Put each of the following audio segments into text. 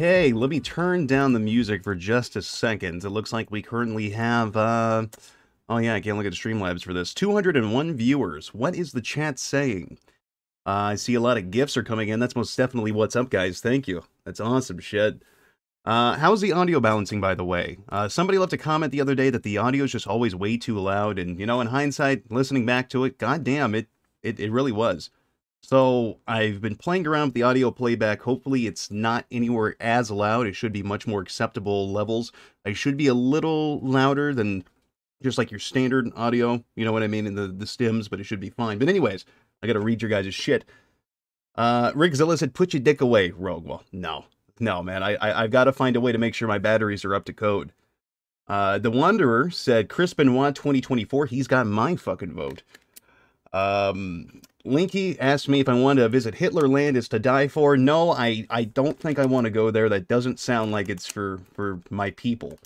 Okay, let me turn down the music for just a second. It looks like we currently have, uh, oh yeah, I can't look at Streamlabs for this. 201 viewers. What is the chat saying? Uh, I see a lot of gifts are coming in. That's most definitely what's up, guys. Thank you. That's awesome shit. Uh, how's the audio balancing, by the way? Uh, somebody left a comment the other day that the audio is just always way too loud, and you know, in hindsight, listening back to it, goddamn, it, it, it really was. So I've been playing around with the audio playback. Hopefully it's not anywhere as loud. It should be much more acceptable levels. I should be a little louder than just like your standard audio. You know what I mean? In the, the stems, but it should be fine. But anyways, I gotta read your guys' shit. Uh, Rickzilla said, put your dick away, Rogue. Well, no. No, man. I, I, I've got to find a way to make sure my batteries are up to code. Uh, the Wanderer said, Chris Benoit 2024. He's got my fucking vote. Um, Linky asked me if I wanted to visit Hitlerland is to die for. No, I, I don't think I want to go there. That doesn't sound like it's for, for my people.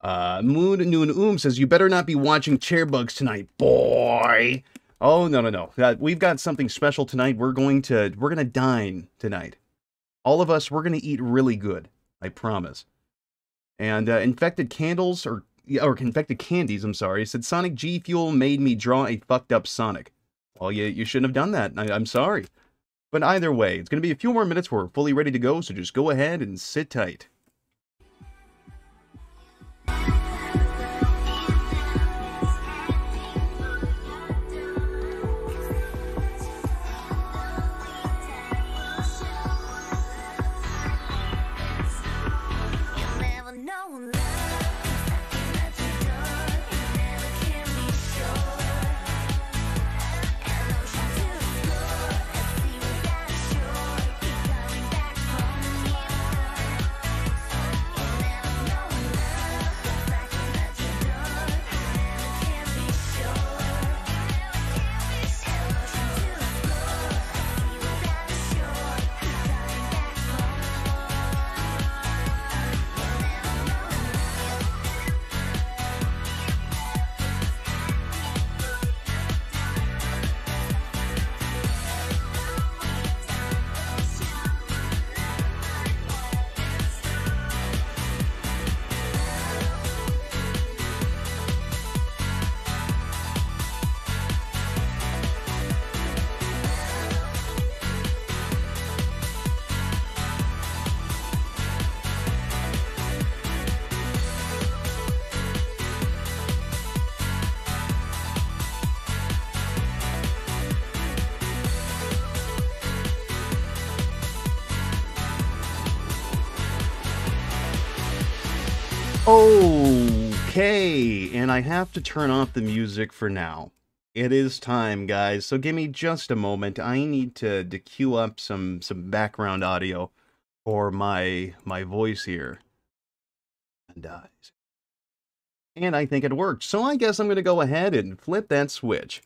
Uh, Moon Noon Oom says, you better not be watching Chairbugs tonight, boy. Oh, no, no, no. Uh, we've got something special tonight. We're going to, we're going to dine tonight. All of us, we're going to eat really good. I promise. And uh, infected candles, or, or infected candies, I'm sorry, said Sonic G Fuel made me draw a fucked up Sonic. Well, you, you shouldn't have done that. I, I'm sorry. But either way, it's going to be a few more minutes. We're fully ready to go, so just go ahead and sit tight. Okay, and I have to turn off the music for now. It is time, guys, so give me just a moment. I need to, to queue up some, some background audio for my my voice here. And, uh, and I think it worked, so I guess I'm going to go ahead and flip that switch.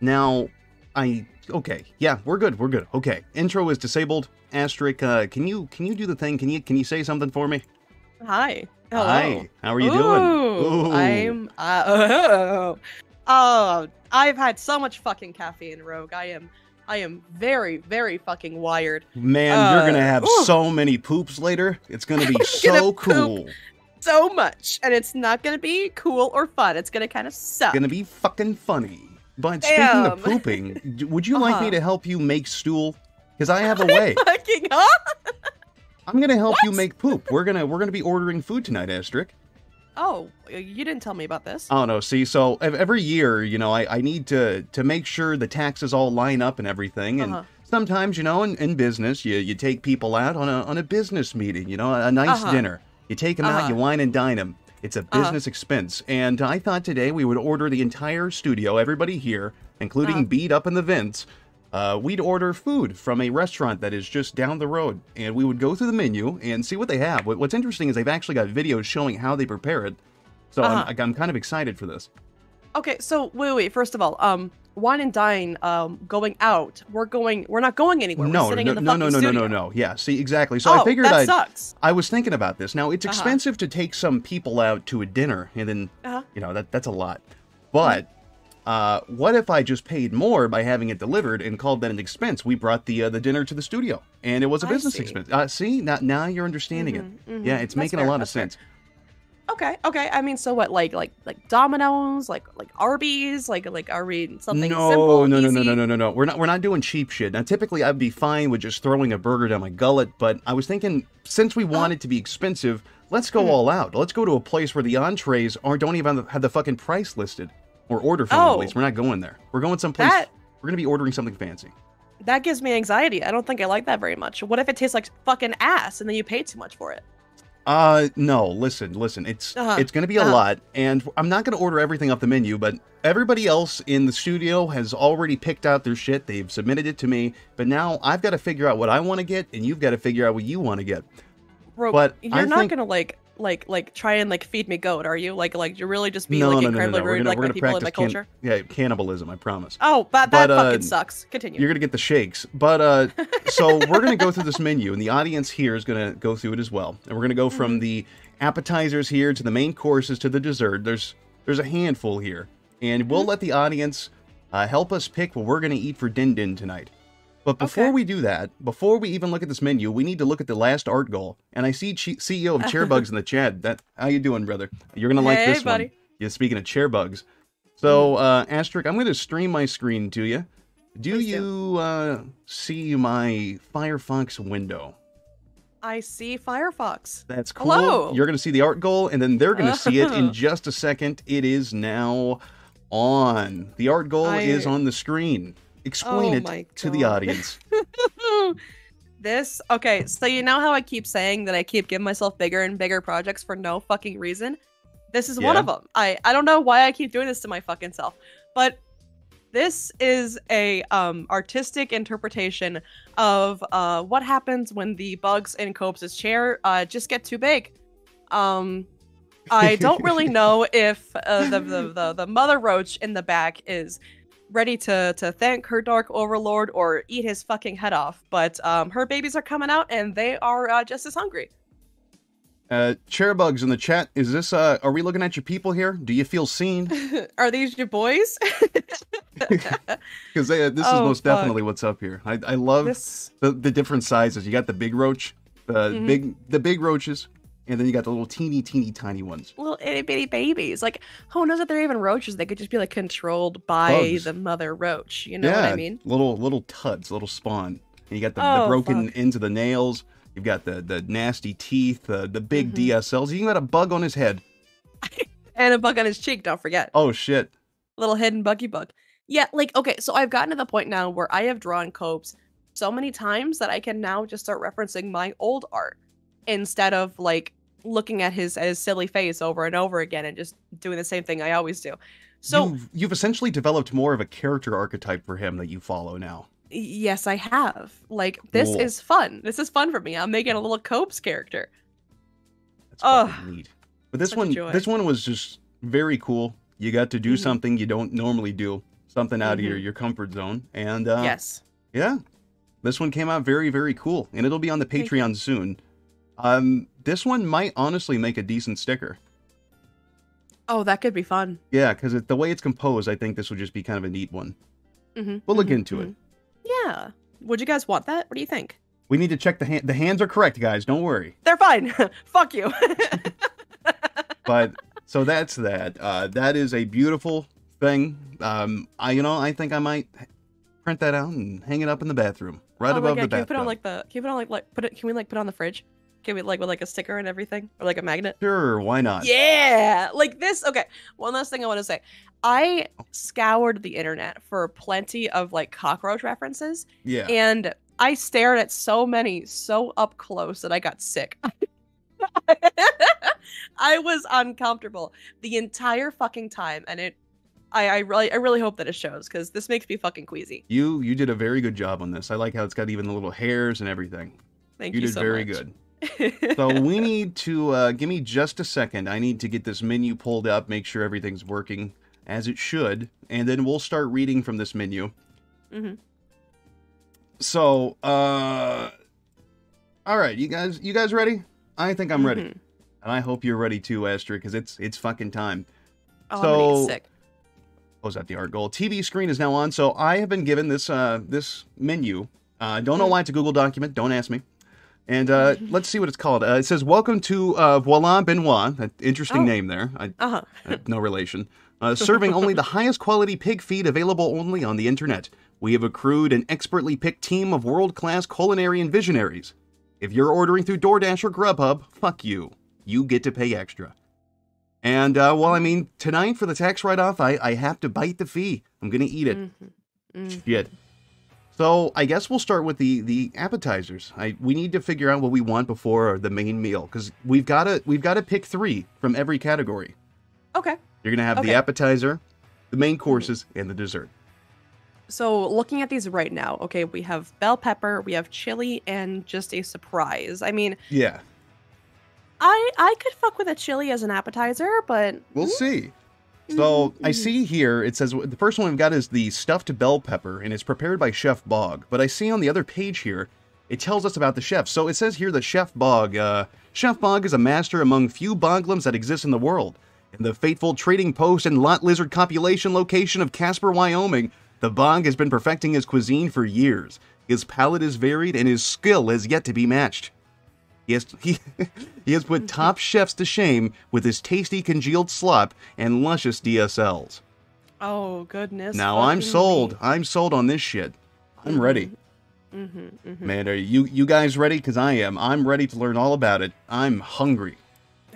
Now, I okay. Yeah, we're good. We're good. Okay. Intro is disabled. Asterisk. Uh, can you can you do the thing? Can you can you say something for me? Hi. Hello. Hi. How are you Ooh, doing? Ooh. I'm. Uh, oh, oh, I've had so much fucking caffeine, Rogue. I am. I am very, very fucking wired. Man, you're gonna uh, have ooh. so many poops later. It's gonna be so gonna cool. So much, and it's not gonna be cool or fun. It's gonna kind of suck. Gonna be fucking funny. But speaking of pooping, would you like me Uh-huh. to help you make stool? Because I have a way. fucking huh? I'm gonna help you make poop. We're gonna we're gonna be ordering food tonight, Asterisk. Oh, you didn't tell me about this. Oh no, see, so every year, you know, I, I need to to make sure the taxes all line up and everything. And Uh-huh. sometimes, you know, in, in business, you, you take people out on a on a business meeting, you know, a, nice Uh-huh. dinner. You take them out, Uh-huh. you wine and dine them. It's a Uh-huh. business expense. And I thought today we would order the entire studio, everybody here, including Uh-huh. Beet up in the vents. Uh, we'd order food from a restaurant that is just down the road, and we would go through the menu and see what they have. What's interesting is they've actually got videos showing how they prepare it. So Uh-huh. I'm, I'm kind of excited for this. Okay, so wait, wait. First of all, um, wine and dine, um, going out. We're going. We're not going anywhere. No, we're sitting no, in the no, no, no, no, no, no. Yeah, see, exactly. So oh, I figured that I sucks. I was thinking about this. Now it's Uh-huh. expensive to take some people out to a dinner, and then Uh-huh. you know that that's a lot. But uh, what if I just paid more by having it delivered and called that an expense? We brought the uh, the dinner to the studio, and it was a I business see. expense. Uh, see, now now you're understanding Mhm, it. mhm. Yeah, it's That's making fair, a lot of fair. Okay, okay. I mean, so what? Like, like, like Domino's, like, like Arby's, like, like, are we something no, simple, no, no, no, no, no, no, no. We're not we're not doing cheap shit. Now, typically, I'd be fine with just throwing a burger down my gullet, but I was thinking since we want it to be expensive, let's go Mhm. all out. Let's go to a place where the entrees aren't don't even have the, fucking price listed or order from Oh. at least. We're not going there. We're going someplace. That We're gonna be ordering something fancy. that gives me anxiety. I don't think I like that very much. What if it tastes like fucking ass and then you pay too much for it? Uh, no. Listen, listen. It's Uh-huh, it's gonna be a uh-huh. lot, and I'm not gonna order everything off the menu. But everybody else in the studio has already picked out their shit. They've submitted it to me. But now I've got to figure out what I want to get, and you've got to figure out what you want to get. Bro, But you're I not think- gonna like, like, like try and like feed me goat, are you? Like, like you're really just being no, like no, incredibly no. Rude gonna like my people in my culture? can- yeah, cannibalism. I promise. Oh, that that But, uh, fucking sucks. Continue. You're gonna get the shakes, but uh, so we're gonna go through this menu, and the audience here is gonna go through it as well, and we're gonna go Mm-hmm. from the appetizers here to the main courses to the dessert. There's there's a handful here, and we'll Mm-hmm. let the audience uh, help us pick what we're gonna eat for din din tonight. But before Okay. we do that, before we even look at this menu, we need to look at the last art goal. And I see Che- CEO of Chairbugs in the chat. That how you doing, brother? You're gonna like Hey, this buddy. one. Yeah, speaking of Chairbugs. So, uh, Asterisk, I'm gonna stream my screen to you. Do Please do. you uh, see my Firefox window? I see Firefox. That's cool. Hello. You're going to see the art goal, and then they're going to see it in just a second. It is now on. The art goal I- is on the screen. Explain Oh it to the audience. this okay, so you know how I keep saying that I keep giving myself bigger and bigger projects for no fucking reason? This is one of them. I I don't know why I keep doing this to my fucking self, but this is a um artistic interpretation of uh what happens when the bugs in Copes' chair uh just get too big. Um I don't really know if uh, the, the the the mother roach in the back is ready to to thank her dark overlord or eat his fucking head off, but um her babies are coming out and they are uh, just as hungry. Uh, Chairbugs in the chat. Is this? Uh, are we looking at your people here? Do you feel seen? are these your boys? Because uh, this is Oh, most fuck. definitely what's up here. I, I love this the, the different sizes. You got the big roach, the Mhm. big the big roaches, and then you got the little teeny teeny tiny ones. little itty bitty babies. Like who knows that they're even roaches? They could just be like controlled by Bugs. the mother roach. You know yeah, what I mean? little little tuds, little spawn. And you got the, the Oh, broken fuck. ends of the nails. You've got the the nasty teeth, uh, the big Mhm. DSLs. You even got a bug on his head. And a bug on his cheek. Don't forget. Oh shit! little hidden buggy bug. Yeah, like okay, so I've gotten to the point now where I have drawn copes so many times that I can now just start referencing my old art instead of like looking at his at his silly face over and over again and just doing the same thing I always do. So you've, you've essentially developed more of a character archetype for him that you follow now. yes, I have. Like this Cool. is fun. This is fun for me. I'm making a little copes character. That's fucking neat. But this one, this one was just very cool. You got to do Mhm. something you don't normally do, something out of your Mhm. your comfort zone, and uh, yes. Yeah. This one came out very, very cool, and it'll be on the Patreon soon. Um, this one might honestly make a decent sticker. Oh, that could be fun. Yeah, because the way it's composed, I think this would just be kind of a neat one. Mm-hmm, We'll look into it. Yeah. Would you guys want that? What do you think? We need to check the hand. The hands are correct, guys. Don't worry. They're fine. Fuck you. But so that's that. Uh, that is a beautiful thing. Um, I, you know, I think I might print that out and hang it up in the bathroom, right oh my above god, the can we put on like the can we put on like like put it can we like put it on the fridge? Can we like with like a sticker and everything? Or like a magnet? Sure, why not? Yeah. Like this okay. One last thing I want to say. I scoured the internet for plenty of like cockroach references Yeah. and I stared at so many so up close that I got sick. I was uncomfortable the entire fucking time and it I, I really I really hope that it shows because this makes me fucking queasy. You you did a very good job on this. I like how it's got even the little hairs and everything. Thank you you, did so very much. good. So we need to uh, give me just a second. I need to get this menu pulled up, make sure everything's working as it should, and then we'll start reading from this menu. Mhm. So, uh, all right, you guys, you guys ready? I think I'm ready, Mhm. and I hope you're ready too, Esther, because it's it's fucking time. Oh, I'm gonna So- get sick. Oh, is that the art goal? TV screen is now on, so I have been given this uh this menu. Uh, don't know Mm. why it's a Google document. Don't ask me. And uh, let's see what it's called. Uh, it says, "Welcome to uh, Voila Benoit." An interesting Oh. name there. I, Uh huh. uh, no relation. Uh, serving only the highest quality pig feed available only on the internet. We have accrued an expertly picked team of world class culinary and visionaries. If you're ordering through DoorDash or Grubhub, fuck you. You get to pay extra. And, uh, well, I mean, tonight for the tax write off, I, I have to bite the fee. I'm going to eat it. Mm. Shit. So I guess we'll start with the the appetizers. I we need to figure out what we want before the main meal because we've got to we've got to pick three from every category. Okay. You're gonna have the appetizer, the main mm-hmm. courses, and the dessert. So looking at these right now, okay, we have bell pepper, we have chili, and just a surprise. I mean, Yeah, I I could fuck with a chili as an appetizer, but we'll mm-hmm. see. So I Mhm. see here it says the first one we've got is the stuffed bell pepper, and it's prepared by Chef Bog. But I see on the other page here it tells us about the chef. So it says here that Chef Bog, uh, Chef Bog is a master among few boglums that exist in the world. In the fateful trading post and lot lizard copulation location of Casper, Wyoming, the Bog has been perfecting his cuisine for years. His palate is varied and his skill has yet to be matched. He has, he, he has put top chefs to shame with his tasty congealed slop and luscious DSLs. oh goodness. Now I'm sold. me. I'm sold on this shit. I'm ready. Mhm, mhm. Man, are you you guys ready? Because I am. I'm ready to learn all about it. I'm hungry.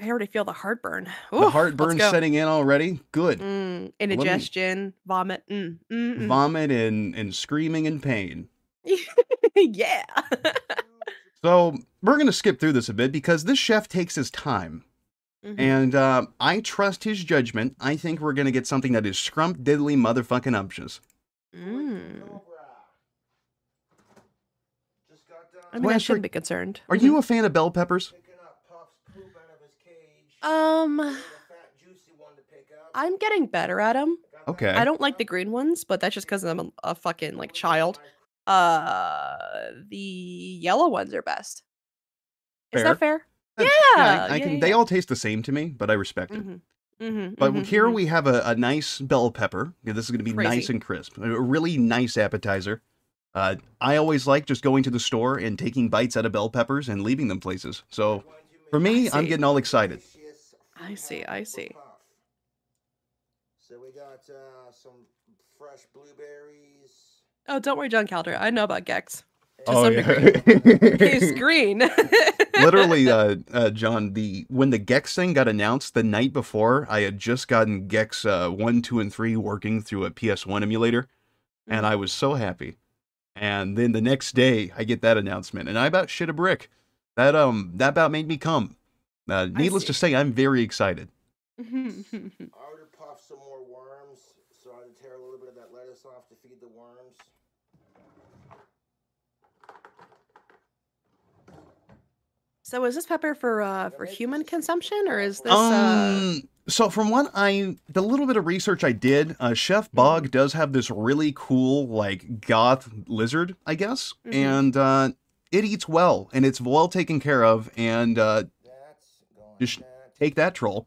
I already feel the heartburn. the heartburn setting in already. Good. Mm, me- indigestion, vomit. Mm, mm, mm. Vomit and and screaming in pain. yeah. So we're gonna skip through this a bit because this chef takes his time. Mhm. And uh, I trust his judgment. I think we're gonna get something that is scrump diddly motherfucking umptious. Mm. Just got done I mean, Well, I shouldn't be concerned. Are you a fan of bell peppers? picking up Puff's poop out of his cage. Um, The fat, juicy one to pick up. I'm getting better at them. Okay. I don't like the green ones, but that's just because I'm a, a fucking like child. Uh, the yellow ones are best. Is that fair? That's- Yeah, I, I yeah, can. yeah, They all taste the same to me, but I respect it. Mm-hmm. Mm-hmm. But here we have a, a nice bell pepper. This is going to be nice and crisp. A really nice appetizer. Uh, I always like just going to the store and taking bites out of bell peppers and leaving them places. So for me, I'm getting all excited. I see, I see. So we got uh, some fresh blueberries. Oh, don't worry, John Calder. I know about Gex. To Oh some degree. He's green. Literally, uh, uh, John, the when the Gex thing got announced the night before, I had just gotten Gex uh, one, two, and three working through a PS1 emulator, and I was so happy. And then the next day, I get that announcement, and I about shit a brick. That um, that about made me come. Uh, needless to say, I'm very excited. I ordered Puff some more worms, so I had to tear a little bit of that lettuce off to feed the worms. So is this pepper for uh for human consumption or is this uh um, so from what I, the little bit of research I did, uh, Chef Bog does have this really cool like goth lizard, I guess, Mhm. and uh, it eats well and it's well taken care of. And uh, Just take that troll.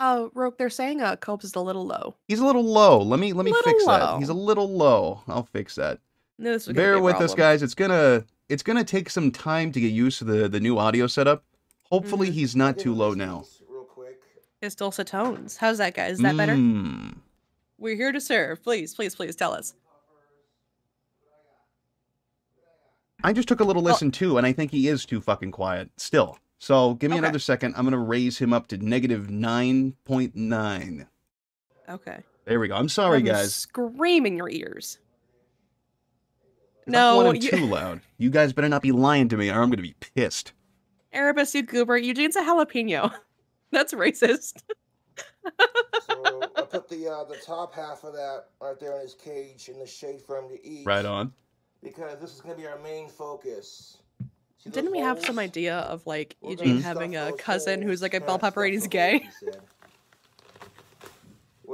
oh Rogue, they're saying uh Copes is a little low. He's a little low. Let me let me Little fix that. He's a little low. I'll fix that. No, this is Bear be a with us, guys. It's gonna it's gonna take some time to get used to the the new audio setup. Hopefully, Mhm. he's not too low now. these Real quick. It's dulcet tones. How's that, guys? Is that better? Mm. We're here to serve. Please, please, please tell us. I just took a little listen too, and I think he is too fucking quiet still. So give me Okay. another second. I'm gonna raise him up to negative nine point nine. Okay. There we go. I'm sorry, Let him guys. Scream in your ears. I don't No, want you, too loud. You guys better not be lying to me, or I'm gonna be pissed. Erebus, you goober. Eugene's a jalapeno. That's racist. So I put the uh, the top half of that right there in his cage in the shade for him to eat. Right on. Because this is going to be our main focus. See Didn't we have some idea of like We're Eugene having a cousin holes. who's like a bell pepper and he's gay? he said.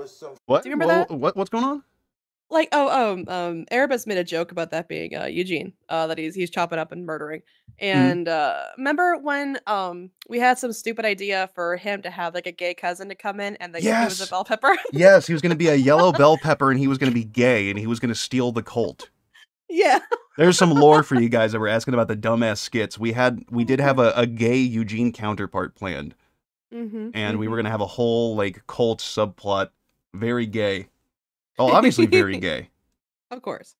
Some What? Do you remember Wha- that? What? What's going on? Like oh um um Erebus made a joke about that being uh Eugene uh that he's he's chopping up and murdering. And uh remember when um we had some stupid idea for him to have like a gay cousin to come in and then he was a bell pepper? Yes, he was going to be a yellow bell pepper, and he was going to be gay, and he was going to steal the cult. yeah. There's some lore for you guys that were asking about the dumbass skits. We had, we did have a, a gay Eugene counterpart planned, mm-hmm, and we were going to have a whole like cult subplot, very gay. Oh, obviously very gay. of course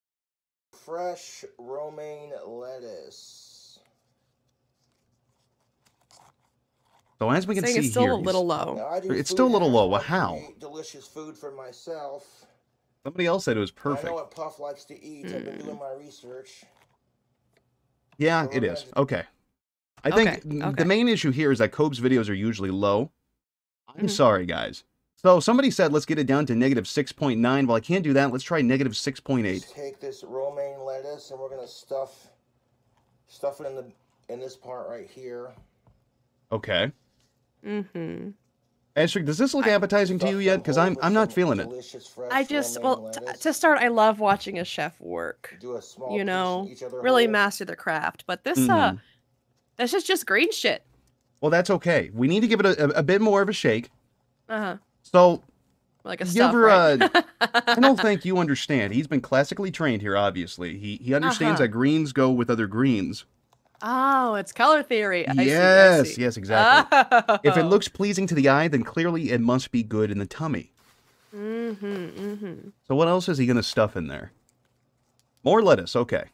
fresh romaine lettuce. So as we can saying see it's still here, a little low I It's still a little low. where I How? Delicious food for myself. somebody else said it was perfect. I perfect. know what Puff likes to eat. I've been Mm. doing my research. Yeah, So it we're is. gonna- Okay. I think Okay, n- okay. the main issue here is that Cope's videos are usually low. I'm Mhm. sorry, guys. So somebody said let's get it down to negative 6.9. Well, I can't do that. Let's try negative 6.8. Take this romaine lettuce and we're gonna stuff stuff it in the in this part right here. Okay. mm-hmm Astrid, does this look appetizing to you yet? Because I'm I'm not feeling it. I just well to start I love watching a chef work do a small you know really hole. master the craft but this uh Mhm. this is just green shit Well, that's okay. We need to give it a, a, a bit more of a shake. uh-huh So like a stuff her right? I don't think you understand. He's been classically trained here. Obviously, he he understands Uh-huh. that greens go with other greens. oh it's color theory I see, yes, see. yes, exactly. If it Oh. looks pleasing to the eye, then clearly it must be good in the tummy. mm-hmm mm-hmm So what else is he gonna stuff in there? More lettuce. Okay.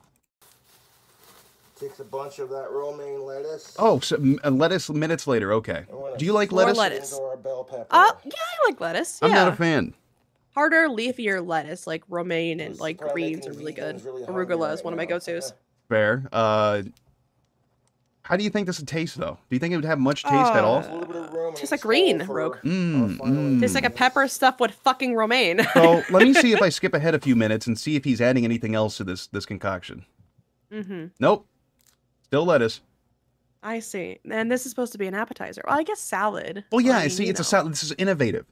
Takes a bunch of that romaine lettuce. Oh, so, uh, lettuce minutes later. Okay. and we're gonna Do you like lettuce? lettuce. Into our bell pepper. uh yeah I like lettuce I'm not a fan. harder leafier lettuce like romaine and like greens are really good really hungry arugula is right one of my go-to's Fair. Uh, how do you think this would taste though? Do you think it would have much taste at all? Uh, A little bit of room. Tastes like green, Rogue. Mm, mm. tastes like a pepper stuffed with fucking romaine So let me see if I skip ahead a few minutes and see if he's adding anything else to this this concoction. mm-hmm Nope. Still lettuce. I see. And this is supposed to be an appetizer. Well, I guess salad. Well, yeah. I mean, see, you it's a salad. This is innovative.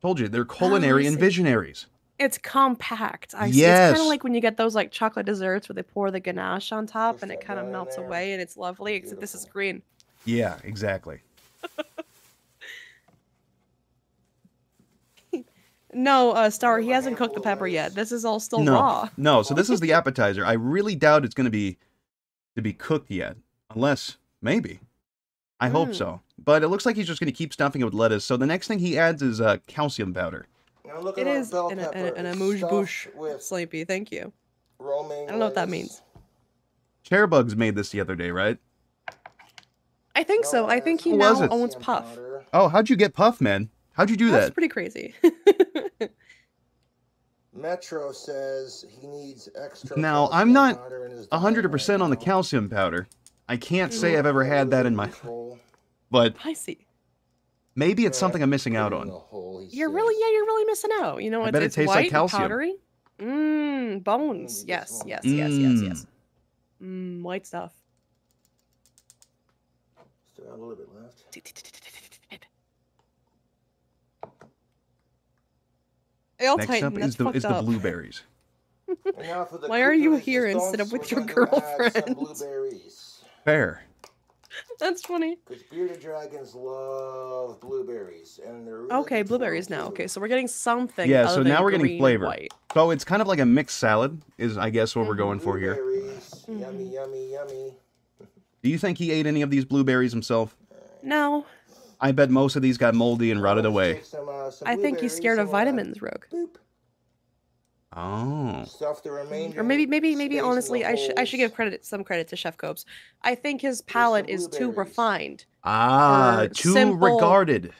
Told you, they're culinary and visionaries. It's compact. I see. It's kind of like when you get those like chocolate desserts where they pour the ganache on top Push and it kind of melts there. away and it's lovely. Except this is green. Yeah, exactly. No, uh, Star, Give he hasn't cooked the handful of pepper yet. This is all still no, raw. no. So this is the appetizer. I really doubt it's going to be to be cooked yet, unless maybe. I hope Mm. so. But it looks like he's just going to keep stuffing it with lettuce. So the next thing he adds is uh, calcium powder. Now look It at is bell an, an, pepper. an It's amuse bouche with sleepy. Thank you. romaine I don't know what that lettuce. means. Chairbugs made this the other day, right? I think so. I think he Who now owns Puff. powder. Oh, how'd you get Puff, man? How'd you do That's that? pretty crazy. Metro says he needs extra. Now, I'm not powder in his A hundred percent right on the calcium powder. I can't say I've ever had that in my, Control. but I see. maybe it's something I'm missing out Put it in on. the hole, he You're really, yeah, you're really missing out. You know, I it's, bet it tastes like white and calcium. powdery. Mmm, bones. Mm, Yes, yes, yes, yes, yes. Mm. Mmm, white stuff. Still got a little bit left. I'll Next tighten. up That's is the fucked is the up. blueberries. And now for the Why are you here the instead of with your going to add some girlfriend? blueberries. Fair. That's funny. Because bearded dragons love blueberries, and they're really Okay, good blueberries them, now. too. Okay, so we're getting something. Yeah, other so than now we're getting green and flavor. white. So it's kind of like a mixed salad, is I guess what we're going for here. Blueberries, Mm-hmm. yummy, yummy, yummy. Do you think he ate any of these blueberries himself? No, I bet most of these got moldy and rotted away. some, uh, some I think he's scared of and we'll vitamins, Rogue. Boop. Oh. Stuff the remainder. Or maybe, maybe, maybe. space in the Honestly, I should I should give credit some credit to Chef Copes. I think his palate is too refined, Ah, Or too simple- regarded.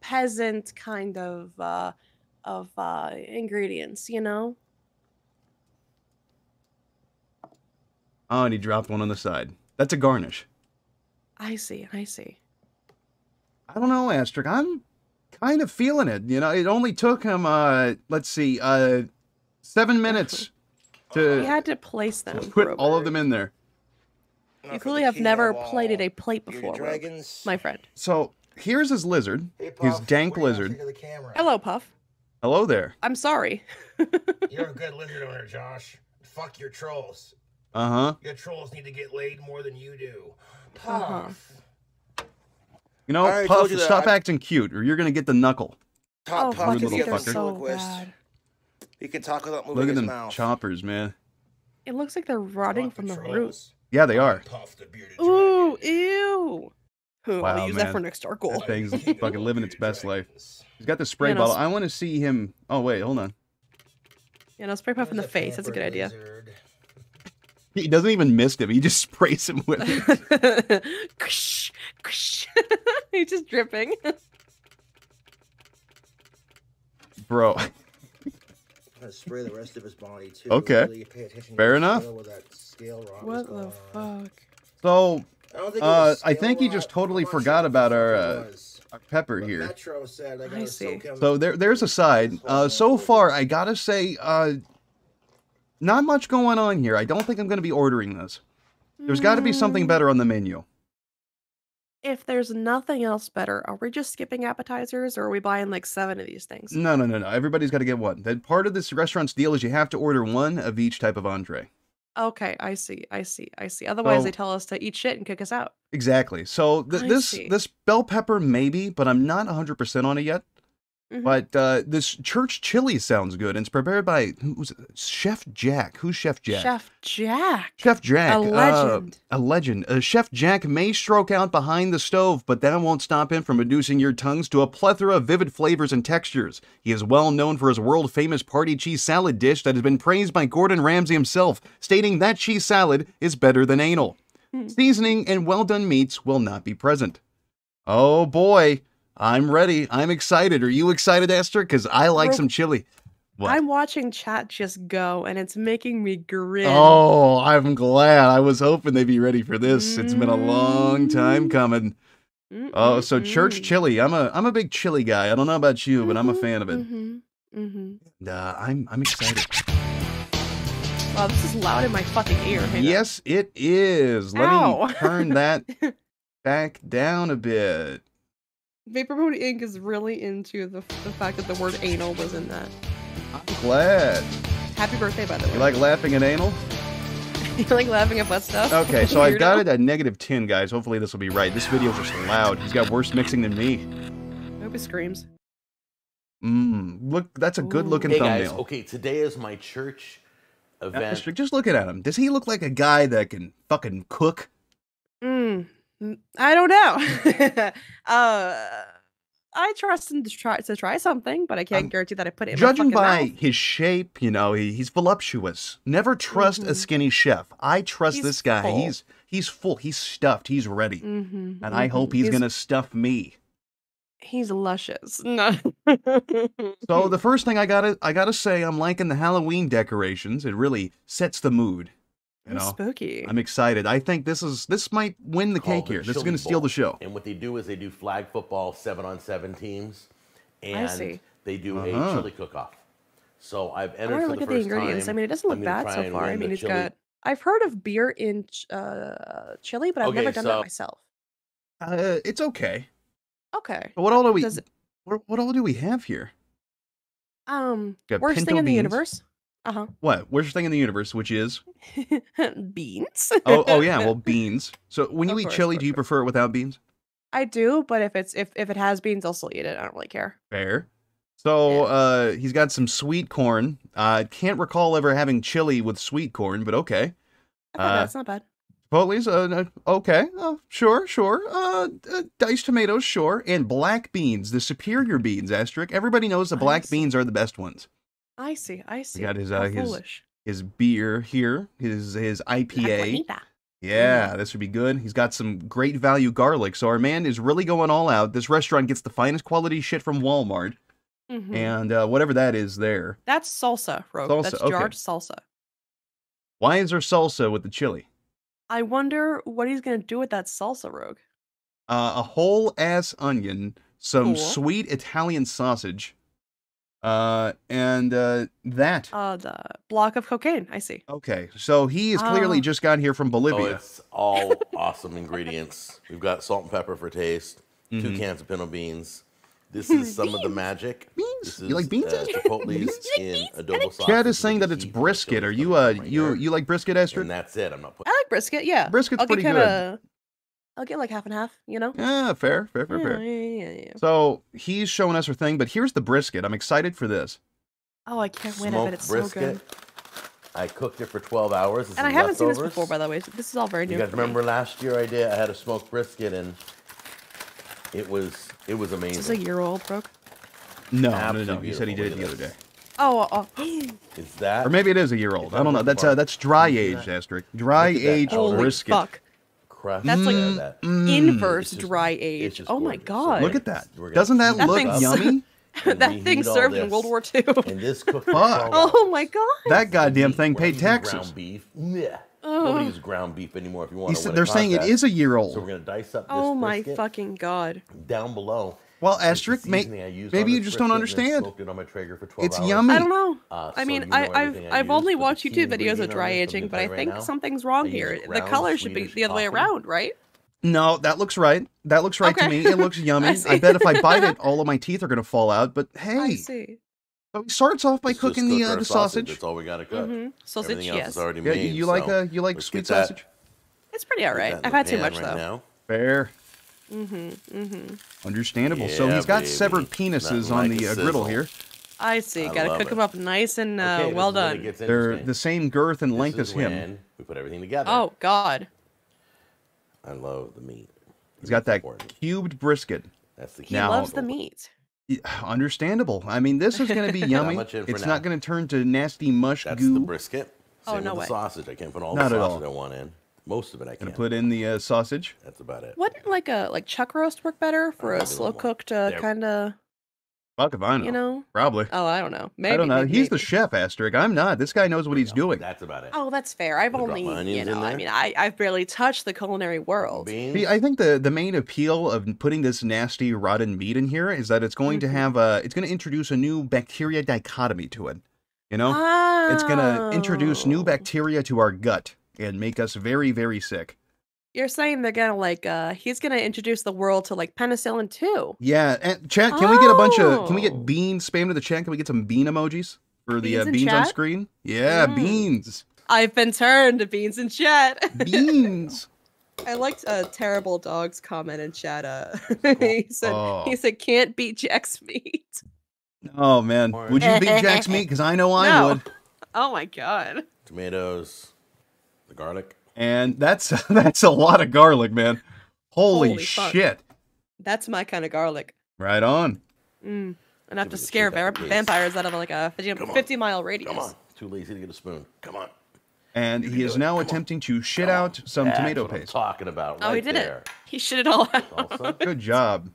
peasant kind of uh of uh ingredients. You know. Oh, and he dropped one on the side. That's a garnish. I see. I see. I don't know, Astric. I'm kind of feeling it. You know, it only took him, uh, let's see, uh, seven minutes to. He to had to place them. put all of them in there. Now You clearly have never of all plated a plate before, dragons. my friend. So here's his lizard, Hey, his dank what do you lizard. think of the camera? Hello, Puff. Hello there. I'm sorry. You're a good lizard owner, Josh. Fuck your trolls. Uh huh. Your trolls need to get laid more than you do. Uh-huh. Puff. You know, I already Puff, you stop I- acting cute, or you're gonna get the knuckle. Top oh, Puff little these the are fucker. so bad. He can talk without moving Look at his them mouth. choppers, man. It looks like they're rotting Fuck from the trolls. roots. Yeah, they are. Puff the bearded Ooh, ew. Ooh, Wow, I'll use man. that for next door goal. That thing's fucking living its best life. He's got the spray Yeah, no, bottle. I want to see him. Oh wait, hold on. You know, spray puff in the face. That's a good pampered idea. Lizard. He doesn't even mist him. He just sprays him with it. Kush, kush. He's just dripping. Bro. I'm gonna spray the rest of his body too. Okay. Really pay to Fair enough. scale where that scale rot was What going the on. fuck? So I don't think Uh, I think he just totally forgot about our, uh, our pepper But here. Metro said I I gotta see. soak him. So there, there's a side. Uh, so far, I gotta say, uh, not much going on here. I don't think I'm gonna be ordering this. There's got to be something Mm, better on the menu. If there's nothing else better, are we just skipping appetizers or are we buying like seven of these things? No, no, no, no. Everybody's got to get one. That part of this restaurant's deal is you have to order one of each type of entree. Okay, I see, I see, I see. Otherwise, they tell us to eat shit and kick us out. Exactly. So th- this see. this bell pepper maybe, but I'm not 100% on it yet. Mhm. But uh, this church chili sounds good. And it's prepared by who's? Chef Jack. Who's Chef Jack? Chef Jack. Chef Jack. A uh, legend. a legend. Uh, Chef Jack may stroke out behind the stove, but that won't stop him from reducing your tongues to a plethora of vivid flavors and textures. He is well known for his world famous party cheese salad dish that has been praised by Gordon Ramsay himself, stating that cheese salad is better than anal. Hmm. Seasoning and well done meats will not be present. Oh boy, I'm ready. I'm excited. Are you excited, Esther? Because I like Ro- some chili. What? I'm watching chat just go and it's making me grin. Oh, I'm glad. I was hoping they'd be ready for this. It's been a long time Mm. coming. Oh, so church chili. I'm a I'm a big chili guy. I don't know about you, but I'm a fan of it. Mm-hmm. Mm-hmm. Uh, I'm I'm excited. Wow, this is loud in my fucking ear. Hang on. Yes, it is. Let Ow. me turn that back down a bit. Vapor Moon Inc. is really into the, the fact that the word anal was in that. I'm glad. Happy birthday, by the way. You like laughing at anal? you like laughing at butt stuff? Okay, so I've got it at negative 10, guys. Hopefully this will be right. This video's just loud. He's got worse mixing than me. I hope it screams. Mmm. Look, that's a good looking Hey thumbnail. guys, okay, today is my church event. Just looking at him. Does he look like a guy that can fucking cook? Mm, mm, I don't know. uh, I trust him to try to try something, but I can't Um, guarantee that I put it in Judging my by mouth. his shape, you know, he, he's voluptuous. Never trust a Mhm. skinny chef. I trust He's this guy. full. He's he's full. He's stuffed. He's ready. Mhm, And I hope mhm. he's, gonna stuff me. He's luscious. No. So the first thing I gotta I gotta say, I'm liking the Halloween decorations. It really sets the mood. You That's know, spooky. I'm excited. I think this is this might win the cake the here. This is gonna steal the show. And what they do is they do flag football seven on seven teams, and see. they do Uh-huh. a chili cook off. So I've I entered want to for look the at the ingredients. time. I mean, it doesn't look bad so far. I mean, the it's chili. got. I've heard of beer in ch- uh, chili, but I've Okay, never done so- that myself. Uh, it's okay. Okay. But what all do we Does it- what, what all do we have here? Um, worst pinto thing in the universe. Uh huh. What? Worst thing in the universe, which is. Beans. oh oh yeah, well beans. So when you Of eat course, chili, do you prefer it without beans? I do, but if it's if if it has beans, I'll still eat it. I don't really care. Fair. So Yeah. uh, he's got some sweet corn. I can't recall ever having chili with sweet corn, but okay. I thought Uh, that's not bad. Chipotle's, uh, uh, okay, uh, sure, sure. Uh, uh, diced tomatoes, sure, and black beans, the superior beans. Asterisk. Everybody knows the I black beans are the best ones. I see. I see. got his, uh, his foolish. His beer here, his his IPA. Yeah, this would be good. He's got some great value garlic. So our man is really going all out. This restaurant gets the finest quality shit from Walmart, Mhm. and uh, whatever that is there. That's salsa, Rogue. Salsa, That's okay. jarred salsa. Why is there salsa with the chili? I wonder what he's gonna do with that salsa, Rogue. Uh, a whole ass onion, some Cool. sweet Italian sausage, Uh, and uh, that. Uh, the block of cocaine. I see. Okay, so he has clearly Oh. just got here from Oh, Bolivia. it's all awesome ingredients. We've got salt and pepper for taste, two cans of pinto beans. This is some of the magic. Beans? This You like is, beans, Uh, Esther? Chipotle's in adobo sauce. Chad is saying that it's see from the brisket. Are you uh right you here. you like brisket, Esther? And that's it. I'm not putting. I like brisket. Yeah. Brisket's I'll pretty good. kinda, I'll get like half and half. You know. Yeah, fair, fair, fair, yeah, fair. yeah, yeah, yeah. So he's showing us her thing, but here's the brisket. I'm excited for this. Oh, I can't wait. I bet Smoked it's so brisket. good. I cooked it for 12 hours. This And I is haven't seen this before, by the way. So this is all very new. You guys for me. remember last year I did? I had a smoked brisket and it was it was amazing. Is this a year old, Brooke? No, no, no, no. He said he did it the other day. Oh, oh, oh. Is that? Or maybe it is a year old. I don't know. That's uh, that's dry Look aged, that. asterisk. Dry Look at aged color. holy brisket. fuck! Crushed That's like like that. Mm, Inverse just- dry age. just Oh my gorgeous. So god! Look at that. Doesn't that heat That look yummy? that thing served in. World War II. And this cooked for Fuck. 12 hours. oh my god! That goddamn thing paid taxes. Ground beef. Yeah. Oh. Nobody uses ground beef anymore. If you want He to, said, they're saying it is a year old. So we're gonna dice up this Oh my fucking god! down below. Well, It's asterisk, may, seasoning I used maybe you just don't brisket and then understand. it on my Traeger for 12 It's hours. yummy. I don't know. Uh, I so mean, you know I, I've I I've only watched YouTube videos of dry aging, but I you right think now, something's wrong use here. The ground color should be the other way around, right? No, that looks right. That looks right to me. It looks yummy. I I, bet if I bite it, all of my teeth are going to fall out. But I hey, see. so he starts off by Let's just cooking the uh, the sausage. That's all we gotta cook. Mm-hmm. Sausage, Everything else yes. is already Yeah, made. you like so uh, you like sweet sausage? It's pretty alright. I've had too much though. Now. Fair, Mm-hmm. Mm-hmm. understandable. so he's got baby. severed penises Nothing on like the uh, griddle here. I see. I Gotta cook it. them up nice and uh, Okay, well is when it done. gets They're the same girth and This length is as him. We put everything together. Oh God. I love the meat. He's got that important. cubed brisket. That's the key. He Now- loves the meat. Understandable. I mean, this is going to be yummy. much It's now. not going to turn to nasty mush That's goo. the brisket. Oh, Same no with way. the sausage. I can't put all Not the at sausage all. I want in. Most of it I Gonna put in the uh, sausage. That's about it. Wouldn't like a like chuck roast work better for a a slow more. cooked uh, kind of Fuck if I know. you know? Probably. Oh, I don't know. Maybe I don't know. maybe, He's the chef, Asterisk. I'm not. This guy knows what he's doing. That's about it. Oh, that's fair. I've Gonna drop only, you onions in know, I there. mean, I I've barely touched the culinary world. Beans. See, I think the the main appeal of putting this nasty rotten meat in here is that it's going to Mhm. have a it's going to introduce a new bacteria dichotomy to it. You know, Oh. it's going to introduce new bacteria to our gut and make us very very sick. You're saying they're gonna like uh he's gonna introduce the world to like penicillin too. Yeah, and chat. Can we get a bunch of? Can we Oh. get bean spam to the chat? Can we get some bean emojis for the Beans uh, in beans on screen? Yeah, Mm. beans, I've been turned to beans in chat. beans. I liked a terrible dog's comment in chat. Uh, he said Oh. he said can't beat Jack's meat. Oh man, would you beat Jack's meat? Because I know I No. would. Oh my god. Tomatoes. The garlic. And that's that's a lot of garlic, man. Holy, Holy shit! That's my kind of garlic. Right on. Mm. Enough Give to scare va- vampires out of like a 50, 50 mile radius. Come on. Too lazy to get a spoon. Come on. And he is now Come on. attempting to shit Come on. out some That's tomato what I'm paste. talking about. Oh, he did there. it. He shit it all out. Salsa. Good job.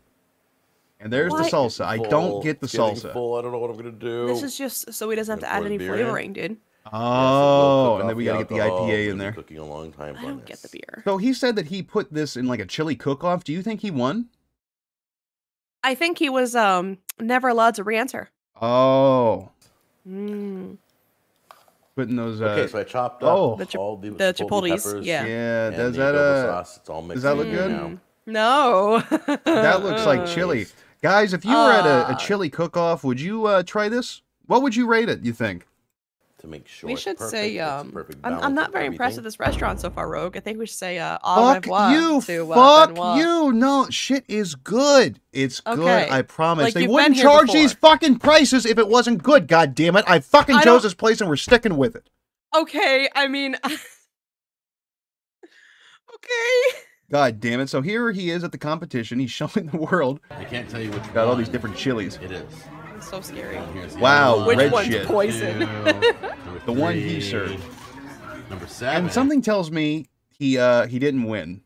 And there's Why- the salsa. I don't get the salsa. Full. I don't know what I'm gonna do. This is just so he doesn't have to add any the beer in? flavoring, dude. Oh, and then we gotta get the IPA in there. Cooking a long time. I on don't get the beer. So he said that he put this in like a chili cook-off. Do you think he won? I think he was um never allowed to re-enter. Oh, Mm. putting those. Uh, Okay, so I chopped up oh. The chip- all the, the chipotle chipotles, peppers yeah. yeah. Does that uh? sauce. It's all mixed does that look good? now. Mm. No. That looks like chili. Guys, if you were at a, a Uh, chili cook-off, would you uh, try this? What would you rate it? You think? To make sure We it's should perfect, say um I'm, I'm not very impressed with this restaurant so far, Rogue. I think we should say uh au Fuck revoir you! to uh, fuck Benoit. you! No, shit is good. It's good. I promise. like they wouldn't charge before. these fucking prices if it wasn't good. God damn it! I fucking I chose don't- this place and we're sticking with it. Okay, I mean Okay. God damn it! So here he is at the competition. He's showing the world. I can't tell you which Got all these different chilies. It is. It's so scary. Wow, Which red one's shit. poison? Two, number The one he served. Number seven. And something tells me he uh he didn't win.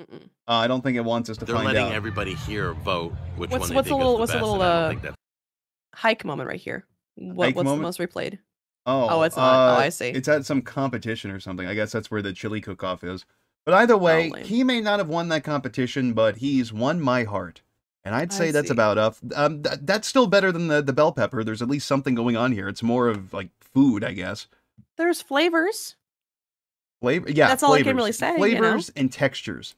Mm-mm. Uh, I don't think it wants us to They're find letting out. everybody here vote which What's- one they what's a little- is what's a the best, little, and I don't uh, Hike moment right here. What, Hike what's moment? the most replayed? Oh, Oh, it's not. Oh, uh, I see. It's at some competition or something. I guess that's where the chili cook-off is. But either way, lame. he may not have won that competition, but he's won my heart. And I'd say that's about up. Um, th- that's still better than the, the bell pepper. There's at least something going on here. It's more of like food, I guess. There's flavors. Flavor, yeah. That's all I can really say, you know? Flavors and textures.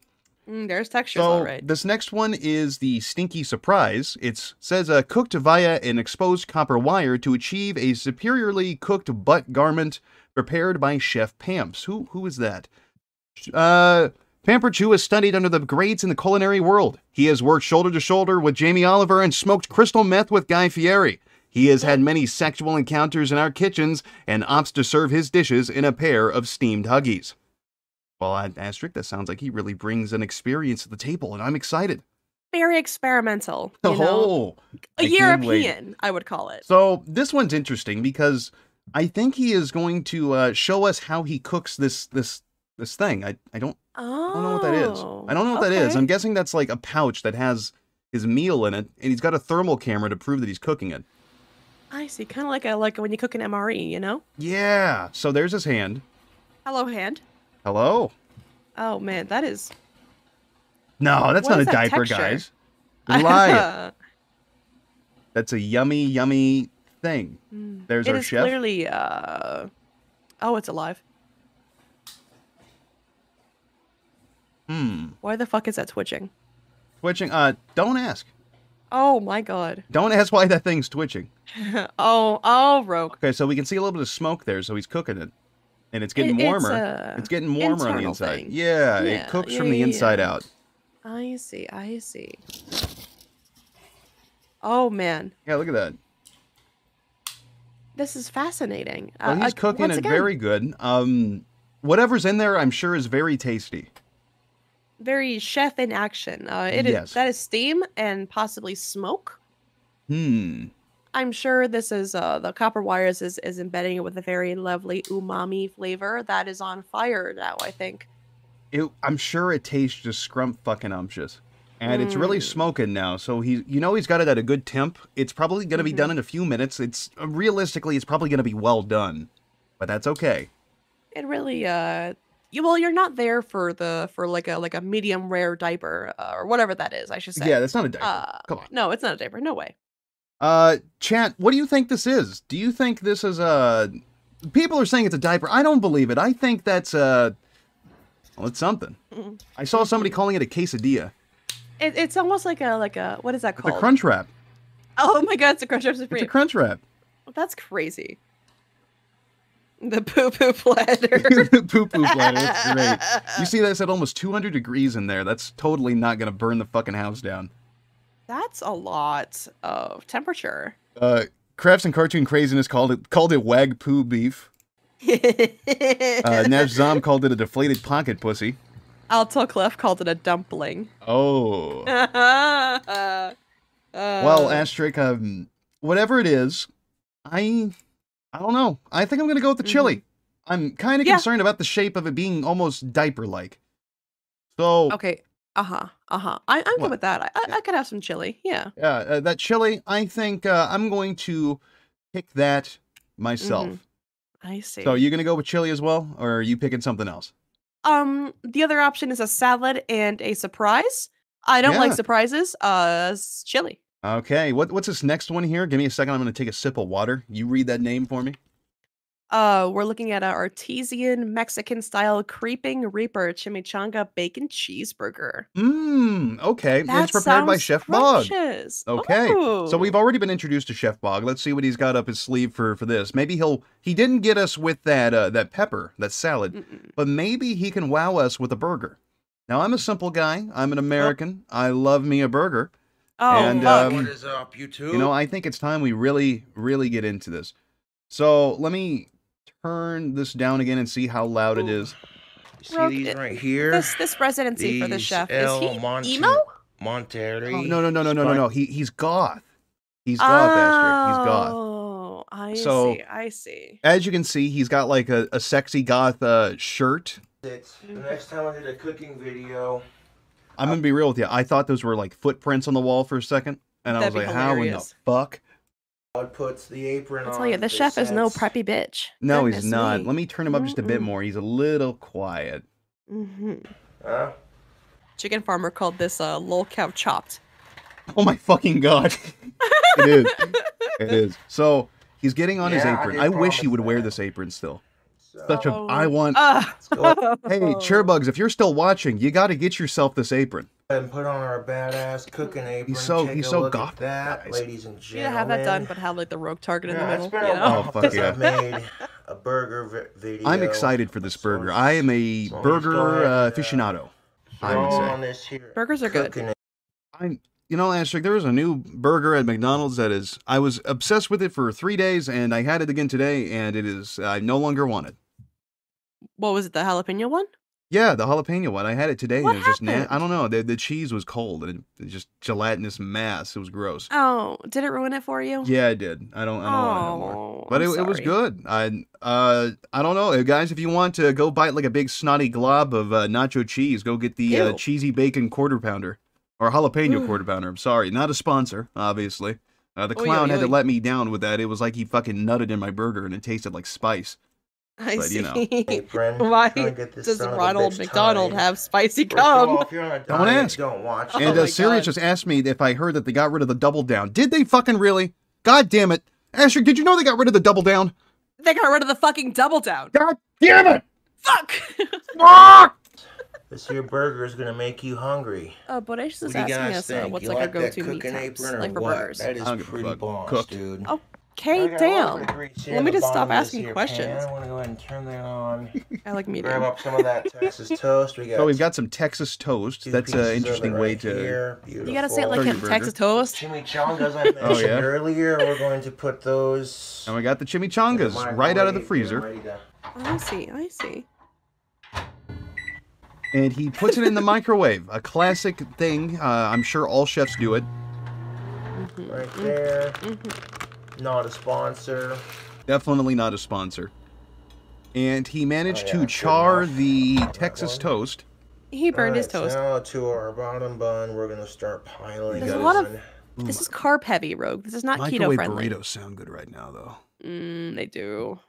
Mm, there's textures, So all right. this next one is the stinky surprise. It says uh, cooked via an exposed copper wire to achieve a superiorly cooked butt garment prepared by Chef Pamps. Who who is that? Uh, Pamper Chew has studied under the greats in the culinary world. He has worked shoulder to shoulder with Jamie Oliver and smoked crystal meth with Guy Fieri. He has had many sexual encounters in our kitchens and opts to serve his dishes in a pair of steamed huggies. Well, Asterisk, that sounds like he really brings an experience to the table, and I'm excited. Very experimental. You know? Oh, A I. European, I would call it. So this one's interesting because I think he is going to uh, show us how he cooks this this this thing. I I don't Oh, I don't know what that is. I don't know what that is. I'm guessing that's like a pouch that has his meal in it, and he's got a thermal camera to prove that he's cooking it. I see. Kind of like a like when you cook an MRE, you know? Yeah. So there's his hand. Hello, hand. Hello. Oh man, that is. No, that's What not a that diaper, texture? guys. Lie. that's a yummy, yummy thing. There's It our is chef. clearly. Uh... Oh, it's alive. Hmm. Why the fuck is that twitching? Twitching. Uh, don't ask. Oh my god. Don't ask why that thing's twitching. oh, oh, Rogue. Okay, so we can see a little bit of smoke there, so he's cooking it. And it's getting It- warmer. a It's, getting warmer on the inside. thing. Yeah, Yeah, it cooks yeah, from the yeah, inside out. I see. I see. Oh man, Yeah, look at that. this is fascinating. Well, Uh, he's uh, cooking it again, very good. Um, whatever's in there, I'm sure is very tasty. Very chef in action. Uh, it is Yes. that is steam and possibly smoke. Hmm. I'm sure this is uh, the copper wires is, is embedding it with a very lovely umami flavor that is on fire now. I think. It, I'm sure it tastes just scrump fucking umptious. And it's really Mm. smoking now, so he, you know, he's got it at a good temp. It's probably going to be Mm-hmm. done in a few minutes. It's realistically, it's probably going to be well done, but that's okay. It really uh. You, well, you're not there for the for like a like a medium rare diaper uh, or whatever that is. I should say. Yeah, that's not a diaper. Uh, Come on. No, it's not a diaper. No way. Uh, chat, what do you think this is? Do you think this is a? People are saying it's a diaper. I don't believe it. I think that's a. Well, it's something. Mm. I saw somebody calling it a quesadilla. It, it's almost like a like a what is that It's called? a crunch wrap. Oh my god, it's a crunch wrap It's a supreme. crunch wrap. That's crazy. The poo poo platter. the poo poo platter. That's great. You see that's at almost 200 degrees in there. That's totally not gonna burn the fucking house down. That's a lot of temperature. Uh, Crafts and Cartoon Craziness called it called it wag poo beef. Uh, Nash Zom called it a deflated pocket pussy. Alto Clef called it a dumpling. Oh. uh, Well, Asterisk, um, whatever it is, I, I don't know. I think I'm gonna go with the chili. I'm kind of Yeah. concerned about the shape of it being almost diaper-like. So, okay. Uh huh. Uh huh. I'm What? good with that. I, I, I could have some chili. Yeah. yeah, uh, that chili. I think uh, I'm going to pick that myself. Mhm. I see. So, you're gonna go with chili as well, or are you picking something else? um, the other option is a salad and a surprise. I don't Yeah. like surprises. Uh, chili. Okay, what what's this next one here? Give me a second. I'm gonna take a sip of water. You read that name for me. Uh, we're looking at an artesian Mexican style creeping reaper chimichanga bacon cheeseburger. Mmm. Okay, That it's prepared by Chef Bog. scrumptious. Okay. So we've already been introduced to Chef Bog. Let's see what he's got up his sleeve for for this. Maybe he'll he didn't get us with that uh, that pepper, that salad, Mm-mm. but maybe he can wow us with a burger. Now I'm a simple guy. I'm an American. I love me a burger. Oh, And, fuck. um, what is up, YouTube? You know, I think it's time we really really get into this. So let me turn this down again and see how loud it Ooh. is. see Rogue, these right here? this this residency for the These chef is he Monte- emo? Monterey. Oh, no, no, no, no, no, no, no. He he's goth. He's goth, Esther. He's goth. Oh, I So- see. I see. As you can see, he's got like a, a sexy goth uh, shirt. It's the next time I did a cooking video. I'm gonna be real with you. I thought those were like footprints on the wall for a second, and I That'd was be like, "How in the fuck?" I puts the apron I on. tell you, the it chef is no preppy bitch. No, he's not. me. Let me turn him up just a bit more. He's a little quiet. hmm Huh? Chicken farmer called this a uh, lolcow chopped. Oh my fucking god. it is. It is. So he's getting on his Yeah, I apron. did I, wish he promise would wear this apron still. So, Such a I want go Hey, Chairbugs, if you're still watching, you gotta get yourself this apron. and put on our badass cooking apron. He's so- Take he's a so look goth, that, guys. ladies and gentlemen. to have that done, but have like the rogue target in the Yeah, middle. it's You know? Oh, fuck yeah. I've made a burger video. I'm excited for this burger. I am a as long as you burger ahead uh, uh, aficionado. I would say. on this here Burgers are good. cooking I, you know, Asterisk, there was a new burger at McDonald's that is. I was obsessed with it for three days, and I had it again today, and it is. I no longer want it. What was it? The jalapeno one? Yeah, the jalapeno one. I had it today, What and it was just. Na- happened? I don't know. The, the cheese was cold, and it, it just gelatinous mass. It was gross. Oh, did it ruin it for you? Yeah, I did. I don't. I don't want it no more. Oh, But it, it was good. I uh I don't know, guys. If you want to go bite like a big snotty glob of uh, nacho cheese, go get the uh, cheesy bacon quarter pounder or jalapeno Ooh. quarter pounder. I'm sorry, not a sponsor, obviously. Uh, the Oy, clown oy, had to oy. let me down with that. It was like he fucking nutted in my burger, and it tasted like spice. I but, see. you know. apron. Why Trying to get this Does son of a Ronald McDonald tied. have spicy First of all, cum? if you're on a Don't ask. Don't watch. Oh and my uh, Sirius just asked me if I heard that they got rid of the double down. Did they fucking really? God damn it, Asher! Did you know they got rid of the double down? They got rid of the fucking double down. God damn it! Fuck. Fuck! This here burger is gonna make you hungry. uh, Bodacious What is do you asking guys us uh, think? what's you like, like our that go-to meat cooking types, apron or like for what? burgers. That is I don't give a pretty fuck. boss, Cooked. dude. Oh, Okay, I got a little damn. bit of grease here Let me just stop bottom of this asking here questions. pan. I want to go ahead and turn that on. I like medium. Grab up some of that Texas toast. We got. So we've got some Texas toast. That's an interesting it way to. You gotta say it like Turkey in burger. Texas toast. Chimichangas I mentioned Oh, yeah? earlier. We're going to put those. And we got the in chimichangas right out of the freezer. I see. I see. And he puts it in the microwave. A classic thing. Uh, I'm sure all chefs do it. Mhm, Right there. mhm. Not a sponsor. Definitely not a sponsor. And he managed Oh, yeah, to char enough. the Texas one. toast. He burned his toast. so Now to our bottom bun, we're gonna start piling. There's a those lot of- This is carb heavy, Rogue. This is not keto friendly. Microwave burritos sound good right now, though. Mm, they do.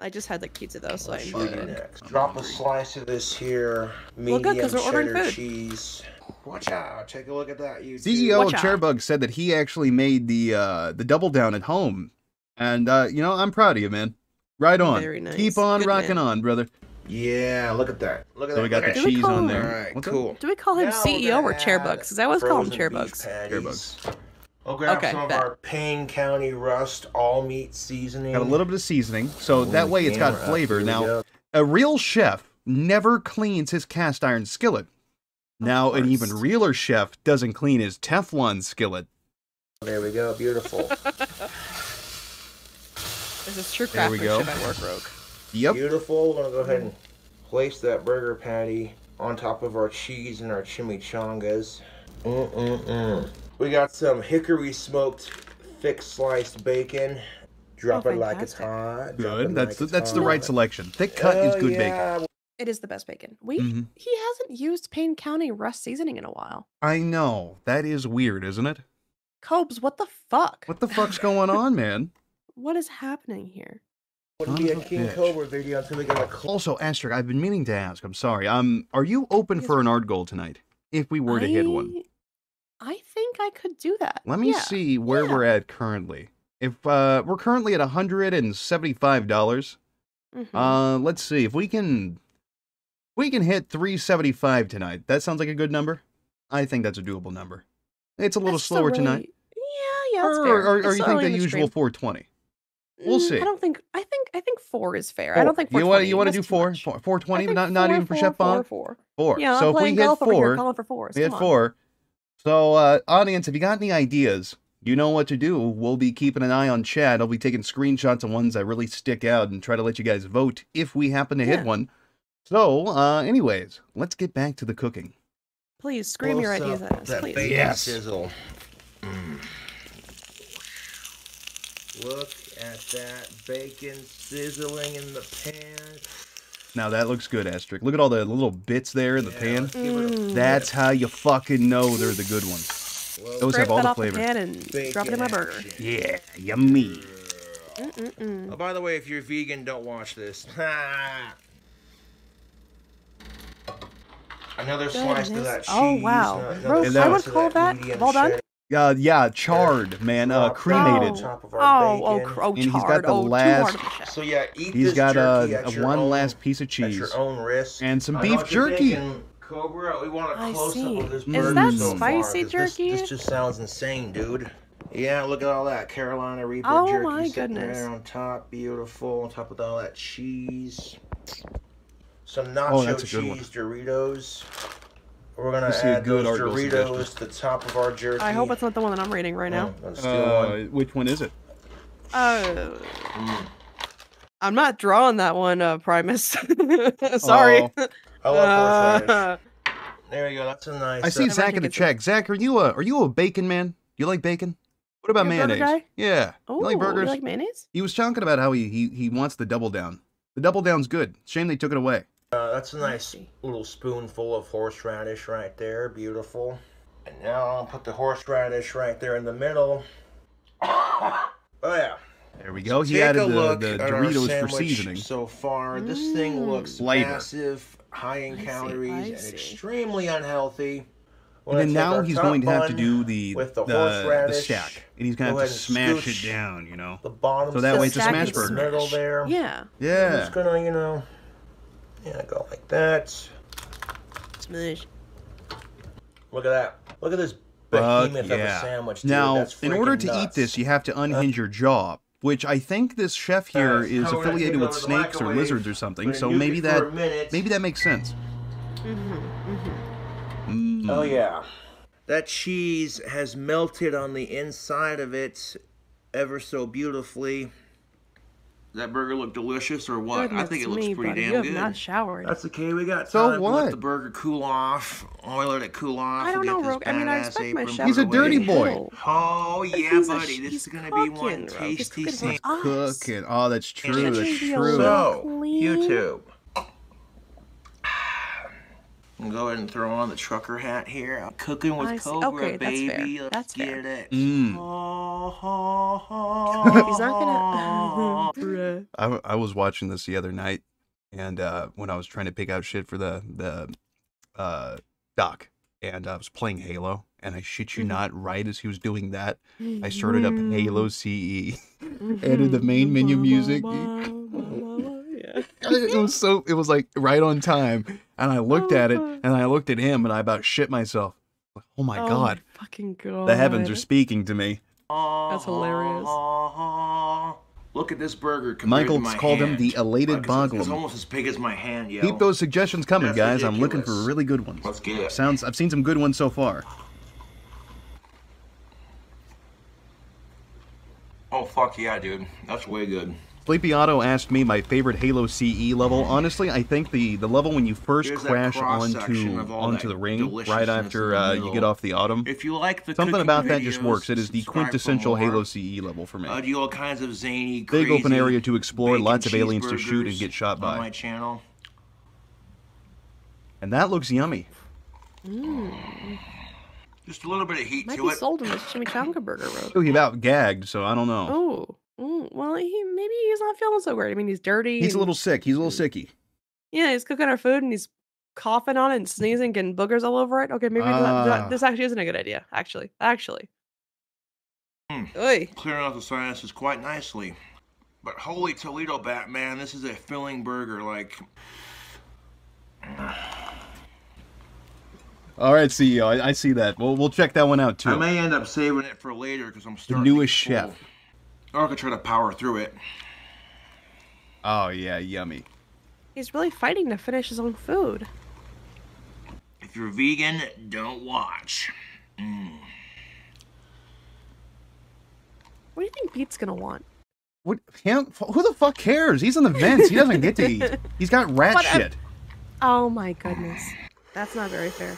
I just had like pizza though, so I I'll show enjoyed it. next. Drop a slice of this here Well, medium good, 'cause we're ordering cheddar food. cheese. Watch out! Take a look at that. You CEO Watch out. Chairbug said that he actually made the uh, the double down at home, and uh, you know I'm proud of you, man. Right on. Very nice. Keep on Good rocking man. on, brother. Yeah, look at that. Look at So that. we got the look at Do we cheese call on him- there. All right, What's up? Oh, Do we call him Now CEO or gonna Chairbugs? add Because I always call him frozen beef Chairbugs. Chairbugs. I'll grab Okay, some of bet. our Payne County Rust all meat seasoning. Got a little bit of seasoning, so that way it's got camera flavor. Now, go. a real chef never cleans his cast iron skillet. Now, an even realer chef doesn't clean his Teflon skillet. There we go. Beautiful. This is true There we go. craftsmanship at work, Rogue. Yep. Beautiful. We're gonna go ahead and place that burger patty on top of our cheese and our chimichangas. Mm-mm-mm. We got some hickory smoked thick sliced bacon. Drop Oh, it like it's hot. Good. it That's like the, it's that's the right selection. Thick cut is good bacon. It is the best bacon. We Mhm. he hasn't used Payne County Rust seasoning in a while. I know. That is weird, isn't it? Cobes, what the fuck? What the fuck's going on, man? What is happening here? Wouldn't be a Son of a King bitch. Cobra video until we get a cl- Also, Asterisk, I've been meaning to ask. I'm sorry. Um, are you open Yes. for an art goal tonight? If we were to hit one, I think I could do that. let me Yeah. see where yeah. we're at currently. If uh, we're currently at hundred and seventy-five dollars. Mhm. Uh, let's see if we can. We can hit three seventy-five tonight. That sounds like a good number. I think that's a doable number. It's a little That's slower really- tonight. Yeah, yeah, that's or, fair. or, or you think the usual four twenty? We'll Mm, see. I don't think. I think. I think four is fair. I don't think. you want you want to do four Four twenty? four four I twenty, think not not four, even for four, Chef four, Bond. four. Four. Yeah, so I'm if we hit golf over here, four, calling for fours. we hit four. So, uh, audience, if you got any ideas, you know what to do. We'll be keeping an eye on chat. I'll be taking screenshots of ones that really stick out and try to let you guys vote if we happen to hit one. So, uh, anyways, let's get back to the cooking. Please scream your ideas up at us, that please. bacon Yes. sizzle. Mm. Look at that bacon sizzling in the pan. Now that looks good, Asterisk. Look at all the little bits there in the Yeah, pan. let's give it a Mm. That's how you fucking know they're the good ones. Well, Those have all that the flavor. the pan and drop it in my burger. action. Yeah, yummy. Mm-mm-mm. Oh, by the way, if you're vegan, don't watch this. Another slice of that cheese. Oh, wow. another I slice would call that medium well done. Cheddar. Uh, yeah, charred, man. Uh, Drop that cremated. top of our Oh, oh, cr- oh, And he's got the oh, last- hard of a chef. So yeah, eat He's this got jerky a, a one own, last piece of at cheese. your own risk. And some I beef know what you're jerky. thinking, Cobra, we want a I close see. up of this Is burger that so far, spicy 'cause this- jerky? This, just sounds insane, dude. Yeah, look at all that Carolina Reaper Oh jerky my sitting goodness. there on top, beautiful, on top of all that cheese. Some Oh, nacho that's a one. cheese Doritos. We're gonna This a add good those Doritos suggestion. to the top of our jerky. I hope it's not the one that I'm reading right now. Oh, let's one. Uh, which one is it? Uh, Mm. I'm not drawing that one, uh, Primus. Sorry. Oh. I love horseradish. Uh, There you go. That's a nice. I see uh, Zach in the get some- check. Zach, are you a are you a bacon man? Do You like bacon? What about You a burger mayonnaise? guy? Yeah. oh, you like burgers? You like mayonnaise? he was talking about how he, he he wants the double down. The double down's good. Shame they took it away. Uh, that's a nice little spoonful of horseradish right there. Beautiful. And now I'll put the horseradish right there in the middle. Oh yeah. There we go. He Take added a the, look the at our Doritos for seasoning. So far, this thing Mm. looks Flavor. massive, high in I calories, I and see. extremely unhealthy. We're And then now he's going to have to do the with the the, the stack, and he's going to have to smash it down. You know. The bottom So that way it's a smash burger. middle there. Yeah. Yeah. just gonna, you know, yeah, go like that. Smash. Look at that. Look at this Fuck behemoth of a sandwich. Dude. Now, That's in order freaking to eat this, you have to unhinge your jaw, which I think this chef here Uh, is how would I affiliated with snakes or lizards or something. So maybe nuke it for that a minute. maybe that makes sense. Mm. Oh yeah. That cheese has melted on the inside of it ever so beautifully. Does that burger look delicious or what? I think it looks me, pretty buddy, damn you have good. not showered. That's okay. We got So time to let the burger cool off. Oh, we let it cool off. I don't We'll know, get Rogue. I mean, I badass expect my apron chef. He's a dirty away. boy. Oh yeah, he's buddy. sh- This is gonna be one cooking, He's tasty cooking scene. Cooking. Oh, that's true. That's we be a true. little- So, YouTube. I'm go ahead and throw on the trucker hat here. I'm cooking with I. Cobra, Okay, that's fair. baby. Let's That's get fair. it. Mm. He's not gonna. Bruh. I, w- I was watching this the other night, and uh, when I was trying to pick out shit for the the uh, doc, and I was playing Halo, and I shit you Mhm. not, right as he was doing that, I started up Halo CE. Added the main menu music. Yeah. it was so it was like right on time, and I looked Oh, at it, oh. and I looked at him, and I about shit myself. Like, Oh my Oh god, fucking god. the heavens are speaking to me. That's hilarious. Look at this burger. compared to Michael's my called him the elated Like, it's- It's almost as big as my hand, yo. Keep those suggestions coming, That's guys. I'm looking for really good ones. Let's get it. Sounds. I've seen some good ones so far. Oh fuck yeah, dude. That's way good. Sleepy Otto asked me my favorite Halo CE level. Honestly, I think the the level when you first Here's crash onto onto the ring right after uh, you get off the autumn. If you like the Something cooking about that just works. It is the quintessential. Halo CE level for me. I do all kinds of zany, crazy, Big open area to explore, lots of aliens to shoot and get shot by. on by. my channel. And that looks yummy. Just a little bit of heat Might to be it. sold in this chimichanga burger road. Oh, he about gagged, so I don't know. Oh, mm, well, he maybe he's not feeling so great. I mean, he's dirty. He's a little sick. He's a little sicky. Yeah, he's cooking our food and he's coughing on it and sneezing, getting boogers all over it. Okay, maybe that- Ah. that, this actually isn't a good idea. Actually, actually. Oy. Clearing out the sinuses quite nicely. But holy Toledo Batman, this is a filling burger. Like, All right, CEO. I, I see that. We'll we'll check that one out too. I may end up saving it for later because I'm starting newest to get full. chef. Or I could try to power through it. Oh yeah, yummy. He's really fighting to finish his own food. If you're vegan, don't watch. Mm. What do you think Beet's gonna want? What? Him? Who the fuck cares? He's in the vents. He doesn't get to eat. He's got rat Whatever. shit. Oh my goodness. That's not very fair.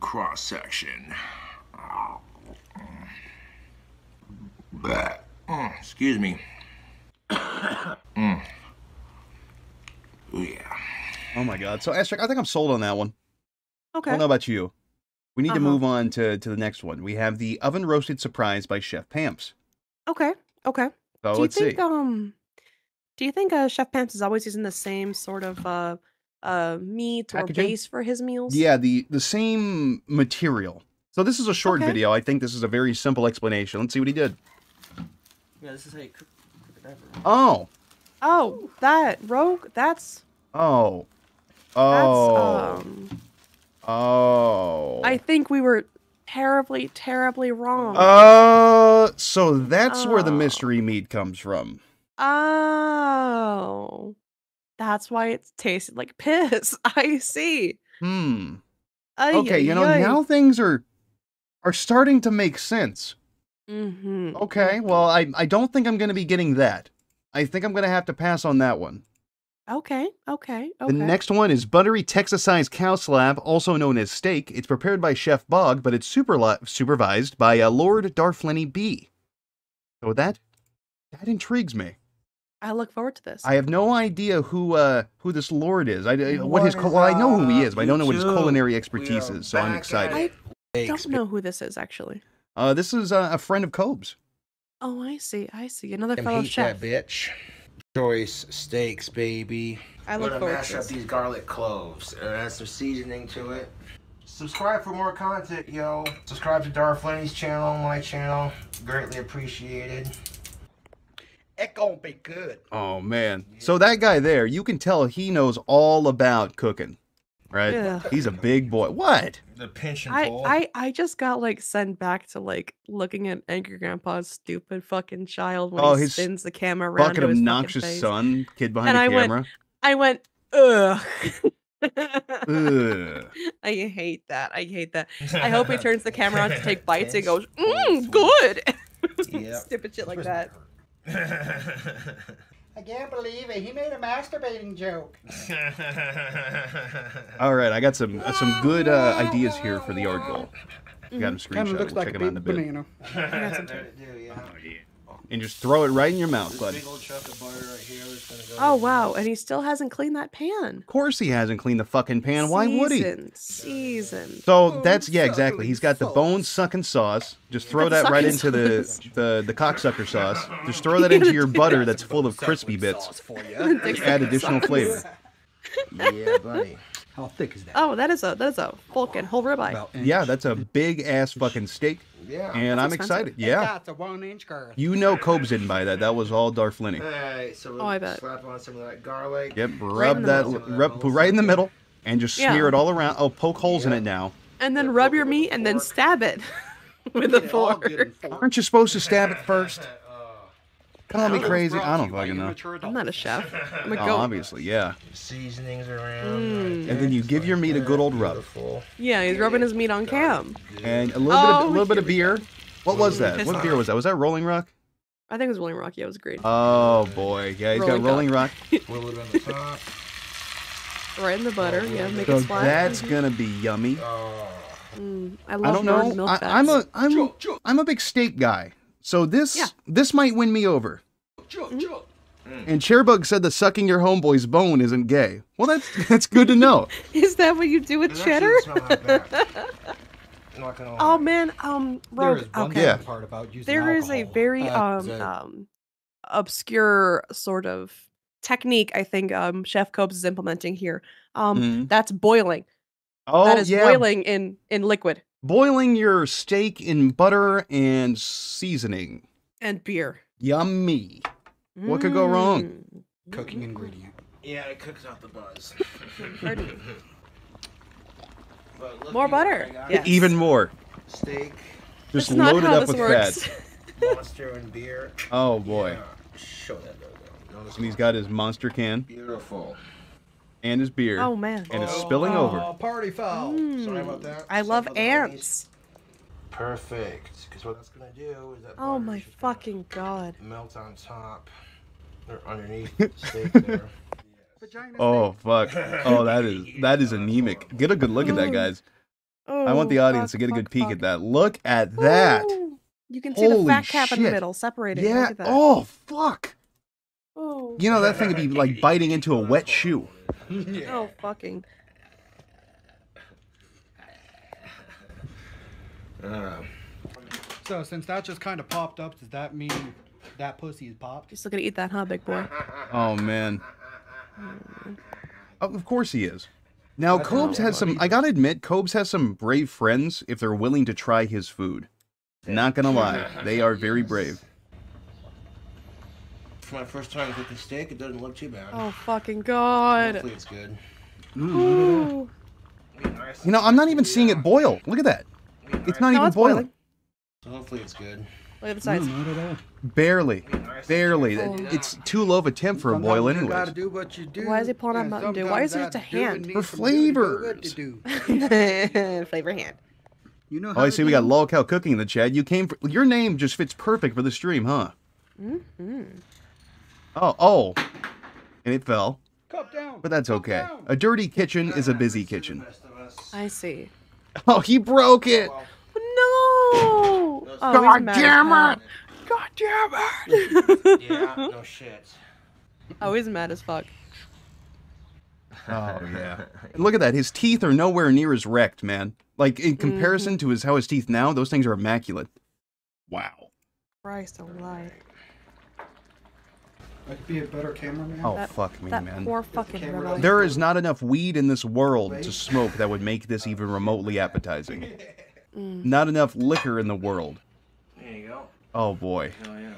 Cross section. Bleh. Oh. Mm, excuse me. mm. Ooh, yeah. Oh my god. So Astrid, I think I'm sold on that one. Okay. I don't know about you. We need to Uh-huh. move on to, to the next one. We have the oven roasted surprise by Chef Pamps. Okay. Okay. So do you let's think see. um do you think uh, Chef Pamps is always using the same sort of uh uh meat or Packaging? base for his meals? Yeah, the the same material. So this is a short Okay. video. I think this is a very simple explanation. Let's see what he did. Yeah, this is how you cook, cook. Oh. Oh, that rogue. That's Oh. that's Oh. um. oh. I think we were terribly, terribly wrong. Uh, so that's where the Oh. mystery meat comes from. oh, that's why it tasted like piss. I see. Hmm. Ay, Okay, you know ay, ay. now things are are starting to make sense. Mhm. Okay, well I I don't think I'm going to be getting that. I think I'm going to have to pass on that one. Okay, okay, okay. The next one is buttery Texas-sized cow slab, also known as steak. It's prepared by Chef Bog, but it's super supervised by uh, Lord Darth Lenny B. So that that intrigues me. I look forward to this. I have no idea who uh who this Lord is. I, I- what What his well, I know who he is, but I don't know what his culinary expertise is. So I'm excited. I don't know who this is actually. Uh, this is uh, a friend of Cobb's. Oh, I see. I see. Another And fellow hate chef. that bitch. Choice steaks, baby. I look Gonna mash up these garlic cloves and add some seasoning to it. Subscribe for more content, yo. Subscribe to Darth Lenny's channel, my channel. Greatly appreciated. It gonna be good. Oh man. So that guy there, you can tell he knows all about cooking. Right? Ugh. He's a big boy. What? The pinch and I, pull. I I just got like sent back to like looking at Angry Grandpa's stupid fucking child when Oh, he spins the camera around Fucking fucking obnoxious face. son, kid behind And the I went- camera. I went, ugh. Ugh. I hate that. I hate that. I hope he turns the camera on to take bites and goes, mmm, good. Yep. Stupid shit like that. I can't believe it. He made a masturbating joke. All right, I got some uh, some good uh, ideas here for the art goal. I got them Kind of screenshot. looks We'll like a check them out in a big bit. banana. got some There it do, yeah. And just throw it right in your mouth, This bud. big old chunk of butter right here is go Oh wow, and he still hasn't cleaned that pan. Of course he hasn't cleaned the fucking pan. Why would he? Seasoned, Seasoned. So that's yeah, exactly. He's got the bone sucking sauce. Just throw that right into the, the the cocksucker sauce. Just throw that into your butter that's full of crispy bits. Dick Add additional flavor. Yeah, buddy. How thick is that? Oh, that is a that is a fucking whole ribeye. About Yeah, that's a big ass fucking steak, Yeah. and I'm expensive. excited. Yeah, That's a one inch girth. you know Cobes didn't buy that. That was all Darth Lenny. Alright, so we'll Oh, I bet. slap on some of that garlic. Yep, Right rub in that, rub, right in the middle, and just Yeah. smear it all around. Oh, poke holes in it now. and then Yeah, rub your meat a and then stab it with a Get fork. good and full. Aren't you supposed to stab it first? Call me crazy. I don't fucking know. I'm not a chef. I'm a Oh, obviously, yeah. seasonings around. Mm. And then you give your meat a good old rub. Yeah, he's rubbing his meat on cam. And a little Oh, bit, of, a little bit of beer. What was that? What beer was that? Was that Rolling Rock? I think it was Rolling Rock. Yeah, it was great. Oh boy, yeah, he's got Rolling Rolling Rock. Will it on the top. right in the butter. Yeah, make So it splat. that's Mhm. gonna be yummy. Oh. Mm, I I love don't know. milk I. I'm a I'm I'm a big steak guy. So this Yeah. this might win me over. Mm-hmm. And Chairbug said that sucking your homeboy's bone isn't gay. Well, that's that's good to know. Is that what you do with It cheddar? doesn't smell that bad. I'm not gonna Oh man, um, Rogue. is one Okay. Yeah. part about using there is a very Uh, um the- um obscure sort of technique I think um Chef Cobes is implementing here. Um Mhm. that's boiling. Oh that is yeah, boiling in in liquid boiling your steak in butter and seasoning. and beer. Yummy. What could go wrong? Mm. cooking ingredient. Yeah, it cooks out the buzz. Pardon. But More butter. Yes. Even more. Steak, Just That's not load it how up this with works. fat. monster, and beer. Oh boy. Yeah. Show that logo. And he's what- got his monster can beautiful. And his beard. Oh man. And it's Oh. spilling over. Oh, party foul. Sorry about Mm. that. I Sorry love about ladies. ants. Perfect. Because what that's gonna do is that. Oh my is just gonna fucking god. Melt on top or underneath the steak there. Vagina Oh fuck. Oh that is that is anemic. Get a good look at that, guys. Oh, I want the audience to get a good fuck, peek fuck. at that. Look at that. Ooh. You can see the Holy fat cap in the middle, separating. Yeah. Look at that. Oh fuck. Oh. You know that thing would be like biting into a wet shoe. Oh fucking. Uh, So since that just kind of popped up, does that mean that pussy is popped? You're still gonna eat that, huh, big boy? Oh man. Oh, of course he is. Now, That's Cobes has some. I gotta admit, Cobes has some brave friends if they're willing to try his food. Not gonna lie, they are very brave. For my first time cooking steak, it doesn't look too bad. Oh fucking god. Hopefully it's good. Ooh. You know, I'm not even seeing it boil. Look at that. It's not No, even it's boiling. boiling. So hopefully it's good. Look at the sides. Not at all. Barely. Barely. Oh. It's too low of a temp for a boil, Sometimes you anyways. gotta do what you do. Why is he pulling out and Mountain Dew? Why is it just a hand? For some flavors. Flavor hand. You know Oh, I see. We got lolcow cooking in the chat. You came. For, your name just fits perfect for the stream, huh? Mm-hmm. Oh, oh, and it fell, Cup down. but that's cup okay. down. A dirty kitchen is a busy kitchen. I see. Oh, he broke it. No! Oh, God damn it! God damn it! Yeah, no shit. hell. Oh, he's mad as fuck. Oh yeah. And look at that. His teeth are nowhere near as wrecked, man. Like in comparison mm-hmm. to his how his teeth now, those things are immaculate. Wow. Christ alive. I could be a better cameraman. Oh That- fuck me, That man. poor fucking camera. There is not enough weed in this world to smoke that would make this even remotely appetizing. Mm. Not enough liquor in the world. There you go. Oh boy. Hell yeah.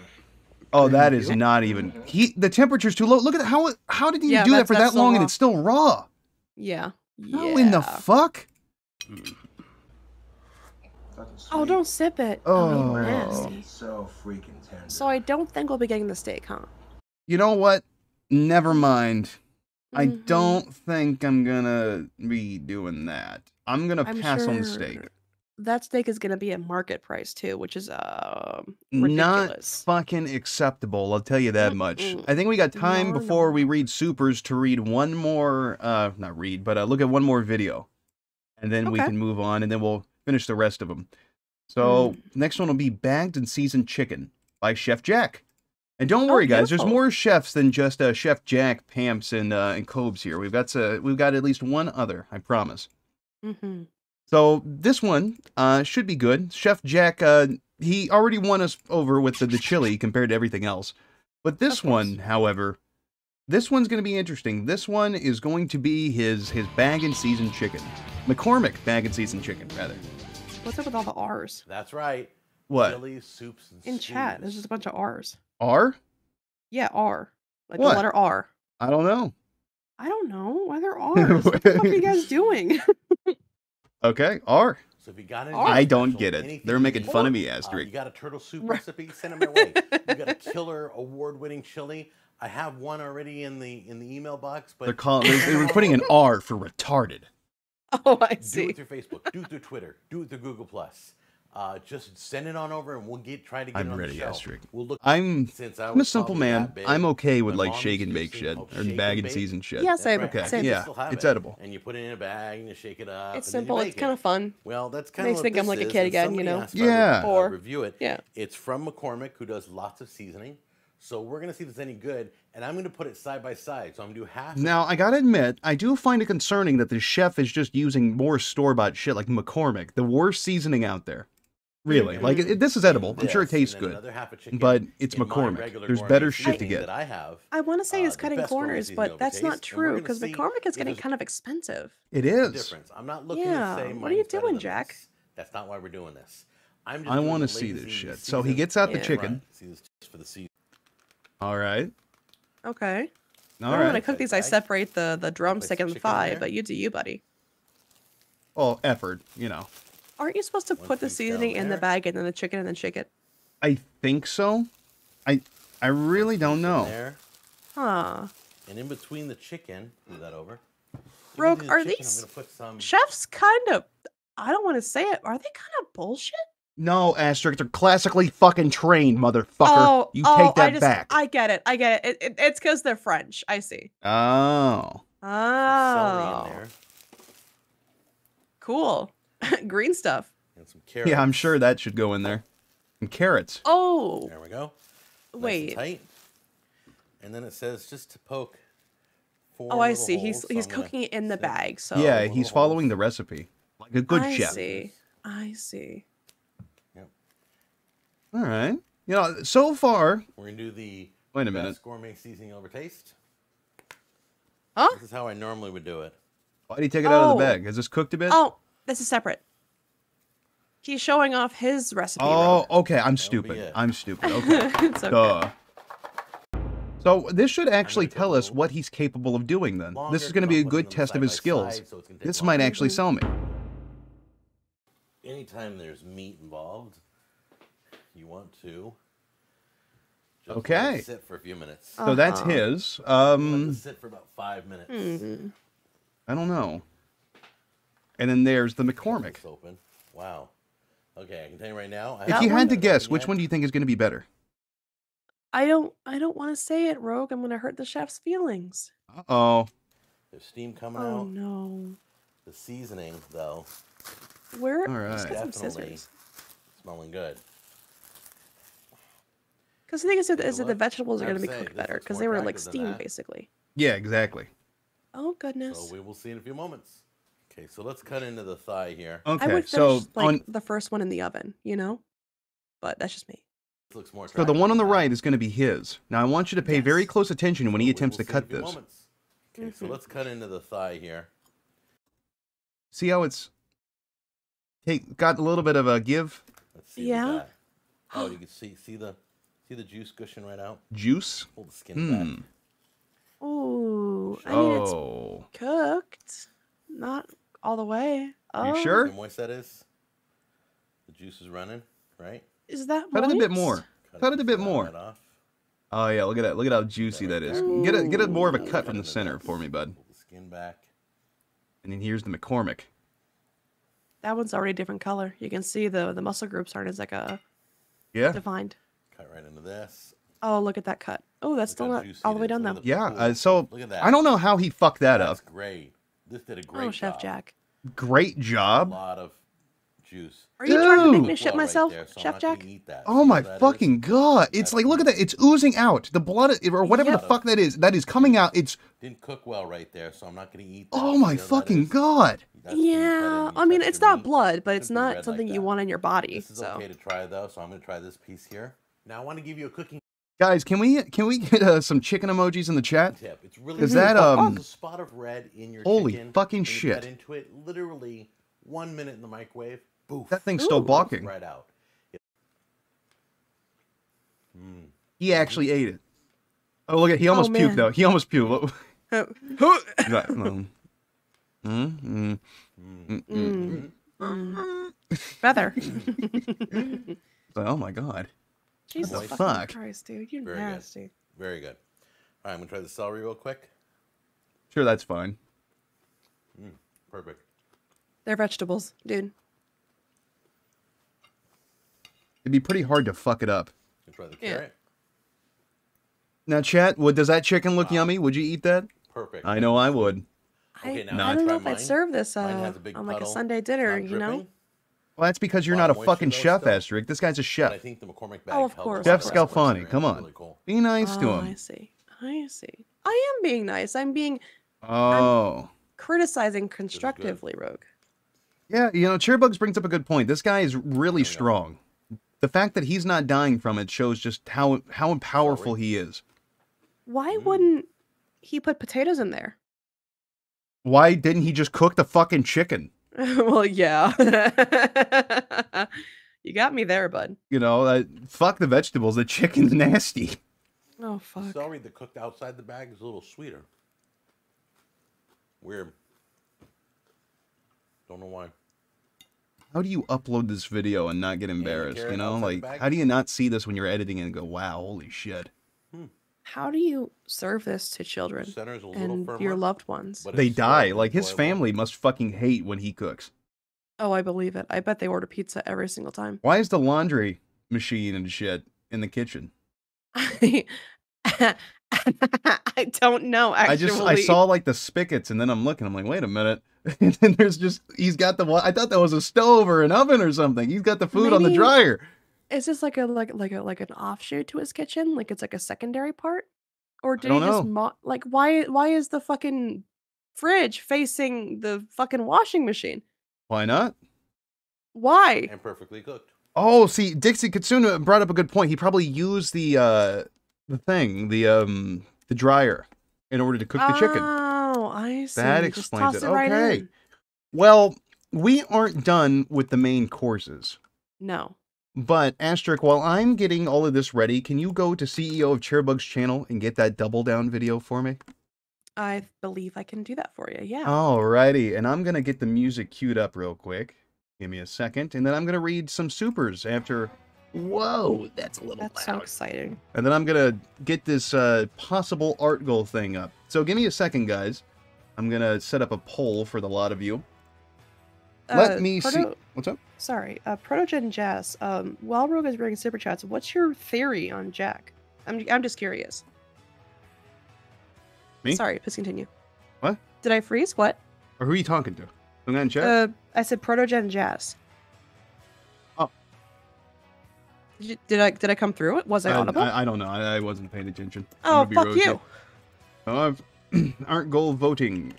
Oh, that is not even. He the temperature's too low. Look at that. How how did he Yeah, do that for that's that long so and it's still raw? Yeah. How in the fuck? Fucking. Oh, don't sip it. Oh. nasty. So freaking tender. So I don't think we'll be getting the steak, huh? You know what? Never mind. I Mhm. don't think I'm gonna be doing that. I'm gonna I'm pass on the steak. That steak is gonna be at market price too, which is um Not fucking acceptable. I'll tell you that much. Mm-mm. I think we got time No, before no. we read supers to read one more. Uh, not read, but uh, look at one more video, and then we can move on, and then we'll finish the rest of them. So Mm. next one will be bagged and seasoned chicken by Chef Jack. And don't Oh, worry, guys. There's more chefs than just uh, Chef Jack, Pamps, and uh, and Cobes here. We've got uh, we've got at least one other. I promise. Mm-hmm. So this one uh, should be good. Chef Jack, uh, he already won us over with the, the chili compared to everything else. But this one, however, this one's going to be interesting. This one is going to be his his bag and seasoned chicken, McCormick bag and seasoned chicken, rather. What's up with all the R's? That's right. What Chilies, soups, and In chat, there's just a bunch of R's. R? Yeah, R. Like What? the letter R. I don't know. I don't know why there are? What the fuck are you guys doing? Okay, R. So if you got any, I don't special, get it. They're making fun of me, uh, you got a turtle soup recipe? Send them my way. You got a killer award-winning chili? I have one already in the in the email box, but They're calling. They're, they were putting an R for retarded. oh, I see. do it through Facebook, do it through Twitter, do it through Google Plus. Uh, just send it on over, and we'll get try to get I'm it on ready, the show. Astrid. We'll look. I'm since I I'm a simple man. big, I'm okay with my like mom shake and bake shit "Oh, or shake bag and bake." seasoned shit. Yeah, That's same. right. I Okay, Same. yeah, it's it. edible. And you put it in a bag and you shake it up. It's and then you simple. It's bake kind of fun. Well, that's kind Makes of me think I'm like a kid again, you know? I would, Yeah. Or- review it. yeah. It's from McCormick, who does lots of seasoning. So we're gonna see if it's any good, and I'm gonna put it side by side. So I'm gonna do half. Now, I gotta admit, I do find it concerning that the chef is just using more store bought shit like McCormick, the worst seasoning out there. Really, like it, this is edible. I'm sure it tastes good, another half a chicken but it's McCormick. There's better shit to get. I have. I want to say Uh, it's cutting corners, but that's not taste, and we're true because McCormick is getting kind of expensive. It is. difference. I'm not looking Yeah, to say what are you doing, Jack? this. That's not why we're doing this. I'm just I want to see this shit. So he gets out the chicken. front. See this just for the. All right. Okay. All Normally when I cook these, I separate the the drumstick and the thigh, but you do you, buddy. Well, effort, you know. Aren't you supposed to One put the seasoning in the bag and then the chicken and then shake it? I think so. I I really don't know. There. Huh. And in between the chicken, move that over. In Rogue, the are chicken, these put some. Chefs kind of I don't want to say it. Are they kind of bullshit? No, Asterisk, they're classically fucking trained, motherfucker. Oh, you oh, take that I just, back. I get it. I get it. it, it it's because they're French. I see. Oh. Oh, cool. Green stuff. and some carrots. Yeah, I'm sure that should go in there. And carrots. Oh, There we go. Nice and wait. tight. And then it says just to poke. Four Oh, I little see. He's holes, so he's I'm cooking it in the bag. So yeah, little he's following holes. the recipe. Like a good I chef. see. I see. Yep. All right. You know, so far, We're gonna do the Wait a best minute. gourmet seasoning over taste. Huh? This is how I normally would do it. Why did he take it out of Oh. the bag? Has this cooked a bit? Oh, this is separate. He's showing off his recipe. Oh, okay. I'm stupid. I'm stupid. Okay. It's okay. Duh. So this should actually tell us what he's capable of doing. Then this is going to be a I'm putting good test of his skills. side, so it's gonna take This might actually sell me. Anytime there's meat involved, you want to. Just Okay. Let sit for a few minutes. So that's Uh-huh. his. Let Um, sit for about five minutes. Mhm. I don't know. And then there's the McCormick. It's open. Wow. Okay, I can tell you right now. I If you had to guess, which one do you think is going to be better? I don't. I don't want to say it, Rogue. I'm gonna hurt the chef's feelings. Uh oh, There's steam coming Oh out. Oh no. The seasoning, though, Where? All Just right. get some Definitely. scissors. smelling good. Because the thing is, that- Take a is that the vegetables are gonna be cooked better because they were like attractive steamed basically. yeah, exactly. Oh goodness. So we will see in a few moments. Okay, so let's cut into the thigh here. I Okay, would so like on the first one in the oven, you know. But that's just me. This looks more so the one on the right is going to be his. Now I want you to pay very close attention when So he we attempts will to see in a cut this. moments. Okay, so Mhm. let's cut into the thigh here. See how it's take got a little bit of a give Let's see. Yeah. What we got. Oh, you can see see the see the juice gushing right out. juice. Pull the skin Hmm. back. Ooh, I mean it's Oh, cooked, not all the way. Oh, you sure? How moist that is? The juice is running, right? Is that Cut it a bit more. Cut Cut it a bit more. right off. Oh yeah, look at that. Look at how juicy right that is. there. Get a get a more of a cut from the center for me, bud. Pull the skin back. And then here's the McCormick. That one's already a different color. You can see the the muscle groups aren't as like a Yeah. defined. Cut right into this. Oh, look at that cut. Oh, that's Look still not all the way is. down though. Yeah. Uh, so Look at that. I don't know how he fucked that That's up. great. This did a oh, great Oh, Chef job. Jack. Great A job. lot of juice. Are you trying to make me shit Well, right myself, there, so Chef Jack? eat that. Oh See my what that is? fucking god! It's That's like look at that. It's oozing out. The blood or whatever Yeah. the fuck that is. That is coming out. It's Didn't cook well right there, so I'm not gonna eat that. oh my how that fucking is? god. That's when you cut Yeah, I mean it's not meat. blood, but it's Shouldn't be red not like something you want in your body. This is So okay to try though, so I'm gonna try this piece here. Now I want to give you a cooking Guys, can we can we get uh, some chicken emojis in the chat? tip. It's really Is that, um, a spot of red in your holy chicken. fucking when you cut shit. into it, literally one minute in the microwave. Boof. That thing's still Ooh. balking. right out. Mm. He actually ate it. Oh look at he almost Oh, puked man. though. He almost puked. Oh. Right, feather. Oh my god. Jesus the fucking fuck? Christ, dude, you're Very good. nasty. Very good. All right, I'm gonna try the celery real quick. Sure, that's fine. Perfect. They're vegetables, dude. It'd be pretty hard to fuck it up. Let's try the Yeah. carrot. Now, chat, would does that chicken look yummy? Would you eat that? Perfect. I know I would. Okay, I, now I I don't know try if I'd serve this uh, has a big on like a. Sunday dinner, you know? Dripping, Well, that's because you're not a fucking chef, still. Asterisk. This guy's a but chef. I think the McCormick bag Oh, of course, with Chef the. Scalfani, come on. Really cool. Be nice to him. I see. I see. I am being nice. I'm being Oh. criticizing constructively, Rogue. Yeah, you know, Chairbugs brings up a good point. This guy is really Yeah. strong. The fact that he's not dying from it shows just how how powerful Sorry. he is. Why Mm. wouldn't he put potatoes in there? Why didn't he just cook the fucking chicken? well, yeah. you got me there, bud. You know, uh, fuck the vegetables. The chicken's nasty. Oh The fuck. celery that cooked outside the bag is a little sweeter. Weird. Don't know why. How do you upload this video and not get embarrassed? You know, like how do you not see this when you're editing and go, "Wow, holy shit." How do you serve this to children center a and firmer. your loved ones? They die. Like his enjoyable. family must fucking hate when he cooks. Oh, I believe it. I bet they order pizza every single time. Why is the laundry machine and shit in the kitchen? I don't know. Actually, I just I saw like the spigots and then I'm looking. I'm like, wait a minute. and then there's just he's got the I thought that was a stove or an oven or something. He's got the food on the dryer. Is this like a like like a like an offshoot to his kitchen? Like it's like a secondary part, or did don't he just mo- like why why is the fucking fridge facing the fucking washing machine? Why not? Why? And perfectly cooked. Oh, see, Dixie Katsuna brought up a good point. He probably used the uh the thing, the um the dryer in order to cook the chicken. Oh, I see. That Just explains toss it. it right Okay. in. Well, we aren't done with the main courses. No. But Asterisk, while I'm getting all of this ready, can you go to CEO of Chairbug's channel and get that double down video for me? I believe I can do that for you. Yeah. Alrighty, and I'm gonna get the music queued up real quick. Give me a second, and then I'm gonna read some supers after. Whoa, that's a little That's so exciting. And then I'm gonna get this uh, possible art goal thing up. So give me a second, guys. I'm gonna set up a poll for the lot of you. Let Uh, me see. Proto- What's up? Sorry, uh, Protogen Jazz. Um, while Rogue is reading super chats, what's your theory on Jack? I'm I'm just curious. Me? Sorry, please continue. What? Did I freeze? What? Or who are you talking to? In chat? Uh, I said Protogen Jazz. Oh. Did, you- did I did I come through it? Was I I, audible? I, I don't know. I, I wasn't paying attention. oh, I'm gonna be fuck you. Oh, I've art goal voting.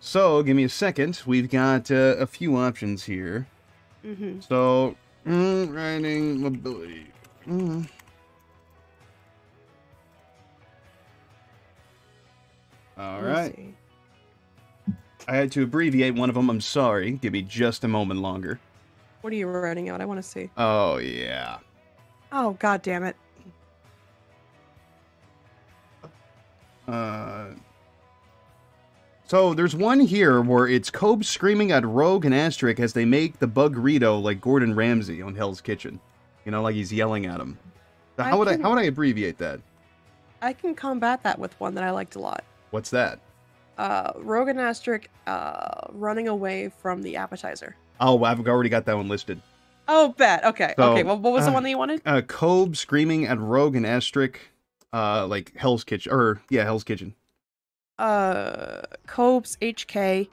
So give me a second. We've got uh, a few options here. Mm-hmm. So mm, writing mobility. Mm. All right. I had to abbreviate one of them. I'm sorry. Give me just a moment longer. What are you writing out? I want to see. Oh yeah. Oh god damn it. Uh, so there's one here where it's Cobb screaming at Rogue and Asterisk as they make the bug Rito like Gordon Ramsay on Hell's Kitchen. You know, like he's yelling at him. So I how would I how would I abbreviate that? I can combat that with one that I liked a lot. What's that? Uh, Rogue and Asterisk uh, running away from the appetizer. Oh, I've already got that one listed. Oh, bet. Okay. So, okay. Well, what was the uh, one that you wanted? Uh, Cobb screaming at Rogue and Asterisk, uh, like Hell's Kitchen, or yeah, Hell's Kitchen. Uh, Cobes HK.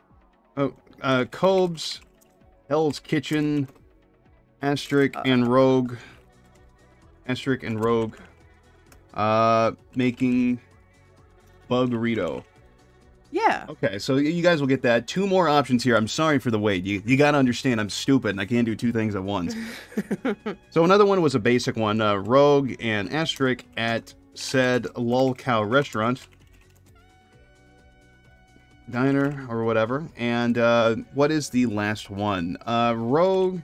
Oh, uh, Cobb's, Hell's Kitchen, Asterisk Uh. and Rogue, Asterisk and Rogue, uh, making Buggerito. Yeah. Okay, so you guys will get that. Two more options here. I'm sorry for the wait. You you gotta understand I'm stupid and I can't do two things at once. so another one was a basic one. Uh, Rogue and Asterisk at said Lolcow restaurant. Diner or whatever. And uh, what is the last one? Uh, Rogue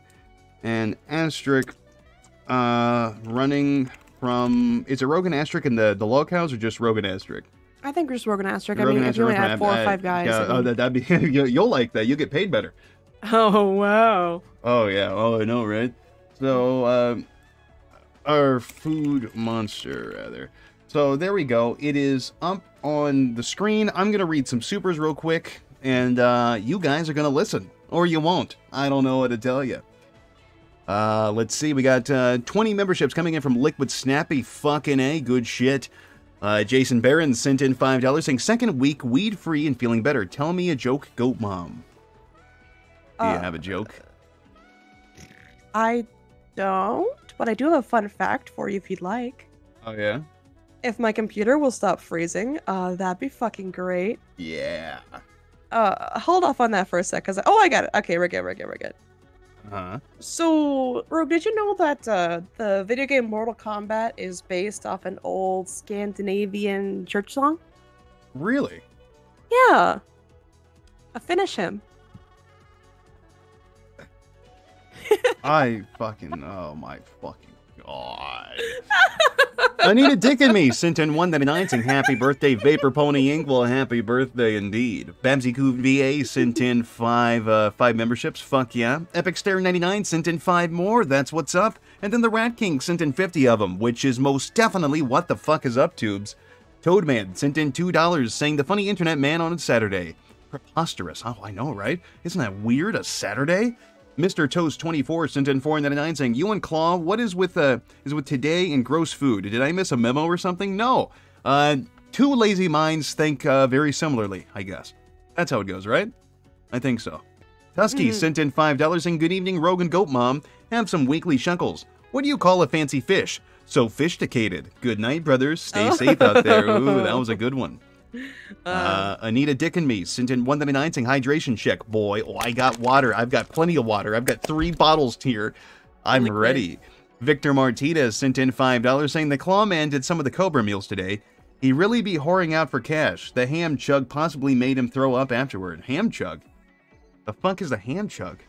and Asterisk uh, running from. Is it Rogue and Asterisk in the, the Lolcows or just Rogue and Asterisk? I think just Rogue and Asterisk. I mean, if you only had four or five guys. Yeah, oh, that, that'd be you- you'll like that. You'll get paid better. Oh wow. Oh yeah. Oh, I know, right? So, uh, our food monster, rather. So there we go. It is up on the screen. I'm gonna read some supers real quick, and uh, you guys are gonna listen, or you won't. I don't know what to tell you. Uh, let's see. We got uh, 20 memberships coming in from Liquid Snappy. Fucking a good shit. Uh, Jason Barron sent in five dollars, saying second week weed free and feeling better. Tell me a joke, goat mom. Do you Uh, have a joke? I don't, but I do have a fun fact for you if you'd like. Oh yeah. If my computer will stop freezing, uh, that'd be fucking great. Yeah. Uh, hold off on that for a sec, cause I- oh, I got it. Okay, we're good, we're good, we're good. Huh? So, Rogue, did you know that uh, the video game Mortal Kombat is based off an old Scandinavian church song? Really? Yeah. Finish him. I fucking oh my fucking god. Anita Dick and me sent in 199 saying happy birthday, Vapor Pony Inc. Well, happy birthday indeed. Bamsy Coo VA sent in five uh, five memberships. Fuck yeah. Epic Stare 99 sent in five more. That's what's up. And then the Rat King sent in 50 of them, which is most definitely what the fuck is up, tubes. Toadman sent in two dollars, saying the funny internet man on a Saturday. Preposterous. Oh, I know, right? Isn't that weird? A Saturday? Mr. Toast 24 sent in 499 saying, You and Claw, what is with uh is with today and gross food? Did I miss a memo or something? No. Uh two lazy minds think uh, very similarly, I guess. That's how it goes, right? I think so. Tusky sent in five dollars and good evening, Rogan Goat Mom. Have some weekly shuckles. What do you call a fancy fish? Sophisticated. Good night, brothers. Stay safe out there. Ooh, that was a good one. Uh, Anita Dick and me sent in 199 saying hydration check. Boy, oh, I got water. I've got plenty of water. I've got three bottles here. I'm Liquid. ready. Victor Martinez sent in $5 saying the Clawman did some of the Cobra meals today. He really be whoring out for cash. The ham chug possibly made him throw up afterward. Ham chug? The fuck is a ham chug?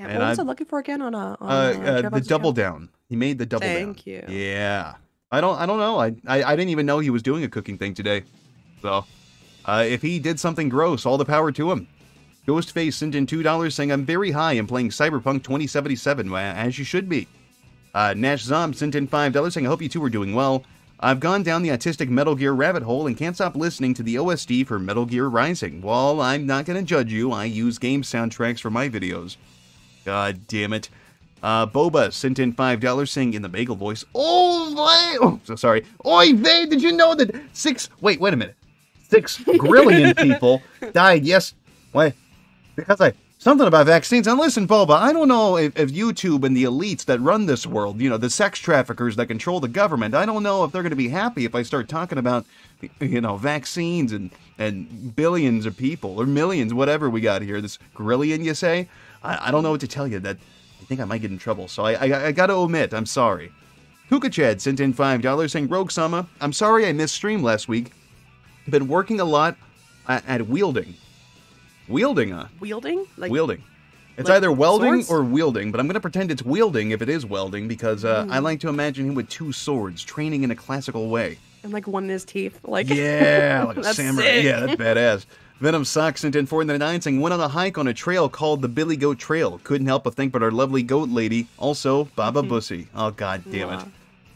Yeah, And what was I- looking for again on a on Uh, uh, the double channel? down. He made the double down. Thank you. Yeah. I don't I don't know. I, I I didn't even know he was doing a cooking thing today. So, uh, if he did something gross, all the power to him. Ghostface sent in two dollars saying I'm very high and playing Cyberpunk 2077 as you should be. Uh, Nash Zom sent in five dollars saying I hope you two are doing well. I've gone down the autistic Metal Gear rabbit hole and can't stop listening to the OSD for Metal Gear Rising. Well, I'm not gonna judge you. I use game soundtracks for my videos. God damn it. Uh, Boba sent in five dollars, saying in the bagel voice, "Oh, vey- oh, so sorry. Oi, vey, did you know that six? Wait, wait a minute. Six grillion people died. Yes, why? Because I something about vaccines. And listen, Boba, I don't know if, if YouTube and the elites that run this world, you know, the sex traffickers that control the government, I don't know if they're going to be happy if I start talking about, you know, vaccines and and billions of people or millions, whatever we got here. This grillion, you say? I, I don't know what to tell you. That I think I might get in trouble. So I I, I got to omit. I'm sorry. Hookachad sent in five dollars saying, Rogue Sama, I'm sorry I missed stream last week. Been working a lot at, at wielding. Wielding, uh, Wielding? Like wielding. It's like either welding swords? or wielding, but I'm going to pretend it's wielding if it is welding because uh, Mm. I like to imagine him with two swords, training in a classical way. and like one in his teeth. Like Yeah, like a samurai. sick. Yeah, that's badass. Venom Sock sent in 499 saying, went on a hike on a trail called the Billy Goat Trail. Couldn't help but think about our lovely goat lady. Also, Baba Bussy. Oh, god damn it.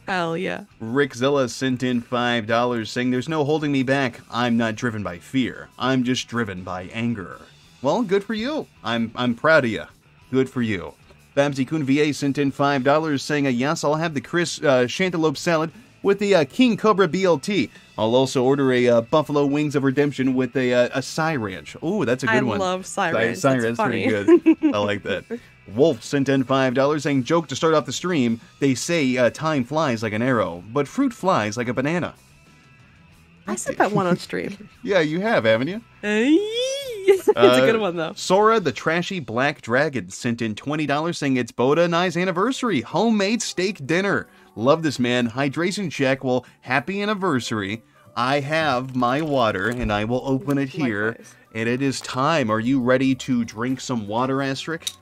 Hell yeah. Rick Zilla sent in $5 saying, There's no holding me back. I'm not driven by fear. I'm just driven by anger. Well, good for you. I'm I'm proud of you. Good for you. Babsy Kun VA sent in $5 saying, uh, Yes, I'll have the Chris uh, Chantelope salad with the uh, King Cobra BLT. I'll also order a uh, Buffalo Wings of Redemption with a, uh, a Cy Ranch. Oh, that's a good I one. I love Cy- Ranch. Cy That's Ranch, funny. pretty good. I like that. Wolf sent in five dollars saying, "Joke to start off the stream. They say uh, time flies like an arrow, but fruit flies like a banana." I said that one on stream. Yeah, you have, haven't you? it's a Uh, good one though. Sora, the trashy black dragon, sent in twenty dollars saying it's Boda and I's anniversary, homemade steak dinner. Love this man. Hydration check. Well, happy anniversary. I have my water, and I will open it here. Likewise. And it is time. Are you ready to drink some water, Asterisk?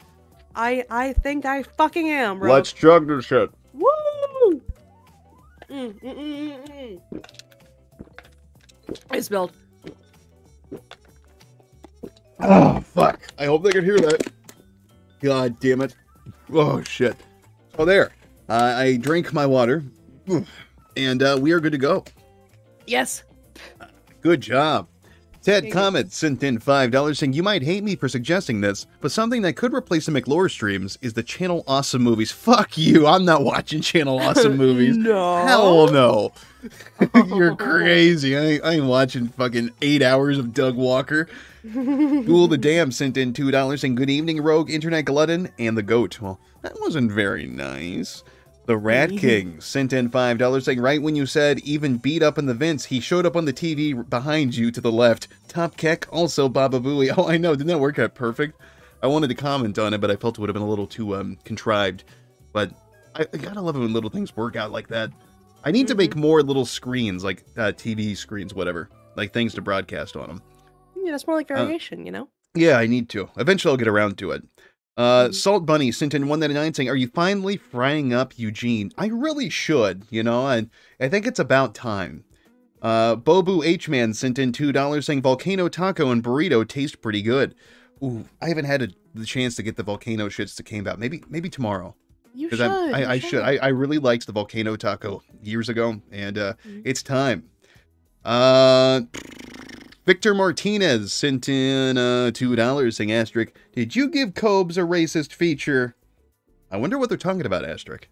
I I think I fucking am, bro. Let's chug this shit. Woo! Mm, mm, mm, mm, mm. I spilled. Oh, fuck. I hope they can hear that. God damn it. Oh, shit. Oh, there. Uh, I drank my water. And uh, we are good to go. Yes. Good job. Ted Comet sent in $5 saying, You might hate me for suggesting this, but something that could replace the McLore streams is the Channel Awesome movies. Fuck you. I'm not watching Channel Awesome movies. No. Hell no. You're crazy. I ain't, I ain't watching fucking eight hours of Doug Walker. Ghoul the Dam sent in $2 saying, Good evening, Rogue, Internet Glutton, and the Goat. Well, that wasn't very nice. The Rat King sent in $5 saying, Right when you said even beat up in the vents, he showed up on the TV behind you to the left. Top Keck, also Baba Booey. Oh, I know. Didn't that work out perfect? I wanted to comment on it, but I felt it would have been a little too um, contrived. But I, I gotta love it when little things work out like that. I need to make more little screens, like uh, TV screens, whatever, like things to broadcast on them. Yeah, that's more like variation, you know. Yeah, I need to. Eventually, I'll get around to it. Uh, Salt Bunny sent in 199 saying, Are you finally frying up Eugene? I really should, you know, and I think it's about time. Uh, Bobu H Man sent in $2 saying, Volcano Taco and Burrito taste pretty good. Ooh, I haven't had a, the chance to get the volcano shits that came out. Maybe maybe tomorrow. You should. I, you I, I should. I, I really liked the volcano taco years ago, and uh, it's time. Uh, Victor Martinez sent in uh, two dollars, saying asterisk. Did you give Cobes a racist feature? I wonder what they're talking about, asterisk.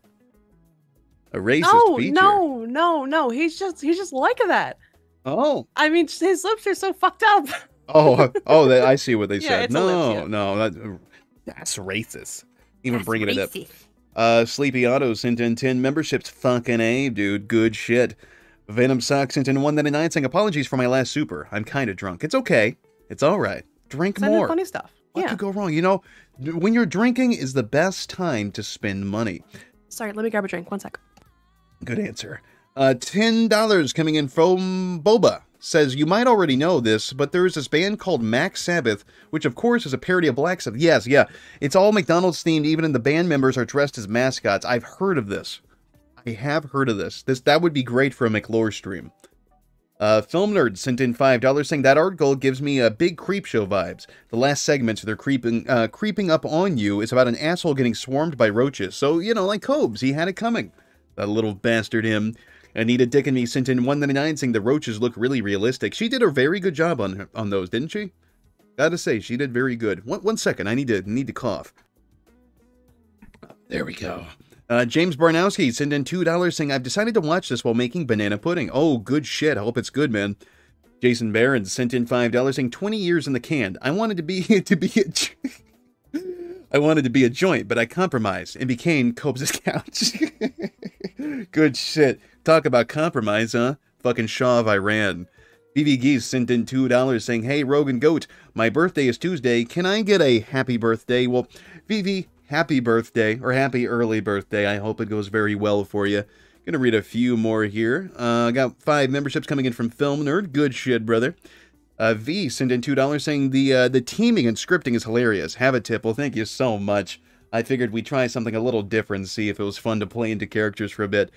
A racist no, feature. no, no, no. He's just he's just like that. Oh, I mean, his lips are so fucked up. oh, oh! That, I see what they Yeah, said. No, lip, yeah. no, that, that's racist. Even bringing it up. Uh, Sleepy Auto sent in 10 memberships. Fucking A, dude. Good shit. Venom Sock sent in 199 saying, Apologies for my last super. I'm kind of drunk. It's okay. It's all right. Drink Send more. funny stuff. What yeah. could go wrong? You know, when you're drinking is the best time to spend money. Sorry, let me grab a drink. One sec. Good answer. Uh, ten dollars coming in from Boba says you might already know this, but there is this band called Mac Sabbath, which of course is a parody of Black Sabbath. Yes, yeah, it's all McDonald's themed. Even in the band members are dressed as mascots. I've heard of this. I have heard of this. This that would be great for a McLore stream. Uh, Film Nerd sent in five dollars saying that article gives me a uh, big creep show vibes. The last segment, so they're creeping, uh, creeping up on you, is about an asshole getting swarmed by roaches. So you know, like Cobes, he had it coming. That little bastard him. Anita Dick and me sent in 199 saying the roaches look really realistic. She did a very good job on on those, didn't she? Gotta say, she did very good. One, one second, I need to need to cough. There we go. Uh, James Barnowski sent in two dollars saying I've decided to watch this while making banana pudding. Oh, good shit. I hope it's good, man. Jason Barron sent in five dollars saying 20 years in the can. I wanted to be to be a I wanted to be a joint, but I compromised and became Cobes' couch. good shit. Talk about compromise, huh? Fucking Shah of Iran. BB Geese sent in $2 saying, Hey, Rogan Goat, my birthday is Tuesday. Can I get a happy birthday? Well, VV, happy birthday, or happy early birthday. I hope it goes very well for you. Gonna read a few more here. Uh, got five memberships coming in from Film Nerd. Good shit, brother. Uh, v sent in $2 saying, the, uh, the teaming and scripting is hilarious. Have a tip. Well, thank you so much. I figured we'd try something a little different, see if it was fun to play into characters for a bit.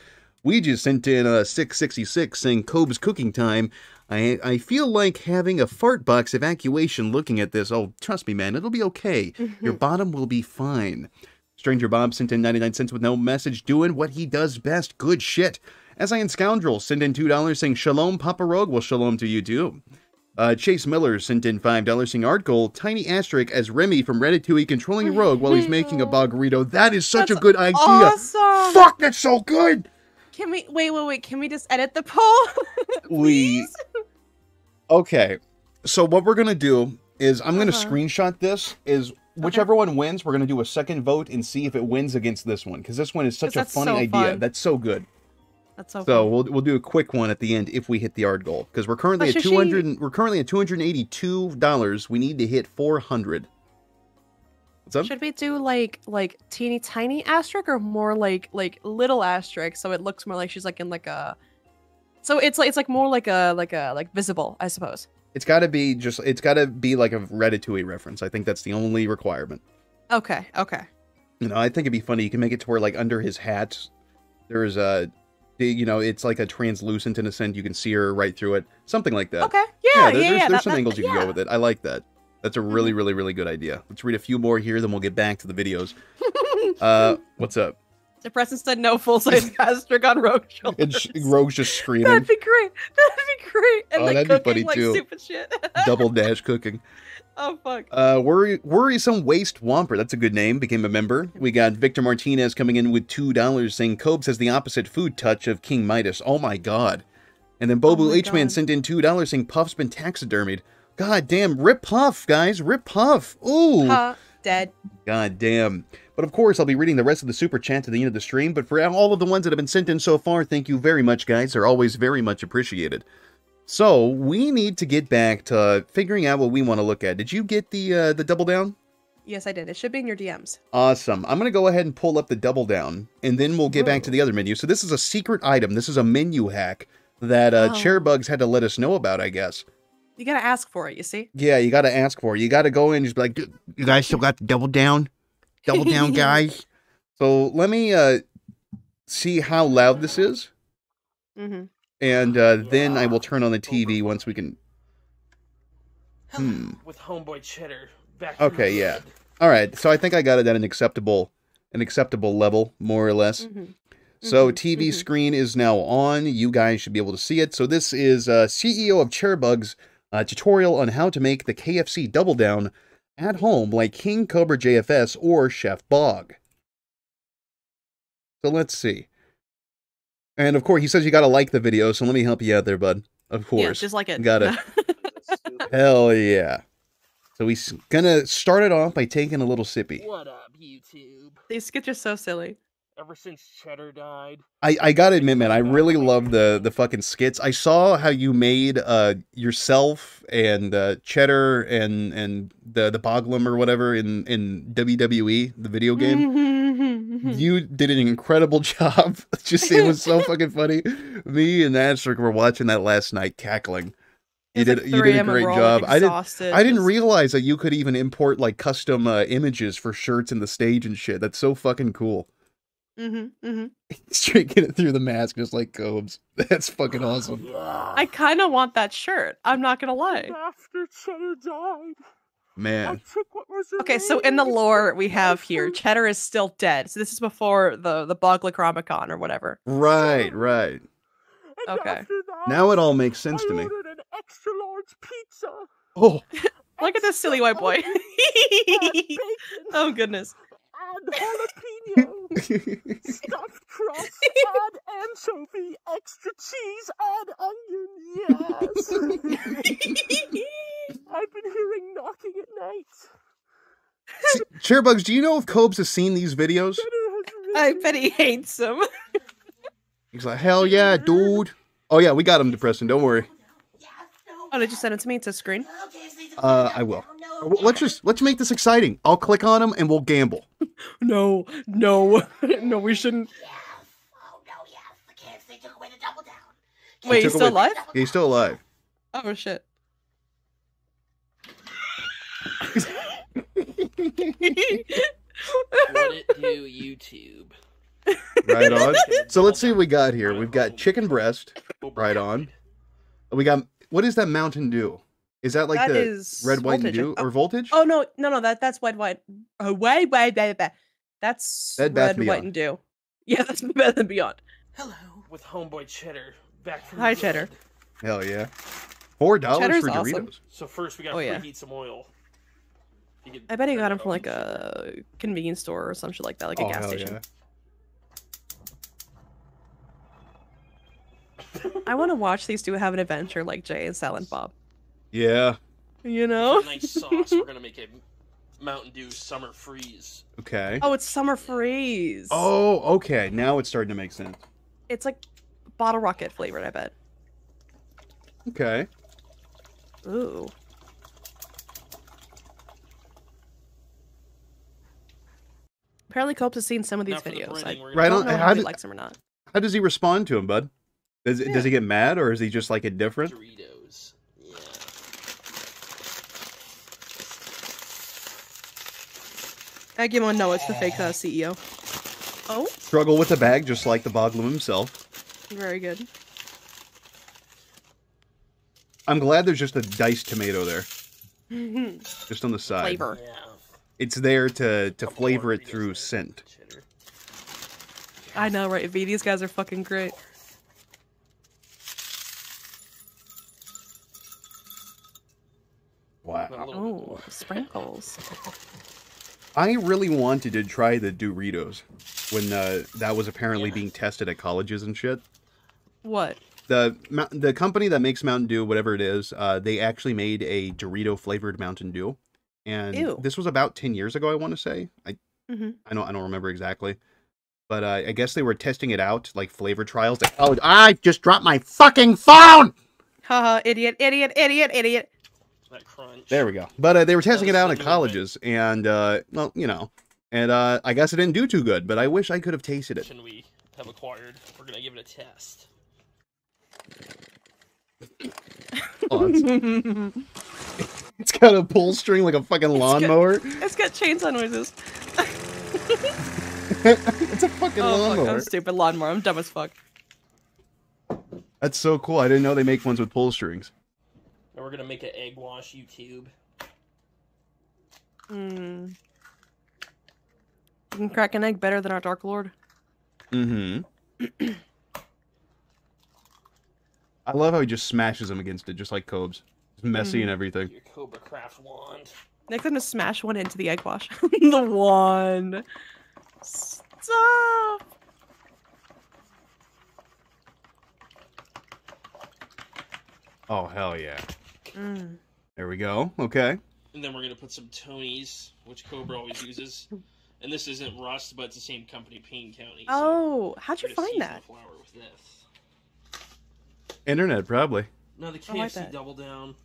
We just sent in a 666 saying Cobe's cooking time. I I feel like having a fart box evacuation looking at this. Oh, trust me, man, it'll be okay. Your bottom will be fine. Stranger Bob sent in 99 cents with no message, doing what he does best. Good shit. As I and Scoundrel sent in $2 saying Shalom, Papa Rogue. Well, shalom to you too. Uh, Chase Miller sent in $5 saying Art Goal, Tiny Asterisk as Remy from Ratatouille controlling Rogue while he's making a boggerito. That is such a good idea. Awesome. Fuck, that's so good. Can we wait, wait, wait? Can we just edit the poll? we okay so what we're gonna do is i'm gonna Uh-huh. screenshot this is whichever one wins we're gonna do a second vote and see if it wins against this one because this one is such a funny so idea fun. that's so good That's so. so fun. we'll, we'll do a quick one at the end if we hit the art goal because we're currently But at should 200 we're currently at 282 dollars we need to hit 400 what's up Should we do like like teeny tiny asterisk or more like like little asterisk so it looks more like she's like in like a so it's like it's like more like a like a like visible I suppose. it's got to be just it's got to be like a ratatouille reference i think that's the only requirement Okay, okay. You know, I think it'd be funny. You can make it to where, like, under his hat, there's a, you know, it's like a translucent in a sense. You can see her right through it. Something like that. Okay. Yeah, yeah, there- yeah. there's, there's that- some that- angles you can yeah. Mm-hmm. go with it. I like that. That's a really, really, really good idea. Let's read a few more here, then we'll get back to the videos. Uh, what's up? The Preston said no full size asterisk on Rogue And shoulders. sh- Rogue's just screaming. That'd be great. That'd be great. And Oh, like that'd be funny, like too. stupid shit. Double dash cooking. oh fuck. Uh, worry, worrisome waste womper. That's a good name. Became a member. We got Victor Martinez coming in with two dollars, saying Cobes has the opposite food touch of King Midas. Oh my god! And then Bobu Oh H Man sent in two dollars, saying Puff's been taxidermied. God damn, rip Puff, guys, rip Puff. Ooh, Huh, dead. god damn. But of course, I'll be reading the rest of the super chats at the end of the stream. But for all of the ones that have been sent in so far, thank you very much, guys. They're always very much appreciated. So we need to get back to figuring out what we want to look at. Did you get the uh, the double down? Yes, I did. It should be in your DMs. Awesome. I'm going to go ahead and pull up the double down, and then we'll get back to the other menu. So this is a secret item. This is a menu hack that uh, Oh. Chairbugs had to let us know about, I guess. You gotta ask for it. You see. Yeah, you got to ask for it. You got to go in and just be like, "Dude, you guys still got the double down? Double down, guys? So let me uh, see how loud this is, Mm-hmm. and uh, then I will turn on the TV once we can... Hmm. With homeboy cheddar. Back Okay, yeah. All right, so I think I got it at an acceptable, an acceptable level, more or less. Mm-hmm. So Mhm, TV mhm. screen is now on. You guys should be able to see it. So this is uh, CEO of Chairbugs uh, tutorial on how to make the KFC Double Down at home like King Cobra JFS or Chef Bog. So let's see. And of course, he says you got to like the video. So let me help you out there, bud. Of Yeah, course. just like it. Got it. Hell yeah. So he's gonna start it off by taking a little sippy. What up, YouTube? These skits are so silly. Ever since Cheddar died, I, I gotta admit, man, I really love the the fucking skits. I saw how you made uh yourself and uh, Cheddar and and the the Boglum or whatever in in WWE the video game. you did an incredible job. Just it was so fucking funny. Me and Asterisk were watching that last night, cackling. You did like you did a great job. like, I didn't I didn't realize that you could even import like custom uh, images for shirts in the stage and shit. That's so fucking cool. Mm-hmm, mm-hmm. Streaking it through the mask just like Cobes. That's fucking awesome. I kind of want that shirt. I'm not gonna lie. After Cheddar died, I Man. took what was Okay, so in the lore we have here, Cheddar is still dead. So this is before the the Boglicromicon or whatever. Right, right. and Okay. that, Now it all makes sense I to me. ordered an extra large pizza. Oh, Look at this silly white boy. onions, and bacon, oh goodness. And jalapeno, stuffed crust, and anchovy, extra cheese, and onion. Yes. I've been hearing knocking at night. Chairbugs, do you know if Cobes has seen these videos? I bet he hates them. He's like, hell yeah, dude. Oh yeah, we got him, Depression. Don't worry. Oh, did you send it to me to screen? Uh, I will. W- Let's just let's make this exciting. I'll click on them and we'll gamble. No, no, no. We shouldn't. Wait, he's still away- alive? He's still alive. Oh shit. What it do, YouTube? Right on. So let's see what we got here. We've got chicken breast. Right on. We got what is that Mountain Dew? Is that like That the is red, white, and voltage, dew oh. Uh, or voltage? Oh no, no, no. That that's white, white. Oh, way, way, way, way. That's Bed Bath red, white, and dew. Yeah, that's better than Beyond. Hello. With Homeboy Cheddar back from Hi, the Cheddar. Hell yeah. Four dollars Cheddar's for awesome. Doritos. So first we gotta Oh, yeah. preheat some oil. I bet he got it him from like a convenience store or some shit like that, like a Oh, gas station. yeah. I want to watch these two have an adventure like Jay and Silent Bob. Yeah. You know? nice sauce. We're gonna make a Mountain Dew Summer Freeze. Okay. Oh, it's Summer Freeze. Oh, okay. Now it's starting to make sense. It's like bottle rocket flavored, I bet. Okay. Ooh. Apparently, Cobes has seen some of these Now for the videos. I Right gonna don't on- know how if he did- likes them or not. How does he respond to him, bud? Does, Yeah. does he get mad or is he just like indifferent? Doritos. Yeah. I give him no. It's the fake uh, CEO. Oh, Struggle with the bag just like the Boglum himself. very good. I'm glad there's just a diced tomato there, just on the side. Flavor. Yeah. It's there to to flavor it through ingredients scent. there. Cheddar. I know, right? V, these guys are fucking great. Wow. A Oh, sprinkles. I really wanted to try the Doritos when uh, that was apparently being tested at colleges and shit. What? The the company that makes Mountain Dew, whatever it is, uh, they actually made a Dorito flavored Mountain Dew, and Ew. this was about ten years ago. I want to say. I hmm I don't I don't remember exactly, but uh, I guess they were testing it out like flavor trials college. I just dropped my fucking phone. Haha, idiot, idiot, idiot, idiot. That crunch. There we go. But uh, they were testing it out the at movement. colleges, and uh, well, you know, and uh, I guess it didn't do too good. But I wish I could have tasted it. Can we have acquired? We're gonna give it a test. Oh, it's, it's got a pull string like a fucking lawnmower. it's got chainsaw noises. it's a fucking Oh, fuck, lawnmower. I'm stupid lawnmower. I'm dumb as fuck. That's so cool. I didn't know they make ones with pull strings. Now we're gonna make an egg wash YouTube. Hmm. You can crack an egg better than our Dark Lord. Mm-hmm. I love how he just smashes them against it, just like Cobes. It's messy and everything. Your Cobra Craft wand. Next time to smash one into the egg wash. the one. Stop. Oh hell yeah! Mm. There we go. Okay. And then we're gonna put some Tonys, which Cobra always uses. And this isn't Rust, but it's the same company, Payne County. so Oh, how'd you find that? Flour with this. Internet probably. No, the I like KFC. Double Down.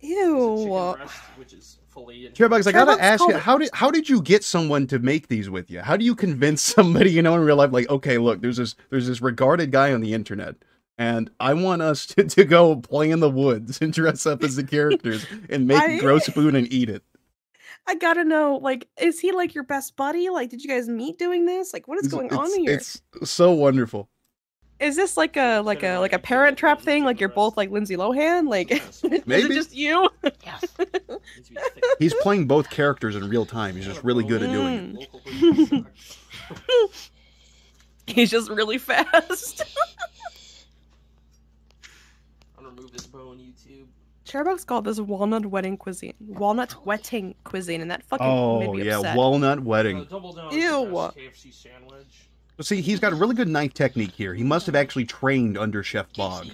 Ew. chicken Ew. breast, which is filleted. Chairbugs, I gotta Chairbugs ask you, how did how did you get someone to make these with you? How do you convince somebody, you know, in real life, like, okay, look, there's this there's this regarded guy on the internet, and I want us to, to go play in the woods and dress up as the characters and make I- gross food and eat it. I gotta know, like, is he like your best buddy? Like, did you guys meet doing this? Like, what is It's- going on it's- here? It's so wonderful. Is this like a like a like a parent trap thing? Like you're both like Lindsay Lohan? Like, is Maybe. it just you? Yes. Needs to be thick. He's playing both characters in real time. He's just really good at doing it. Mm. Local food sucks. He's just really fast. I'm gonna remove this bone, YouTube. Chairbugs called this walnut wedding cuisine. Walnut wetting cuisine, and that fucking made Oh me yeah, upset. walnut Uh, wedding. double down. Ew. Ew. KFC sandwich. But see, he's got a really good knife technique here. He must have actually trained under Chef Bog.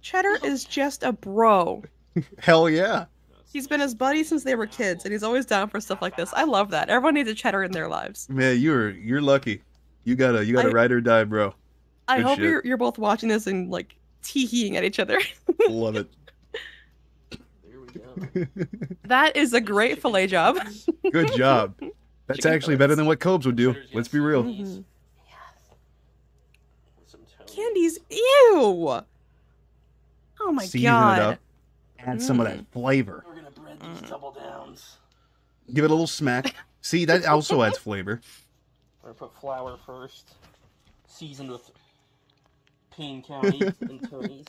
Cheddar is just a bro. Hell yeah. He's been his buddy since they were kids, and he's always down for stuff like this. I love that. Everyone needs a cheddar in their lives. Man, you're you're lucky. You got a you got a I- ride or die, bro. I hope shit. you're you're both watching this and like tee-heeing at each other. Love it. There we go. that is a great fillet job. Good job. That's Chicken actually better than what Cobes would do. Let's be real. Mhm. Candies, ew. Oh my Season god. it up. Add some of that flavor. We're gonna bread these double downs. Give it a little smack. See, that also adds flavor. We're gonna put flour first, seasoned with Payne County and Tony's.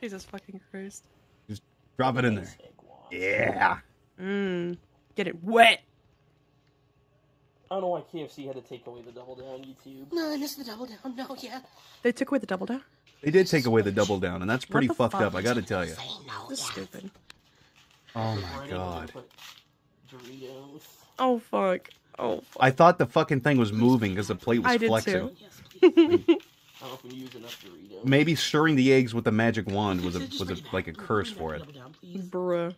Jesus fucking Christ. Just drop it in there. Nice egg wash. Yeah. Mmm. Get it wet. I don't know why KFC had to take away the double down YouTube. No, I missed the double down. No, yeah. They took away the double down. They did take away the double down, and that's pretty fucked fuck? up, I gotta tell you. No, This is yeah. stupid. Oh my god. Doritos. Oh fuck. Oh fuck. I thought the fucking thing was moving because the plate was I did flexing. too. Yes, please. I don't know if we use enough Doritos. Maybe stirring the eggs with the magic wand was a was a like a curse for it. double down, please. Bruh.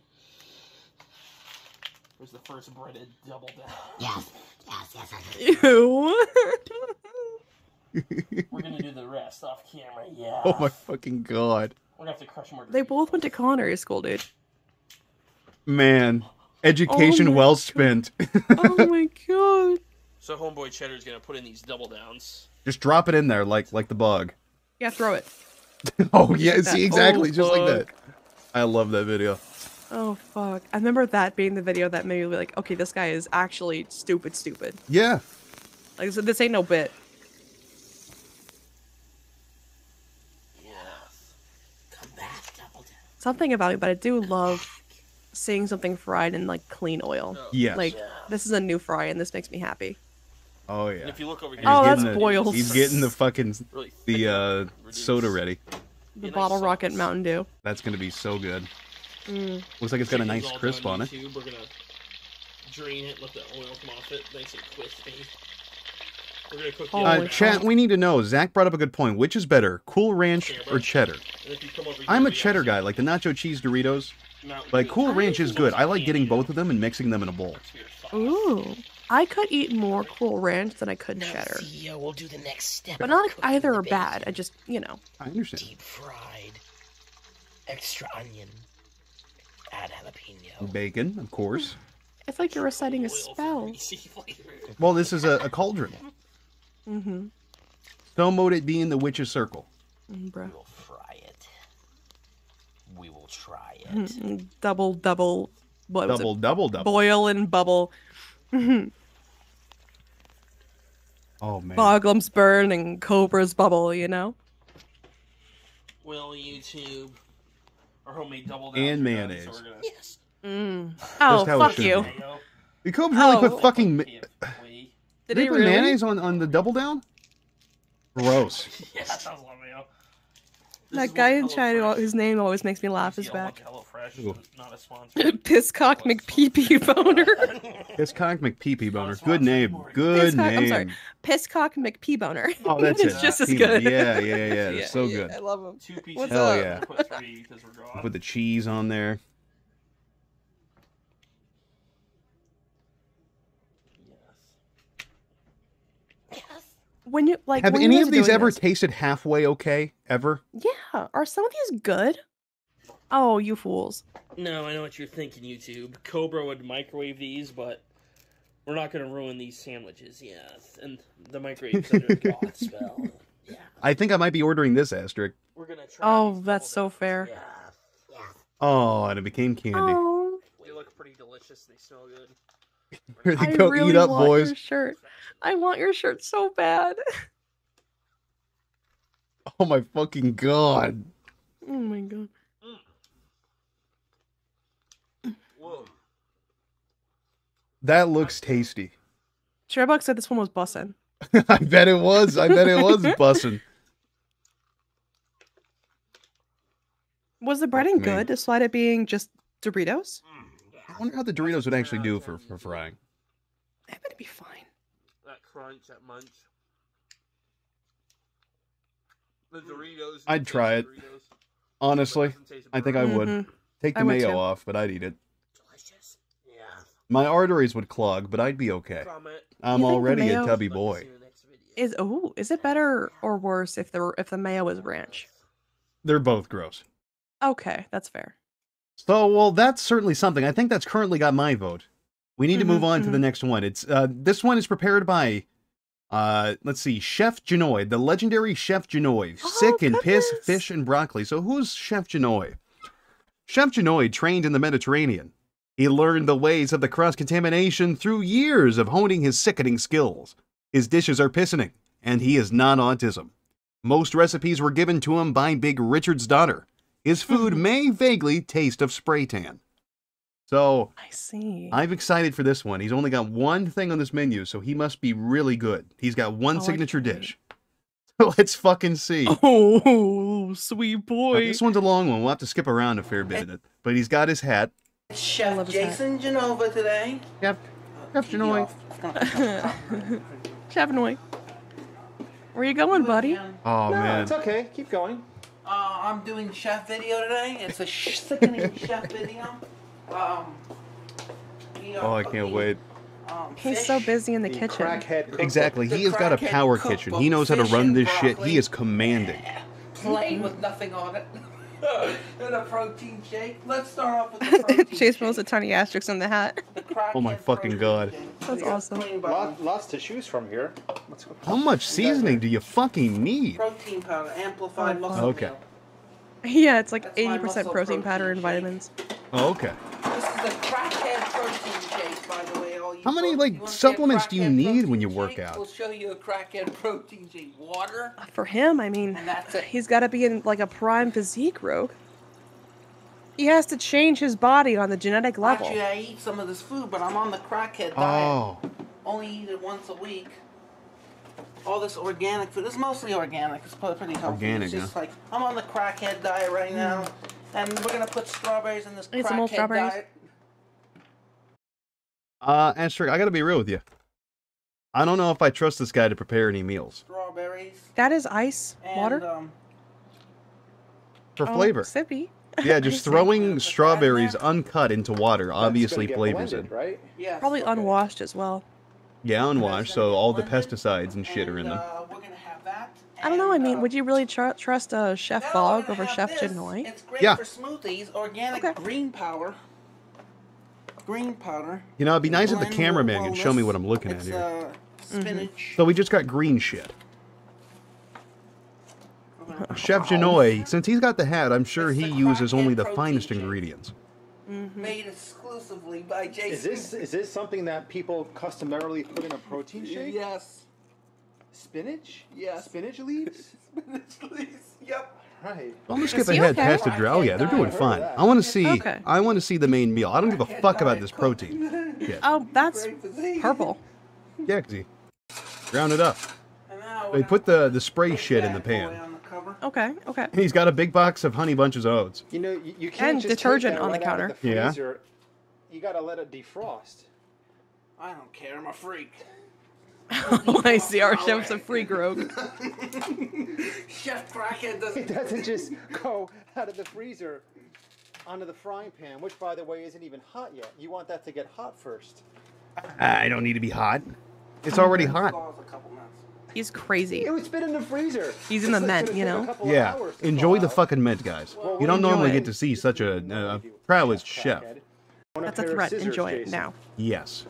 Where's the first breaded double down? Yes, yes, yes, yes. Ew. We're gonna do the rest off camera. Yeah. Oh my fucking god. We're gonna have to crush more. they both went to culinary school, dude. Man. Education Oh well God. spent. Oh my god. So homeboy Cheddar's gonna put in these double downs. Just drop it in there like like the bug. Yeah, throw it. Oh yeah, That see exactly, old just like that. I love that video. Oh fuck. I remember that being the video that made me be like, okay, this guy is actually stupid, stupid. Yeah. Like so this ain't no bit. Yes. Come back, double down. Something about it, but I do love seeing something fried in like clean oil. Oh. Yes. Like this is a new fry and this makes me happy. Oh And yeah. if you look over here, He's Oh, getting that's the- boils. He's getting the fucking really the uh soda ready. The Yeah, nice bottle rocket sauce. Mountain Dew. That's gonna be so good. Mm. Looks like it's got a nice crisp on it. YouTube. We're gonna drain it, let the oil come off it, nice and crispy. We're gonna cook the Uh, chat, we need to know. Zach brought up a good point. Which is better, Cool Ranch or cheddar? And if you come over here, I'm a cheddar guy, like the nacho cheese Doritos. Mountain Like Cool Ranch is good. I like getting both of them and mixing them in a bowl. Ooh. I could eat more Cool Ranch than I could Now, cheddar. CEO, we'll do the next step. But not cooking either the are bad. I just, you know. I understand. Deep fried. Extra onion. Add jalapeno. Bacon, of course. It's like you're reciting a spell. Well, this is a, a cauldron. Mm-hmm. So mode it be in the witch's circle. Mm, bro. We'll fry it. We will try it. Mm, Double, double. What was Double, it? double, double. Boil and bubble. Oh man. Boglums burn and cobras bubble, you know? Will YouTube, our homemade double downs And are done, mayonnaise. So gonna Yes. Mm. Oh, fuck should you. be. Mayo. The Cobes really Oh. put fucking. ma- Did they he put really? mayonnaise on, on the double down? Gross. Yeah, that sounds like mayo. This That is guy in China chat, whose name always makes me laugh, is Yeah, back. look, Ooh. not a sponsor. Pisscock McPeepee boner. It's Cock McPeepee boner. Good name. Good Pisscock- I'm sorry. Pisscock McPee boner. Oh, that's it's it. just as good. Yeah, yeah, yeah. It's so good. I love him. Two pieces. Hell up? yeah. Put three we're gone. Put the cheese on there. When you like, Have when any of these ever this- tasted halfway okay? Ever? yeah. Are some of these good? Oh, you fools. No, I know what you're thinking, YouTube. Cobra would microwave these, but we're not gonna ruin these sandwiches. yeah and the microwave's under a God spell. Yeah, I think I might be ordering this asterisk. we're gonna try. Oh, that's so double fair. dippers. Yeah, Oh, and it became candy. Oh, they look pretty delicious. They smell good. Here they I go, really eat up, want boys. your shirt. I want your shirt so bad. Oh my fucking god. Oh my god. Whoa. That looks tasty. Chairbug said this one was bussin'. I bet it was. I bet it was bussin'. Was the breading me. good despite it being just Doritos? I wonder how the Doritos would actually do for, for frying. I bet it'd be fine. That crunch, that munch. The Doritos. I'd try it. Doritos, Honestly, I think I burnt. would. Mhm. Take the I would mayo too. off, but I'd eat it. Delicious. Yeah. My arteries would clog, but I'd be okay. Comment. I'm You think the already a tubby boy. see the next video. Is oh, is it better or worse if the if the mayo is ranch? They're both gross. Okay, that's fair. So, well, that's certainly something. I think that's currently got my vote. We need to move on to the next one. It's uh, this one is prepared by, uh, let's see, Chef Genoy, the legendary Chef Genoy, Oh, sick and piss, fish, and broccoli. So, who's Chef Genoy? Chef Genoy trained in the Mediterranean. He learned the ways of the cross contamination through years of honing his sickening skills. His dishes are pissening, and he is not autism. Most recipes were given to him by Big Richard's daughter. His food may vaguely taste of spray tan. So, I see. I'm excited for this one. He's only got one thing on this menu, so he must be really good. He's got one Oh, signature dish. So let's fucking see. Oh, sweet Now, boy. this one's a long one. We'll have to skip around a fair bit in it. But he's got his hat. Chef love his hat. Jason Genova today. Yep. Chef Genoy. Chef Noy. Where you going, buddy? Oh, no, man. it's okay. Keep going. Uh, I'm doing chef video today. It's a sh- sickening chef video. Um, we are Oh, I can't cooking, wait. Um, He's so busy in the The kitchen. crackhead cookbook. Exactly. The He has got a crackhead power kitchen. He knows how to run and this shit. He is commanding. plain with nothing on it. and a protein shake. Let's start off with the protein Chase shake. puts a tiny asterisk on the hat. The Oh my fucking God. shake. That's We awesome. Lot, lots to choose from here. Let's go. How much seasoning do you fucking need? Protein powder, amplified Oh, muscle Okay. milk. Yeah, it's like That's 80% muscle protein powder and protein shake. Vitamins. Oh, okay. This is a crackhead protein shake, by the way. All you How many, like, You wanna see a supplements do you need when you work shake? out? We'll show you a crackhead protein shake. Water. Uh, for him, I mean, that's he's got to be in like a prime physique, Rogue. He has to change his body on the genetic level. Actually, I eat some of this food, but I'm on the crackhead diet. Oh. Only eat it once a week. All this organic food. It's mostly organic. It's pretty pretty healthy. Organic, It's just huh? like I'm on the crackhead diet right now, hmm. And we're gonna put strawberries in this Eat some more crackhead strawberries. diet. Uh, Asterik, I gotta be real with you. I don't know if I trust this guy to prepare any meals. Strawberries. That is ice And, water Um, For Oh, flavor. Sippy. Yeah, just throwing strawberries uncut into water That's obviously flavors blended, it. right? Yeah. Probably okay. unwashed as well. Yeah, unwashed, so all the pesticides and shit are in and, them. Uh, we're gonna have that. I don't know. I mean, uh, would you really tr- trust uh, Chef Bog over Chef have this. Genoy? It's great Yeah. for smoothies. Organic Okay. green powder. Green powder. You know, it'd be nice if the cameraman could show me what I'm looking at here. Uh, spinach. So we just got green shit. We're Chef Genoy, since he's got the hat, I'm sure It's he uses only the finest shake. ingredients. Made exclusively by Jason. Is this is this something that people customarily put in a protein shake? Yes. Spinach? Yeah. Spinach leaves? Spinach leaves. Yep. Right. I'm gonna skip Is he ahead okay? past the drow. Yeah, they're doing I've heard of fine. that. I want to see. Okay. I want to see the main meal. I don't give a fuck about this protein. Yeah, Oh, that's purple. yeah, 'cause he ground it up. And now They we're put gonna the the spray put shit in the that boy pan. on the cover. Okay, okay. And he's got a big box of honey bunches of oats. You know, you, you can't And just take detergent on the right out counter. the Yeah. You gotta let it defrost. I don't care. I'm a freak. Oh, I see. Our chef's a freak rogue. Chef Crackhead It doesn't. doesn't just go out of the freezer onto the frying pan, which, by the way, isn't even hot yet. You want that to get hot first. I don't need to be hot. It's already hot. Thaws a couple minutes. He's crazy. It was been in the freezer. He's in the thing mint, you know? Yeah, enjoy the fucking mint, guys. Well, You don't enjoy normally get to see such a, uh, a, a prowess chef. Want That's a pair threat. scissors, Enjoy it now. Yes.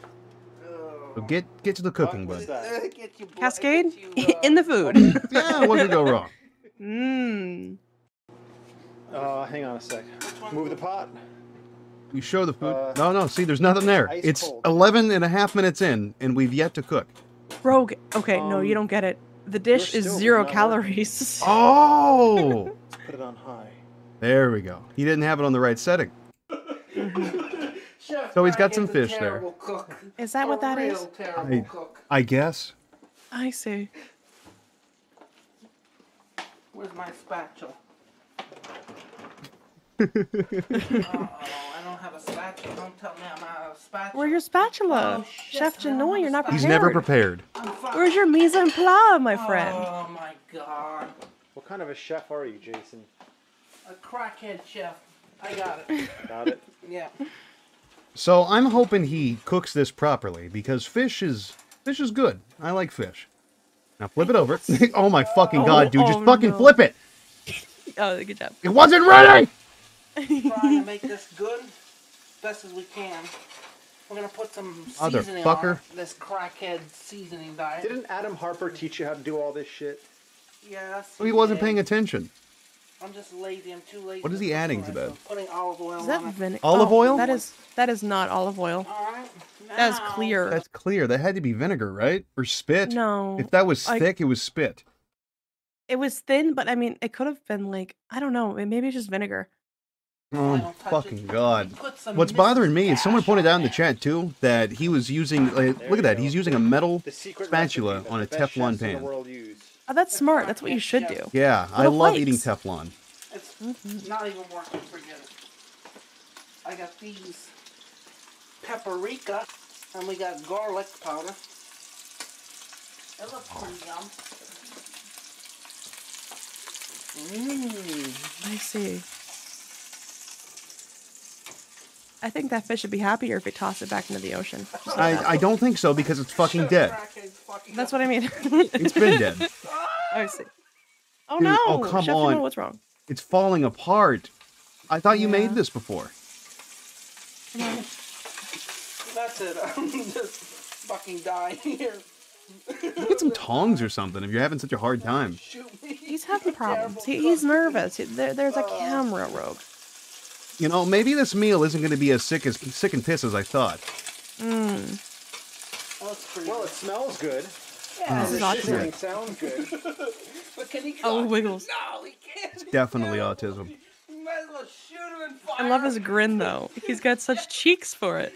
So get get to the cooking, What's bud. that? Get you blo- Cascade you, uh, in the food. Yeah, what could go wrong? Mmm. Uh, hang on a sec. Move the pot. You show the food. Uh, no, no, see, there's nothing there. It's cold. 11 and a half minutes in, and we've yet to cook. Rogue. Okay, no, you Um, don't get it. The dish is stove is zero not working. calories. Oh! Put it on high. there we go. He didn't have it on the right setting. Chef So he's got some fish there. Cook. Is that what A that is? real Terrible I- cook. I guess. I see. Where's my spatula? Uh-oh, I don't have a spatula. Don't tell me I'm out of spatula. Where's your spatula? Oh, shit, Chef I don't Janoy, have you're not prepared. He's never prepared. Where's your mise en place, my oh, friend? Oh my god. What kind of a chef are you, Jason? A crackhead chef. I got it. Got it. Yeah. So I'm hoping he cooks this properly because fish is fish is good. I like fish. Now flip it over. oh my fucking Oh, god, dude! Just oh, oh, fucking no. flip it. Oh, good job. It wasn't ready. Trying to make this good, best as we can. We're gonna put some seasoning on this crackhead seasoning diet. Didn't Adam Harper teach you how to do all this shit? Yes. He wasn't did. paying attention. I'm just lazy. I'm too lazy. What is he adding for to myself. that? Putting olive oil Is that on vinegar? Olive oh, oil? That is that is not olive oil. All right. That is clear. That's clear. That had to be vinegar, right? Or spit. No. If that was I- thick, it was spit. It was thin, but I mean, it could have been like I don't know. Maybe it's just vinegar. Oh I my don't mm, touch fucking it. god. What's bothering me is someone pointed out in the chat too that he was using. Like, look at that. go. He's using a metal spatula on a the best Teflon chefs in pan. The world use. Oh, that's smart. That's what you should do. Yeah, I Little love eating. Teflon. It's not even working. Forget it. I got these paprika, and we got garlic powder. It looks pretty yum. Mmm. I see. I think that fish would be happier if we toss it back into the ocean. Just like that. I, I don't think so because it's fucking dead. That's what I mean. It's been dead. I see. Oh Dude, no! oh, come Chef on. What's wrong? It's falling apart. I thought you made this before. That's it. I'm just fucking dying here. Get some tongs or something if you're having such a hard time. Shoot me. He's having problems. He, he's nervous. He- There, there's a uh. camera rogue. You know, maybe this meal isn't going to be as sick as sick and piss as I thought. Mm. Oh, Well, it smells good. Yeah, This is The autism. sizzling sounds good. but can he Oh, cook? Wiggles. No, he can't. Definitely autism. You might as well shoot him and fire I love his grin though. He's got such cheeks for it.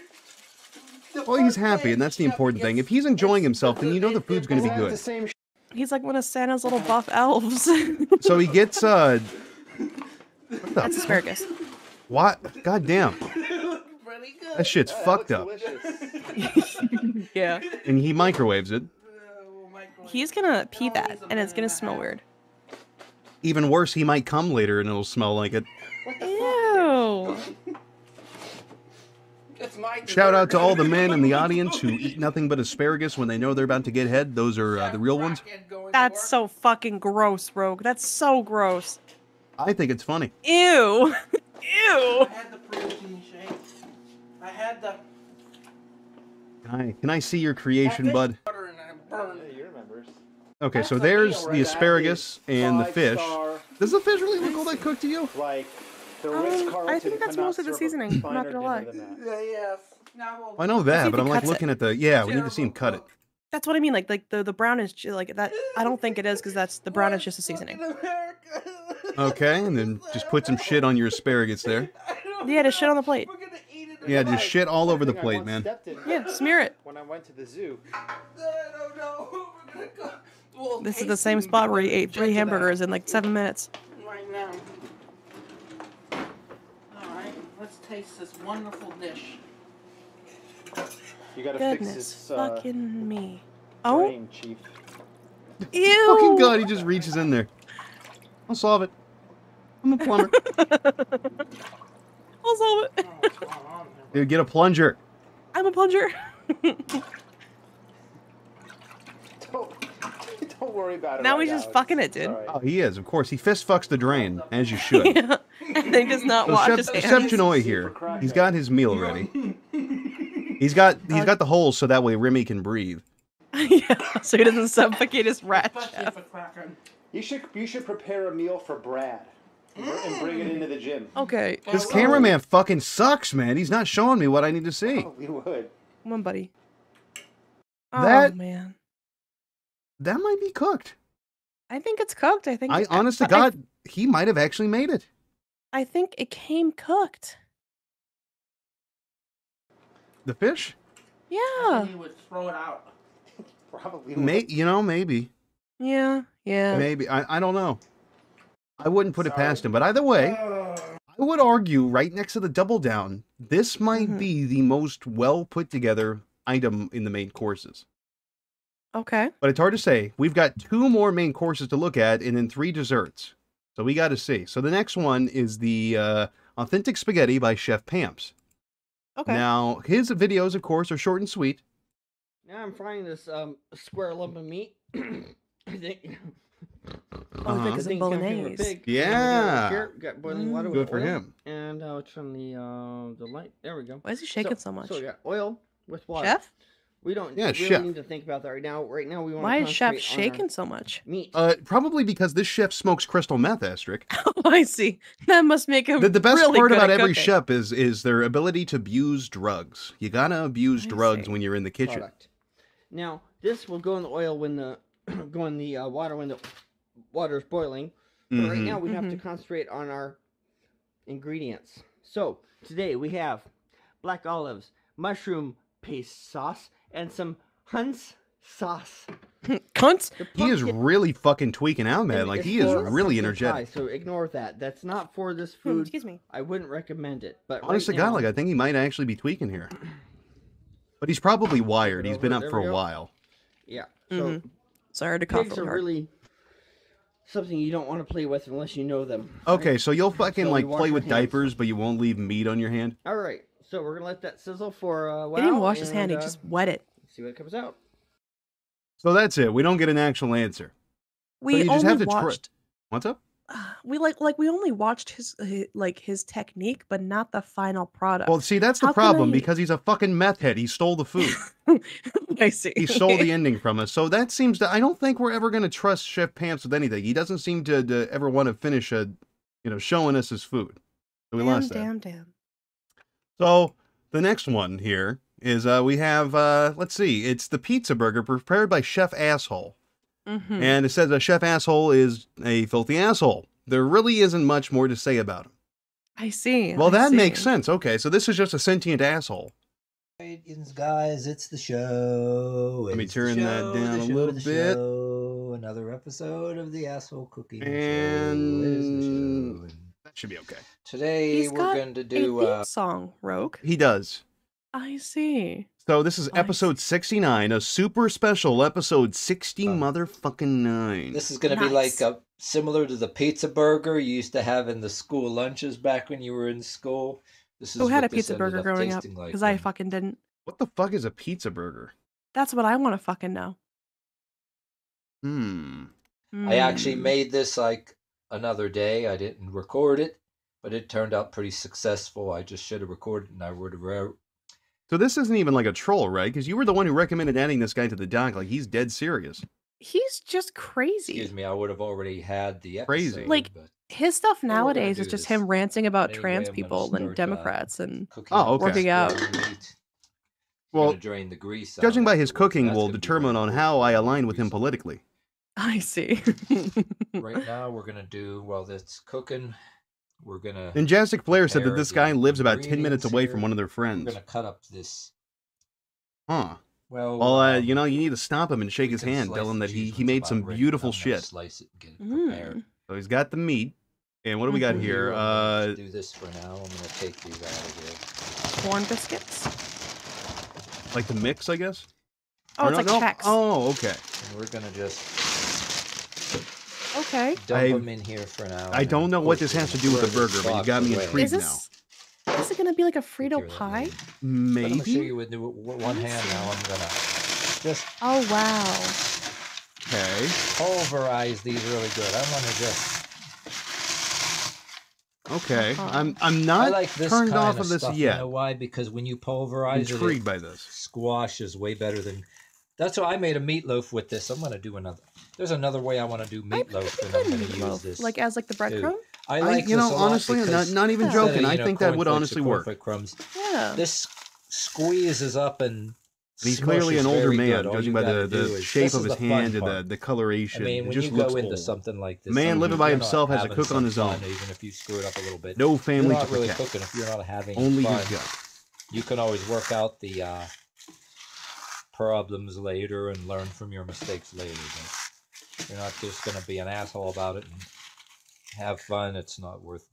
Well, he's happy, and that's the important thing. If he's enjoying himself, then you know the food's going to be good. He's like one of Santa's little buff elves. So he gets uh, That's asparagus. What? God damn, good. that shit's that fucked up. Yeah. And he microwaves it. He's gonna pee that, and it's gonna smell weird. Even worse, he might come later and it'll smell like it. Ew. Shout out to all the men in the audience who eat nothing but asparagus when they know they're about to get head. Those are uh, the real ones. Crackhead going to That's so fucking gross, Rogue. That's so gross. I think it's funny. Ew. Ew. I had the protein shake. I had the Can I, can I see your creation, fish bud? butter and I burned Yeah, he remembers. Okay, so That's a there's meal the right asparagus and the fish. star, Does the fish really look all that cooked to you? like the Um, Ritz I think that's could not mostly the seasoning, I'm not gonna lie. dinner. Yeah, yes. Now we'll I know that, but I'm like cuts it. looking at the yeah. We need to see him cut it. Terrible That's what I mean. Like like the the brown is ju- like that. I don't think it is because that's the brown is just a seasoning. Okay, and then just put some shit on your asparagus there. Yeah, just shit on the plate. We're gonna eat it. Yeah, just shit all over the plate, man. Yeah, smear it. When I went to the zoo. I don't know. We're gonna go. We'll This is the same spot where he ate three hamburgers in like seven minutes. Right now. All right, let's taste this wonderful dish. You gotta fix Goodness, this uh, fucking me. Oh, brain, chief. ew. Fucking god, he just reaches in there. I'll solve it. I'm a plumber. I'll solve it. What's going on here? Dude, get a plunger. I'm a plunger. Don't, Don't worry about it. Now right he's just fucking it, dude. All right. Oh, he is, of course. He fist fucks the drain, as you should. yeah. And he does not So wash Chef, his Chef hands. Janoy here. He's got his meal ready. He's got he's got the holes so that way Remy can breathe. yeah, so he doesn't suffocate his rat Especially chef. for Kraken. You should you should prepare a meal for Brad and bring it into the gym. Okay, This so- cameraman oh. fucking sucks, man. He's not showing me what I need to see. Oh, we would. Come on, buddy. Oh That- man, That might be cooked. I think it's cooked. I think. I honest to but I- God, he might have actually made it. I, think it came cooked. The fish? Yeah, He would throw it out. Probably. May you know, maybe. yeah, yeah. Maybe. I, I don't know. I wouldn't put it past him, but either way, I would argue right next to the double down, this might Mhm. be the most well put together item in the main courses. Okay. But it's hard to say. We've got two more main courses to look at and then three desserts. So we got to see. So the next one is the uh, authentic spaghetti by Chef Pamps. Okay. Now, his videos, of course, are short and sweet. Now I'm frying this um square lump of meat. I think. Oh, I think Uh-huh. it's I in think it comes from a bolognese. pig. Yeah. Here, got boiling Mm. water Good with for oil, him. And uh, turn the uh the light. There we go. Why is he shaking so, much? So we got oil with water. Chef, We don't Yeah, really chef. need to think about that right now. Right now we want why to is Chef shaking so much? Meat. Uh, probably because this chef smokes crystal meth, Asterik. Oh, I see. That must make him The, the best really part good about every cooking. chef is is their ability to abuse drugs. You gotta abuse I drugs see. when you're in the kitchen. product. Now this will go in the oil when the go in the uh, water when the water is boiling. But right Mhm. now we have to Mhm. concentrate on our ingredients. So today we have black olives, mushroom paste sauce, and some Hunt's sauce. Cunts. He is really fucking tweaking out, man. Like he is really energetic. pie, so ignore that. That's not for this Hmm, food. Excuse me. I wouldn't recommend it. But Honest to right God, now, like I think he might actually be tweaking here. But he's probably wired. He's been up there for a go. while. yeah. So Mhm. Sorry to cough pigs really are hard. really something you don't want to play with unless you know them. right? Okay, so you'll fucking So like you play your with hands. diapers, but you won't leave meat on your hand. All right. So we're gonna let that sizzle for a while. He didn't wash his hand. He uh, just wet it. see what comes out. So that's it. We don't get an actual answer. We you just only have to try- watched. What's up? we like like we only watched his, hi like his technique, but not the final product. Well, see, that's the How problem I- because he's a fucking meth head. He stole the food. I see. he stole the ending from us. So that seems to. I don't think we're ever going to trust Chef Pamps with anything. He doesn't seem to, to ever want to finish a, you know, showing us his food. So we damn, lost that. damn, damn. So the next one here is uh we have uh let's see, it's the pizza burger prepared by Chef Asshole. Mhm. And it says a chef asshole is a filthy asshole. There really isn't much more to say about him. I see. Well, I that see. makes sense. Okay, so this is just a sentient asshole. Greetings, guys. It's the show. Let me It's the turn that down the a little the bit. show. Another episode of the asshole cooking show. And- the show. And That should be okay. Today He's we're got going to a do. theme Uh, song, Rogue. He does. I see. So this is episode 69, a super special episode 60 motherfucking 9. this is going to be like a, similar to the pizza burger you used to have in the school lunches back when you were in school. This is Who had a pizza burger up growing up? tasting like Because I fucking didn't. What the fuck is a pizza burger? That's what I want to fucking know. Hmm. I actually Mm. made this like another day. I didn't record it, but it turned out pretty successful. I just should have recorded and I would have wrote. So this isn't even like a troll, right? Because you were the one who recommended adding this guy to the doc. Like he's dead serious. He's just crazy. Excuse me, I would have already had the episode. Crazy. Like, His stuff nowadays is just this. him ranting about Anyway, trans I'm gonna people and start, uh, Democrats and Oh, okay. Working out. Well, drain the grease. out judging by his cooking will determine on how I align with him politically. I see. Right now, we're gonna do while that's cooking. We're gonna. And Jastic Flair said that this guy lives about 10 minutes away here. from one of their friends. We're gonna cut up this. Huh. Well, Well, uh, you know, you need to stop him and shake his hand, tell him that he, he made some beautiful I'm shit. Slice it and get it Mm. prepared. So he's got the meat. And what do we got Mhm. here? Uh, do this for now. I'm gonna take these out of here. Corn biscuits. like the mix, I guess? Oh, Or it's no- like no- checks. Oh, okay. And we're gonna just Okay. dump I- them in here for now. I don't know what this has to do with the burger, but you box got me away. intrigued Is this is it gonna be like a Frito care of that pie? later. But I'm gonna show Maybe? you with one hand now. I'm gonna just Oh wow. Okay. Pulverize these really good. I'm going to just. Okay. Uh-huh. I'm I'm I not like this turned kind off of this stuff. yet. You know why? Because when you pulverize Intrigued it, by it this. squashes way better than. That's why I made a meatloaf with this. I'm gonna do another. There's another way I want to do meatloaf, and I'm gonna use Meatloaf, this. Like as like the too. breadcrumb? I I- like you this know, a lot honestly, not- not even instead of, joking, I you know, think that would honestly work. Crumbs. Yeah. This squeezes up and. He's clearly an older man, judging by the, the shape of his the fun hand and the, the coloration. I mean, it just you looks go into old. something like this, Man living by himself has to cook on his own. even if you screw it up a little bit. No family You're to not really protect. cooking if you're not having Only fun. his gut. You can always work out the uh, problems later and learn from your mistakes later. But you're not just going to be an asshole about it and have fun. It's not worth.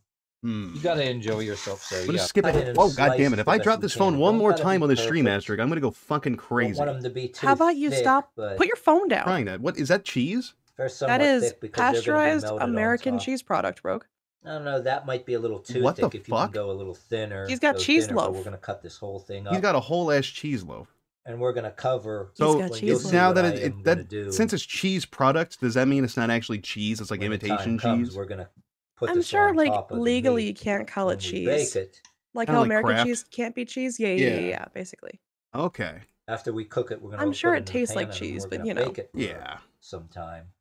Hmm. You got to enjoy yourself. So I'm gonna yeah, skip cut it. Oh and god damn it! If I drop this phone one more time be on the stream, perfect. Asterik, I'm gonna go fucking Don't crazy. to be too How about you thick, stop? Put your phone down. Trying that. What is that cheese? they're That somewhat is thick because they're gonna be pasteurized American cheese product, Rogue. I don't know. That might be a little too What the thick. if you can fuck? go a little thinner, He's got go cheese thinner, loaf. We're gonna cut this whole thing up, He's got a whole ass cheese loaf. And we're gonna cover. So got cheese you'll loaf. see now that it, it that do since it's cheese product, does that mean it's not actually cheese? It's like when the time imitation comes, cheese. We're gonna put I'm this sure, on like top of the legally, you can't call it cheese. Bake it Like Kinda how like American Kraft. cheese can't be cheese. Yeah, yeah, yeah, Yeah. yeah, basically. Okay. after we cook it. We're gonna. I'm sure it it in the tastes like cheese, but, you know. bake it Yeah. some time. But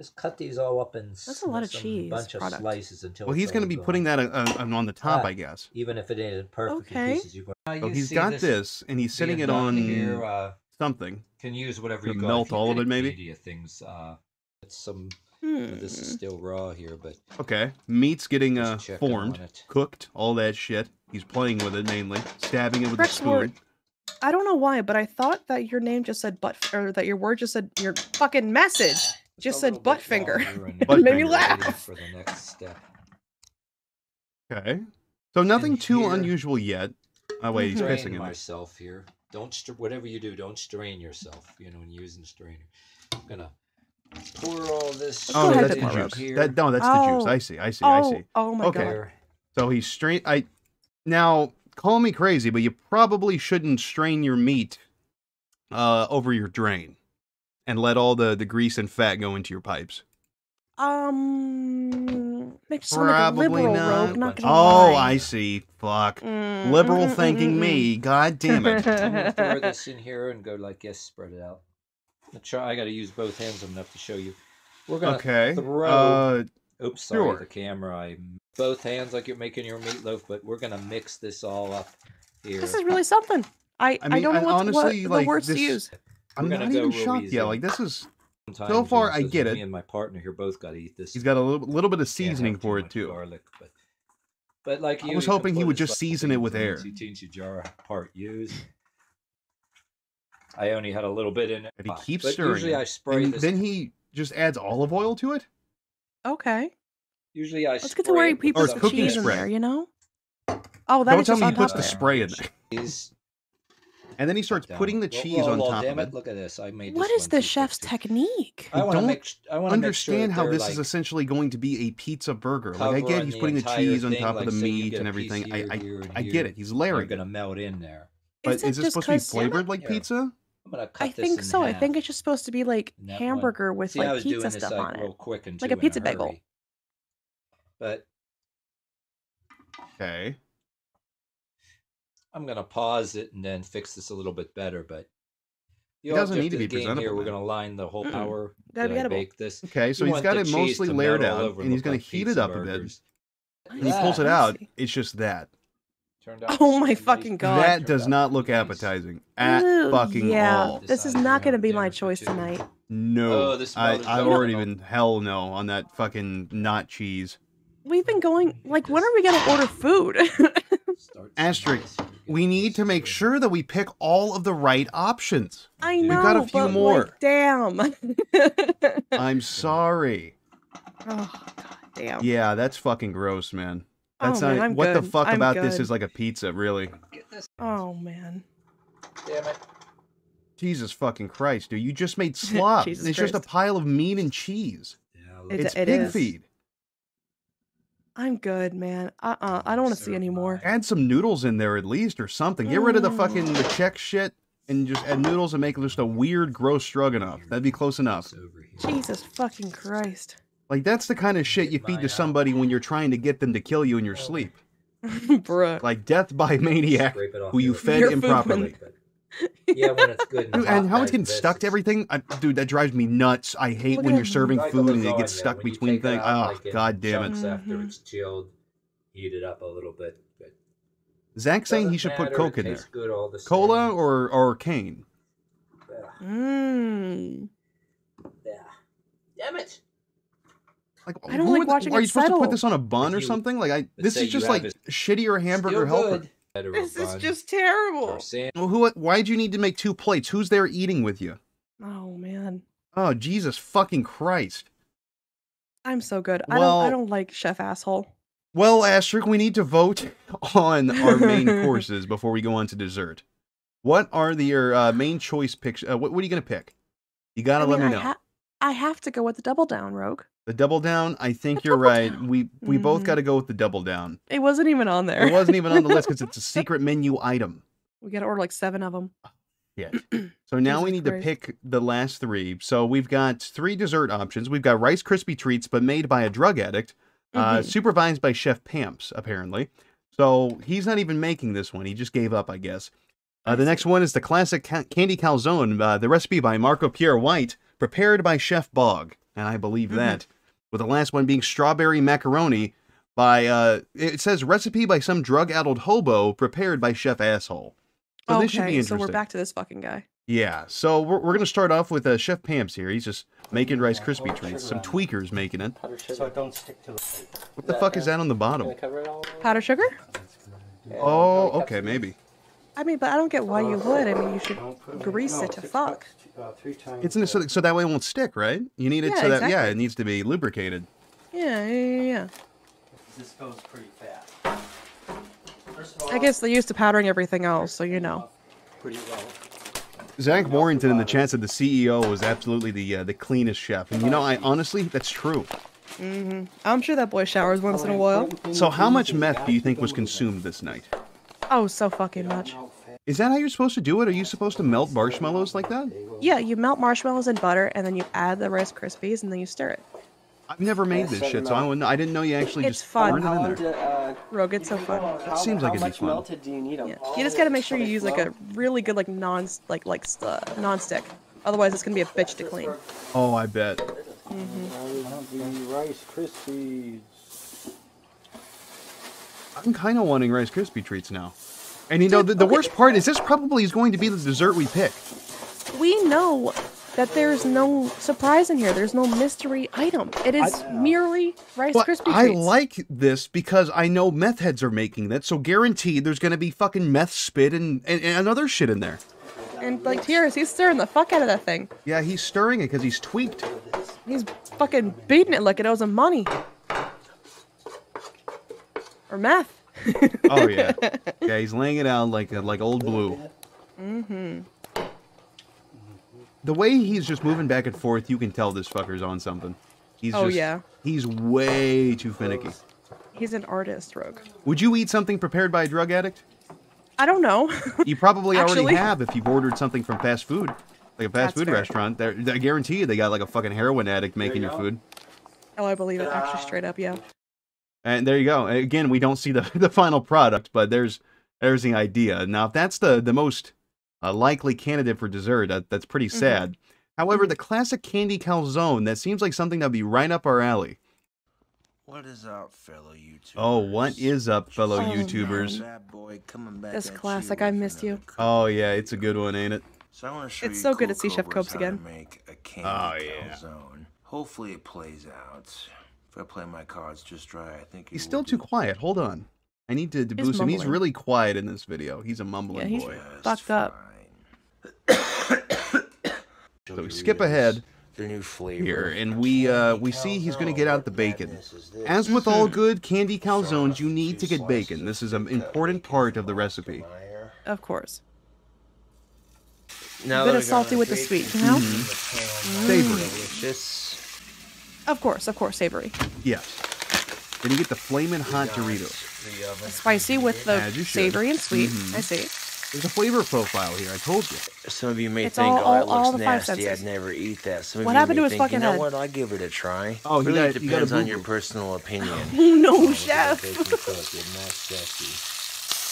just cut these all up in That's a lot of some cheese bunch of slices until. Well, he's gonna be gone. putting that uh, uh, on the top, Ah, I guess. even if it isn't perfect Okay. in pieces. You're going. So he's got this, and he's setting it on here. Uh, something. can use whatever you got. melt all of it, maybe? Media things. Uh, it's some. Hmm. This is still raw here, but Okay. Meat's getting uh, formed, cooked, all that shit. He's playing with it mainly, stabbing it with a Rex, we're- spoon. I don't know why, but I thought that your name just said butt, or that your word just said your fucking message just said butt finger. It Butt made me laugh. for the next step. Okay. So nothing too here- unusual yet. Oh wait, he's Strain pissing in there. myself here. Don't str- whatever you do, don't strain yourself. You know, when you're using the strainer. I'm gonna pour all this. Oh, no, that's the juice. here. That no, that's the juice. Oh. I see. I see. I Oh, see. oh my Okay. god. So he's strain. I now call me crazy, but you probably shouldn't strain your meat uh, over your drain and let all the the grease and fat go into your pipes. Um, makes you sound like a liberal not. rogue. Not gonna Oh, lie. I see. Fuck. Mm, Liberal mm, mm, thinking mm, me. God damn it. I'm gonna pour this in here and go like yes, spread it out. I try. I got to use both hands. Enough to show you. We're gonna Okay. throw. Uh, Oops, sorry, sure. the camera. I both hands like you're making your meatloaf, but we're gonna mix this all up here. This is really something. I, I I, don't know I what, honestly, what like, the words this- to use. I'm not go even shocked easy. yet. Like this is. Sometimes, So far, you know, I says get Me it. and my partner here both got to eat this. He's got a little, little bit of seasoning for it too. Garlic, but but like I was you hoping he would just season it with air. as Teensy jar part used. I only had a little bit in it. And he but keeps usually stirring. I spray And this. then he just adds olive oil to it. Okay. Usually I Let's get to where he spray it put with it's some cooking cheese in spray. there, you know? Oh, that Don't is tell just me on he puts the spray in there. Cheese And then he starts down. putting the Whoa, cheese whoa, on top damn of it! it. Look at this. I made What this is one the chef's thick. technique? I want to don't make. I want to make sure Understand how this like, is essentially going to be a pizza burger. Like I get he's the putting the entire cheese on top like, of the so meat and everything. I here, I, here, I get it. He's layering. They're it. gonna melt in there. But Is it is this supposed to be flavored like pizza? I'm gonna cut I this think in so. I think it's just supposed to be like And that one- hamburger with See, I like was doing pizza this stuff like on real it. quick and Like a in pizza bagel. But Okay. I'm gonna pause it and then fix this a little bit better. But the It doesn't need to be the game Here, we're gonna line the whole power Gotta be bake this. Okay, so You he's want got it mostly layered out, and he's going like to heat it pizza up a bit. And he pulls it out. It's just that. Turned out Oh my fucking god. That does not look appetizing at Ooh, fucking yeah, all. this is not going to be my choice tonight. No, Oh, I, I've already been hell no on that fucking not cheese. We've been going like when are we going to order food? Asterik, some nice here, get We need to make sure that we pick all of the right options. I We've know. got a few but, more. Like, damn. I'm sorry. oh god damn. Yeah, that's fucking gross, man. Oh, That's man, not I'm what the fuck I'm about this is like a pizza, really. Oh man. Damn it. Jesus fucking Christ, dude! You just made slop. Jesus it's just a pile of meat and cheese. Yeah, look It- It's it pig is. feed. I'm good, man. Uh-uh. I don't want to see Serve any more. Add some noodles in there at least, or something. Get rid of the fucking the mm. check shit and just add noodles and make just a weird, gross stroganoff. That'd be close enough. Jesus fucking Christ. Like that's the kind of shit you feed to somebody when you're trying to get them to kill you in your sleep. Bruh. Like death by maniac Scrape it off who you fed Your food improperly. Yeah, when it's good. Dude, hot and how it's getting stuck to everything, I, dude, that drives me nuts. I hate Look when you're serving Like food and it gets stuck when between things. out, Oh, like, god damn it. After Mhm. it's chilled, heat it up a little bit. But Zach saying he doesn't should put Coke in there. Good all the same. Cola or or cane. Mmm. Yeah. Damn it. Like, I don't like would- watching Are it you supposed to put this on a bun or If you- something? Like, I this is just like it shittier hamburger helper. good. Better This is just terrible. a Well, who? Why'd you need to make two plates? Who's there eating with you? Oh man. Oh Jesus fucking Christ! I'm so good. I Well- don't I don't like chef asshole. Well, Asterik, we need to vote on our main courses before we go on to dessert. What are the, your uh, main choice picks? Uh, what, what are you gonna pick? You gotta I let mean, me I know. ha- I have to go with the double down, Rogue. The double down. I think The you're right. down. We we both Mhm. got to go with the double down. It wasn't even on there. It wasn't even on the list because it's a secret menu item. we gotta order like seven of them. Yeah. So now we need to pick the last three. So we've got three dessert options. We've got Rice Krispie treats, but made by a drug addict, uh, Mhm. supervised by Chef Pamps, apparently. So he's not even making this one. He just gave up, I guess. Uh, the next one is the classic ca- candy calzone, uh, the recipe by Marco Pierre White, prepared by Chef Bog, and I believe Mhm. that. With the last one being strawberry macaroni by uh, it says recipe by some drug-addled hobo, prepared by Chef Asshole. So okay, this should be interesting. so we're back to this fucking guy. Yeah, so we're, we're going to start off with uh, Chef Pamps here. He's just making Rice Krispie treats. Some tweakers making it. So it don't stick to the. What the fuck is that on the bottom? cover it all? Powder sugar? Oh, okay, maybe. I mean, but I don't get why you would. I mean, you should grease it to fuck. It's in so, so that way it won't stick, right? You need it Yeah, so that yeah, it needs to be lubricated. Yeah, yeah, yeah, yeah. This goes pretty fast. First of all, I guess they're used to powdering everything else, so you know. pretty well. Zach Warrington in the chat said the CEO was absolutely the uh, the cleanest chef, and you know, I honestly that's true. hmm I'm sure that boy showers once in a while. So how much meth do you think was consumed this night? Oh, so fucking much. Is that how you're supposed to do it? Are you supposed to melt marshmallows like that? Yeah, you melt marshmallows in butter, and then you add the Rice Krispies, and then you stir it. I've never made this shit, so I, wouldn't, I didn't know you actually It's just fun. poured it in there. uh, Rogue, it's so fun. That seems like it'd be much fun. melted do you need 'em? Yeah. You just gotta make sure you use like a really good like non like like uh, non-stick. Otherwise, it's gonna be a bitch to clean. Oh, I bet. The Rice Krispies. I'm kind of wanting Rice Krispie treats now. And you know, the, the worst part is this probably is going to be the dessert we pick. We know that there's no surprise in here. There's no mystery item. It is merely Rice But Krispie I treats. like this because I know meth heads are making that, so guaranteed there's going to be fucking meth spit and, and, and other shit in there. and like Tears, he's stirring the fuck out of that thing. Yeah, he's stirring it because he's tweaked. He's fucking beating it like it owes him money. Or meth. Oh yeah, yeah, he's laying it out like uh, like old blue. Mm-hmm. The way he's just moving back and forth, you can tell this fucker's on something. He's Oh, just, yeah. he's way too finicky. He's an artist, Rogue. Would you eat something prepared by a drug addict? I don't know. You probably already have if you've ordered something from fast food, like a fast food fair. restaurant. They're, I guarantee you they got like a fucking heroin addict making your food. oh, I believe it. Actually, straight up, yeah. And there you go. Again, we don't see the, the final product, but there's there's the idea. Now, if that's the the most uh, likely candidate for dessert, that, that's pretty Mm-hmm. sad. However, the classic candy calzone that seems like something that'd be right up our alley. What is up, fellow YouTubers? Oh, what is up, fellow Oh, YouTubers? Bad boy coming back This classic, I missed you. Oh yeah, it's a good one, ain't it? So I want to show It's you so good to see Chef Cobras Cobes again. Make a candy Oh, yeah. calzone. Hopefully it plays out. If I play my cards just right, I think He's will still do too quiet. Hold on. I need to, to He's boost him. He's really quiet in this video. He's a mumbling Yeah, he's boy. fucked up. So we skip ahead The new flavor. here, and we uh, we see he's going to get out the bacon. As with all good candy calzones, you need to get bacon. This is an important part of the recipe. Of course. Now Bit of salty with the sweet, you know? in the Savory. Delicious. Of course, of course, savory. Yes. Then you get the flaming hot Doritos. Spicy with the savory and sweet. Mm-hmm. I see. There's a flavor profile here. I told you. Some of you may it's think, all, "Oh, all, that looks all nasty. I'd never eat that." Some what happened to his think, fucking you know head? what? I give it a try. Oh, really you gotta, depends you on your personal opinion. no, oh, chef.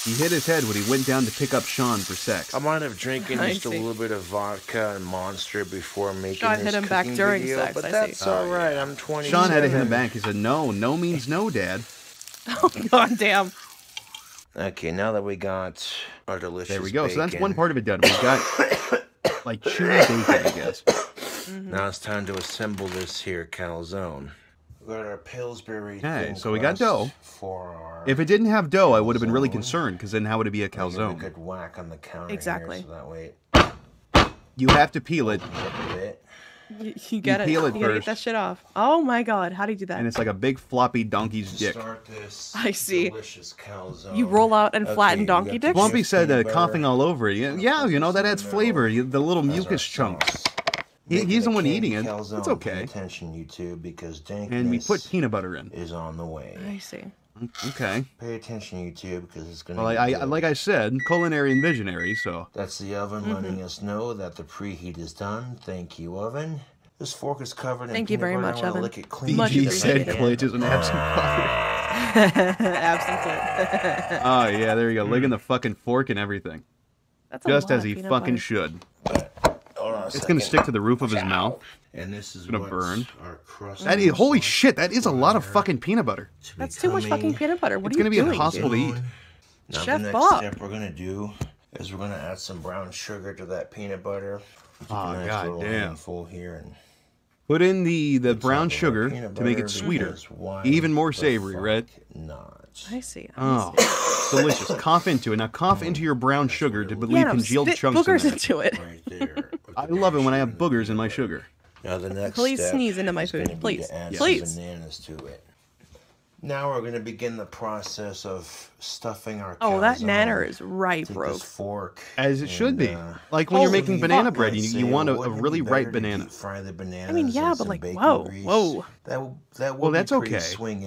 He hit his head when he went down to pick up Sean for sex. I might have drinking just a little bit of vodka and Monster before making Sean hit him back during video, sex. But I that's see. all oh, right. I'm 20. Sean had to hit him back. He said, "No, no means no, Dad." oh God damn. Okay, now that we got our delicious. There we go. Bacon. So that's one part of it done. We got like chewy bacon, I guess. Mm -hmm. Now it's time to assemble this here calzone got our Pillsbury. Okay, so we got dough. For our if it didn't have dough, I would have been really concerned because then how would it be a calzone? A good whack on the counter. Exactly. Here, so that way. You have to peel it. You, you gotta, you peel it you gotta first. get that shit off. Oh my god, how do you do that? And it's like a big floppy donkey's dick. I see. You roll out and okay, flatten donkey dicks. Lumpy said, uh, coughing all over. Yeah, yeah, you know that adds flavor. the little mucus chunks. Sauce. He, he's the one eating it. It's okay. Attention, you two, because and we put peanut butter in. Is on the way. I see. Mm, okay. Pay attention, you two, because it's gonna. Well, I, I, like I said, culinary and visionary. So that's the oven mm -hmm. letting us know that the preheat is done. Thank you, oven. This fork is covered Thank in you very butter. much, Evan. Lick it clean. Much said "Clint is an absent father. absent father. oh, yeah, there you go. Licking mm. the fucking fork and everything. That's Just as he fucking butter. should it's gonna stick to the roof of his Ow. mouth. And this is gonna burn. That is, holy shit! That is a lot of fucking peanut butter. To That's too much fucking peanut butter. What it's are you? It's gonna be impossible dude? to eat. Now Chef the next Bob. step we're gonna do is we're gonna add some brown sugar to that peanut butter. Oh, nice god damn! Full here and put in the the brown sugar to make it sweeter, even more savory, right? Not parts. I see. I oh, delicious. cough into it. Now cough into your brown sugar to leave yeah, congealed chunks boogers in into it. Right there, I love it when I have boogers in my sugar. Now the next Please sneeze into my food, please. Please. Bananas to it. Now we're going to begin the process of stuffing our. Oh, that nanner is ripe, bro. Fork as it and, should be. Uh, like when you're oh, making banana bread, you, you want a, a really ripe banana. Fry the. I mean, yeah, but like, whoa, grease. whoa. That that will well, that's okay.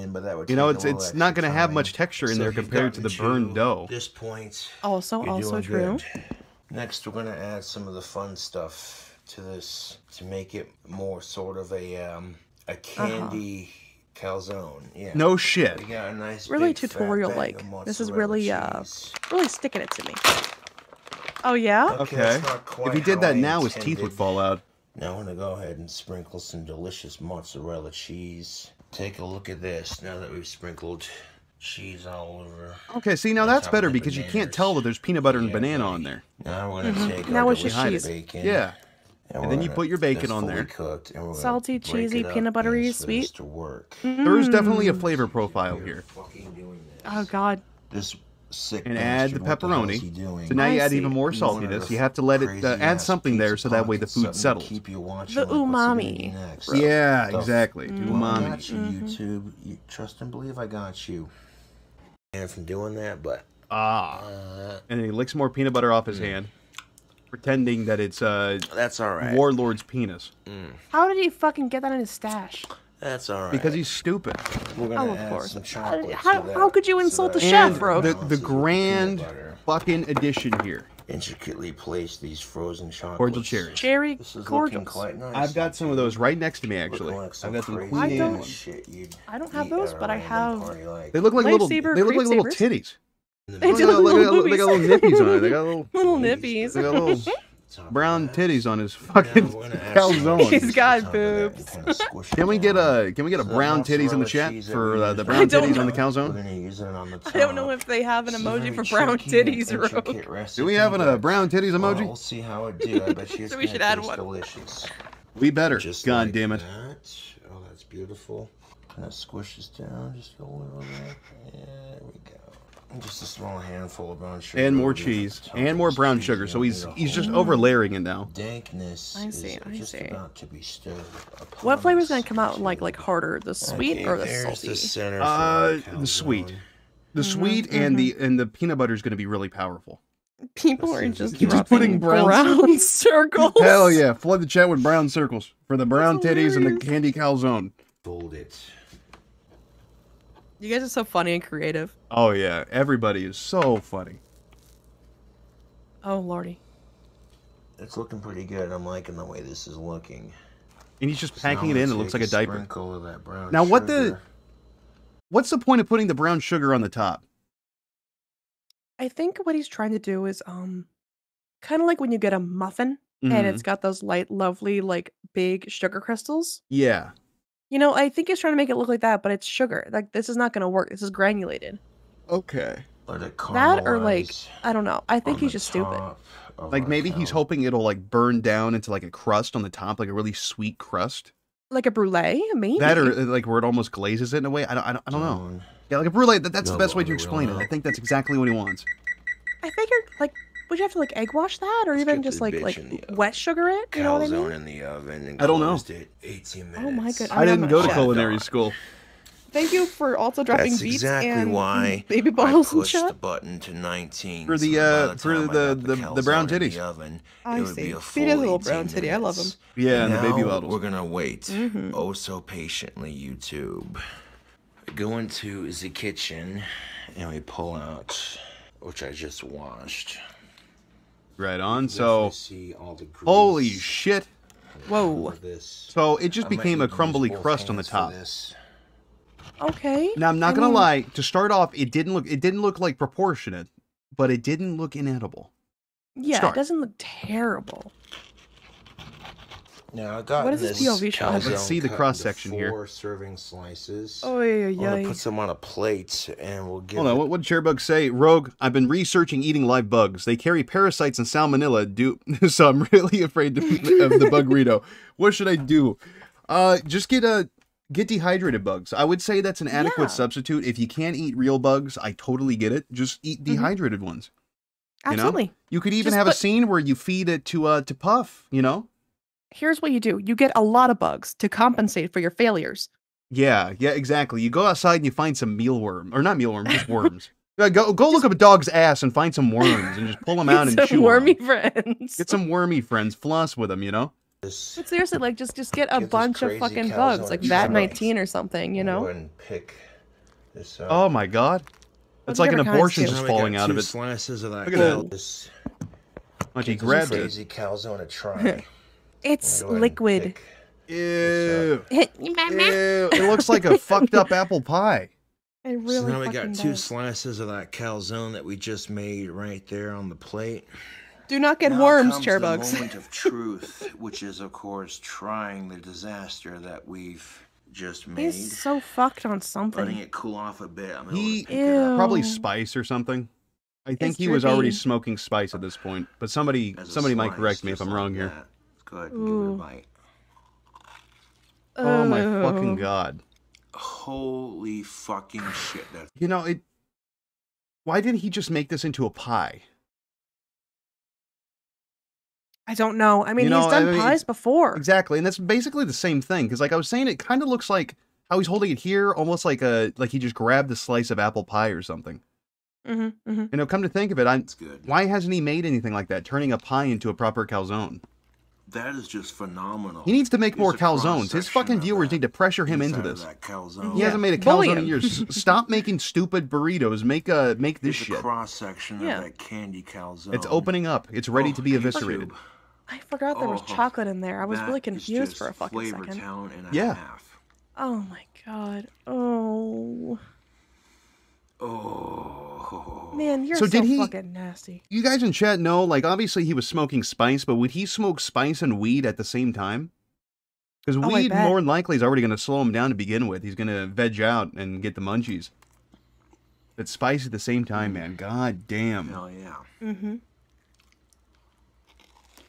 But that would you know, it's it's not going to have much texture in so there compared to the burned dough. This point. Also, also true. Good. Next, we're going to add some of the fun stuff to this to make it more sort of a um a uh-huh. candy. Uh -huh calzone. Yeah. No shit. Nice really tutorial like. This is really uh, cheese. uh really sticking it to me. Oh yeah. Okay. okay. If he did that now, his teeth would fall out. Now I'm gonna go ahead and sprinkle some delicious mozzarella cheese. Take a look at this. Now that we've sprinkled cheese all over. Okay, see now that's better because bananas. you can't tell that there's peanut butter and yeah, banana on there. Now we're gonna mm -hmm. take now our it's just cheese. bacon. Yeah and, and then you put your bacon on there. Cooked, Salty, cheesy, peanut buttery, sweet. Mm. There's definitely a mm. flavor profile here. Oh God. This sick. And add the pepperoni. The so now you add even more saltiness. You have to let it uh, add something there so that way the food settles. Keep you the umami. Like, yeah, exactly. Mm. Umami. You, YouTube. You trust and believe I got you. And from doing that, but ah, uh, and he licks more peanut butter off his hand pretending that it's uh that's all right warlord's penis. Mm. How did he fucking get that in his stash? That's all right. Because he's stupid. We're gonna oh, of course. some chocolate. How, that, how could you insult so the chef, bro? The, the grand fucking addition here. Intricately placed these frozen chocolates. Cordial cherries. Cherry cordial. nice. I've got some of those right next to me, actually. Like I've got some I don't, shit I don't have those, but I have. They look like little. They look like little sabers. titties. They, got, little they, got, little nippies on it. They got little, little nippies. They got little brown titties on his fucking calzone. He's got boobs. Uh, can we get a can we get a brown titties in the chat for uh, the brown titties on the calzone? I don't know if they have an emoji for brown titties, Rogue. Do we have a uh, brown titties emoji? We'll see how it do. I bet so we should add one. Delicious. We better. Just God like damn it. That. Oh, that's beautiful. Kind of squishes down just a little bit. Yeah. Just a small handful of brown sugar. And more cheese. And more brown cheese, sugar. So he's he's just over layering it now. Dankness I see, I see. What flavor's gonna come out like like harder? The sweet okay, or the salty? Uh, the center uh the mm-hmm, sweet. The mm -hmm, sweet mm -hmm. and mm-hmm. the and the peanut butter is gonna be really powerful. People are just, just putting brown, brown circles. Hell yeah. Flood the chat with brown circles for the brown That's titties hilarious. and the candy calzone. Fold it. You guys are so funny and creative. Oh yeah, everybody is so funny. Oh lordy. It's looking pretty good. I'm liking the way this is looking. And he's just so packing it in. It looks like a, diaper. Of that brown now sugar. what the? What's the point of putting the brown sugar on the top? I think what he's trying to do is um, kind of like when you get a muffin mm -hmm. and mm-hmm. it's got those light, lovely, like big sugar crystals. Yeah. You know, I think he's trying to make it look like that, but it's sugar. Like this is not going to work. This is granulated. Okay. Let it That or like I don't know. I think he's just stupid. Like our maybe he's hoping it'll like burn down into like a crust on the top, like a really sweet crust. Like a brulee, maybe. That or uh, like where it almost glazes it in a way. I don't. I don't, I don't know. Yeah, like a brulee. That, that's No the best way to explain it. I think that's exactly what he wants. I figured like would you have to like egg wash that or Let's even just like like in the oven. wet sugar it? You know what I Calzone mean? in the oven and I don't know. it 18 minutes. Oh my good- I I'm didn't go to chef. culinary school. Thank you for also dropping That's beets exactly and why baby bottles I bottles and pushed the shit. button to 19 For the, so by uh, for time I the- got the- the brown calzone in titties. the oven, I it would see. be a Feed us a full little brown 18 titty. I love minutes. Yeah, and the baby Now bottles. We're gonna wait. Mhm. Oh, so patiently, YouTube. Go into the kitchen and we pull out, which I just washed. Right on. So, see all the holy shit. Whoa. this. So it just I became a crumbly crust on the top. Okay. Now I'm not I gonna mean, lie. To start off, it didn't look. It didn't look like proportionate, but it didn't look inedible. Yeah, Start. it doesn't look terrible. Now I got What is this POV shot? Let's see the cross-section here. Four serving slices. Oh yeah, I'm yeah. gonna put some on a plate, and we'll give Hold on. it What what did Chairbug say? Rogue. I've been researching eating live bugs. They carry parasites and salmonella. Do so. I'm really afraid to, of the bug burrito. What should I do? Uh, just get a. Get dehydrated bugs. I would say that's an adequate Yeah. substitute. If you can't eat real bugs, I totally get it. Just eat dehydrated ones. You know? Absolutely. You could even Just have a scene where you feed it to uh to Puff. You know? Here's what you do. You get a lot of bugs to compensate for your failures. Yeah, yeah, exactly. You go outside and you find some mealworm, or not mealworm, just worms. Go go look up a dog's ass and find some worms and just pull them out and Some chew 'em. wormy friends. Get some wormy friends, floss with them. You know. this. But seriously, like just just get a Get bunch of fucking bugs, like VAT 19 or something, you know? and pick this up. Oh my god, Well, it's like an abortion just falling out of it. Slices of that Look at that. cal- This Like he give this grabbed it. crazy calzone a try. It's Go ahead and liquid. Ew. It Ew. It looks like a fucked up apple pie. really so now we fucking got two does. slices of that calzone that we just made right there on the plate. Do not get Now worms, comes chair the bugs. moment of truth, which is of course trying the disaster that we've just made, He's so fucked on something. Letting something. it cool off a bit. I'm able He to pick it up probably spice or something. I think It's he was already smoking spice at this point, but somebody as a somebody might correct me if I'm like wrong here. that. Let's go ahead and give it a bite. Oh my fucking god. Holy fucking shit! That's You know, it why didn't he just make this into a pie? I don't know. I mean, know, he's done I mean, pies before. Exactly, and that's basically the same thing. Because, like I was saying, it kind of looks like how he's holding it here, almost like a like he just grabbed a slice of apple pie or something. Mm-hmm, mm-hmm. You know, come to think of it, I'm good. why hasn't he made anything like that? Turning a pie into a proper calzone. That is just phenomenal. He needs to make Here's more calzones. His fucking viewers that need to pressure him into this. calzone. He Yeah. hasn't made a Bully calzone in years. Stop making stupid burritos. Make a make this Here's shit. a cross section Yeah. of that candy calzone. It's opening up. It's ready Oh, to be oh, eviscerated. YouTube. I forgot there was Oh, chocolate in there. I was really confused for a fucking flavor second. town and a Yeah. half. Oh my god. Oh Oh man, you're So so, did he- fucking nasty. You guys in chat know, like, obviously he was smoking spice, but would he smoke spice and weed at the same time? Because Oh, weed, more than likely, is already going to slow him down to begin with. He's going to veg out and get the munchies. But spice at the same time, man. God damn. Hell yeah. Mm-hmm.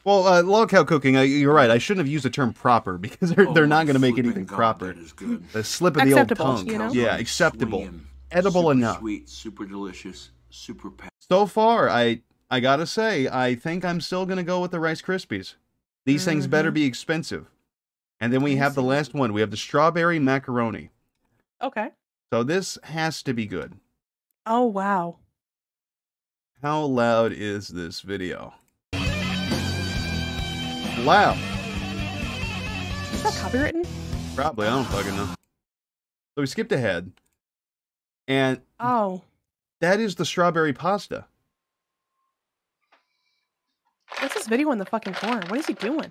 Well, uh, Lolcow Cooking, uh, you're right. I shouldn't have used the term proper because they're, they're Oh, not going to make anything God, proper. That is good. The slip of the old Acceptable, tongue. you know? Yeah, acceptable. swinging, Edible super enough. Sweet, super delicious, super pa- So far, I I gotta say, I think I'm still gonna go with the Rice Krispies. These things better Mhm. be expensive. And then we have the last one. We have the strawberry macaroni. Okay. So this has to be good. Oh wow. How loud is this video? Loud. Is that copywritten? Probably. I don't fucking know. So we skipped ahead. And Oh. that is the strawberry pasta. What's this video in the fucking corner? What is he doing?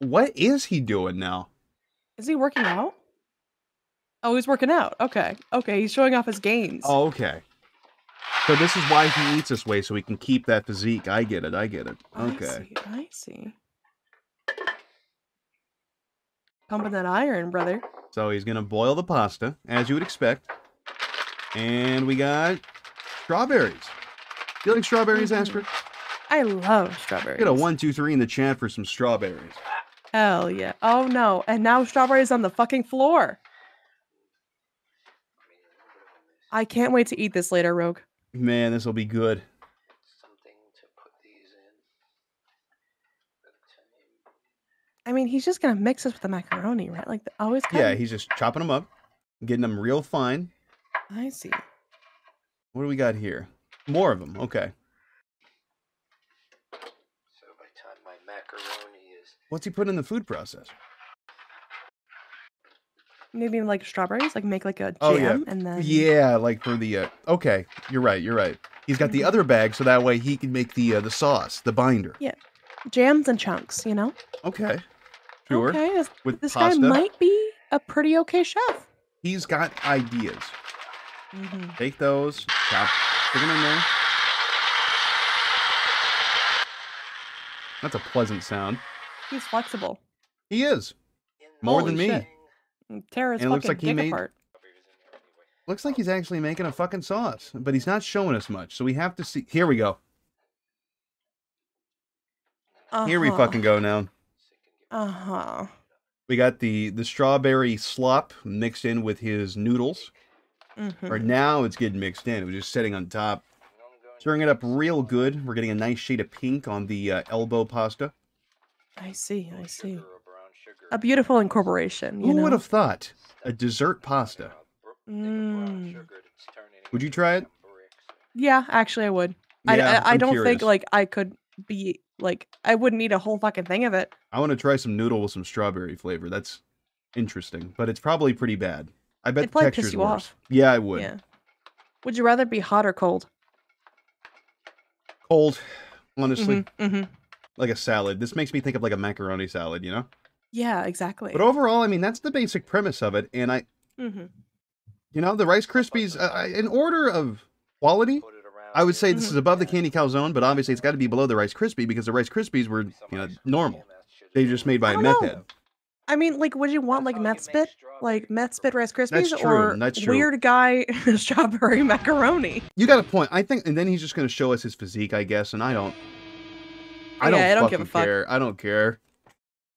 What is he doing now? Is he working out? Oh, he's working out. Okay. Okay, he's showing off his gains. Oh, okay. So this is why he eats this way, so he can keep that physique. I get it. I get it. Okay. I see. I see. Pumping that iron, brother. So he's gonna boil the pasta, as you would expect. And we got strawberries. You like strawberries, mm-hmm. Astrid? I love strawberries. Get a one, two, three in the chat for some strawberries. Hell yeah. Oh no. And now strawberries on the fucking floor. I can't wait to eat this later, Rogue. Man, this will be good. I mean, he's just gonna mix this with the macaroni, right? Like always. Yeah, he's just chopping them up, getting them real fine. I see. What do we got here? More of them. Okay. So by the time my macaroni is What's he put in the food processor? Maybe like strawberries, like make like a jam, Oh yeah, and then yeah, like for the. Uh, okay, you're right. You're right. He's got Mm-hmm. the other bag, so that way he can make the uh, the sauce, the binder. yeah, jams and chunks. You know. Okay. Sure. Okay. This, With this pasta. guy might be a pretty okay chef. He's got ideas. Mm-hmm. Take those, chop, stick them in there. That's a pleasant sound. He's flexible. He is. More Holy than me. shit. Tear his And it looks like he made- apart. Looks like he's actually making a fucking sauce, but he's not showing us much. So we have to see. Here we go. Here we Uh-huh. fucking go now. Uh huh. We got the the strawberry slop mixed in with his noodles. Mhm. Or now it's getting mixed in. It was just sitting on top. Stirring it up real good. We're getting a nice shade of pink on the uh, elbow pasta. I see. I see. A beautiful incorporation. You Who know. would have thought a dessert pasta? Mm. Would you try it? Yeah, actually, I would. I, Yeah, I, I I'm don't curious. think like I could be like I wouldn't eat a whole fucking thing of it. I want to try some noodle with some strawberry flavor. That's interesting, but it's probably pretty bad. I bet It'd the probably piss you worse. off. Yeah, I would. Yeah. Would you rather be hot or cold? Cold, honestly, hmm like a salad. This makes me think of like a macaroni salad, you know. Yeah, exactly. But overall, I mean, that's the basic premise of it. And I, hmm you know, the Rice Krispies, uh, in order of quality, I would say this Mm-hmm. is above the Candy Calzone, but obviously it's got to be below the Rice Krispie because the Rice Krispies were, you know, normal. They just made by a meth head. I mean, like, would you want like meth spit, like meth spit Rice Krispies, That's true, or that's true. weird guy strawberry macaroni? You got a point. I think, and then he's just going to show us his physique, I guess, and I don't. I don't, Yeah, I don't fucking give a fuck. care. I don't care.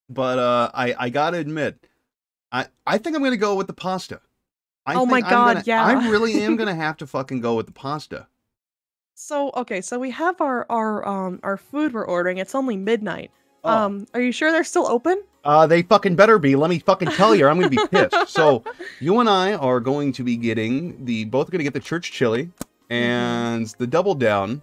But uh, I I gotta admit, I I think I'm gonna go with the pasta. I Oh my think I'm God, gonna- yeah. I really am gonna have to fucking go with the pasta. So okay, so we have our our um our food we're ordering. It's only midnight. Oh. Um, are you sure they're still open? Uh, they fucking better be. Let me fucking tell you, or I'm gonna be pissed. So you and I are going to be getting the both gonna get the church chili and the double down.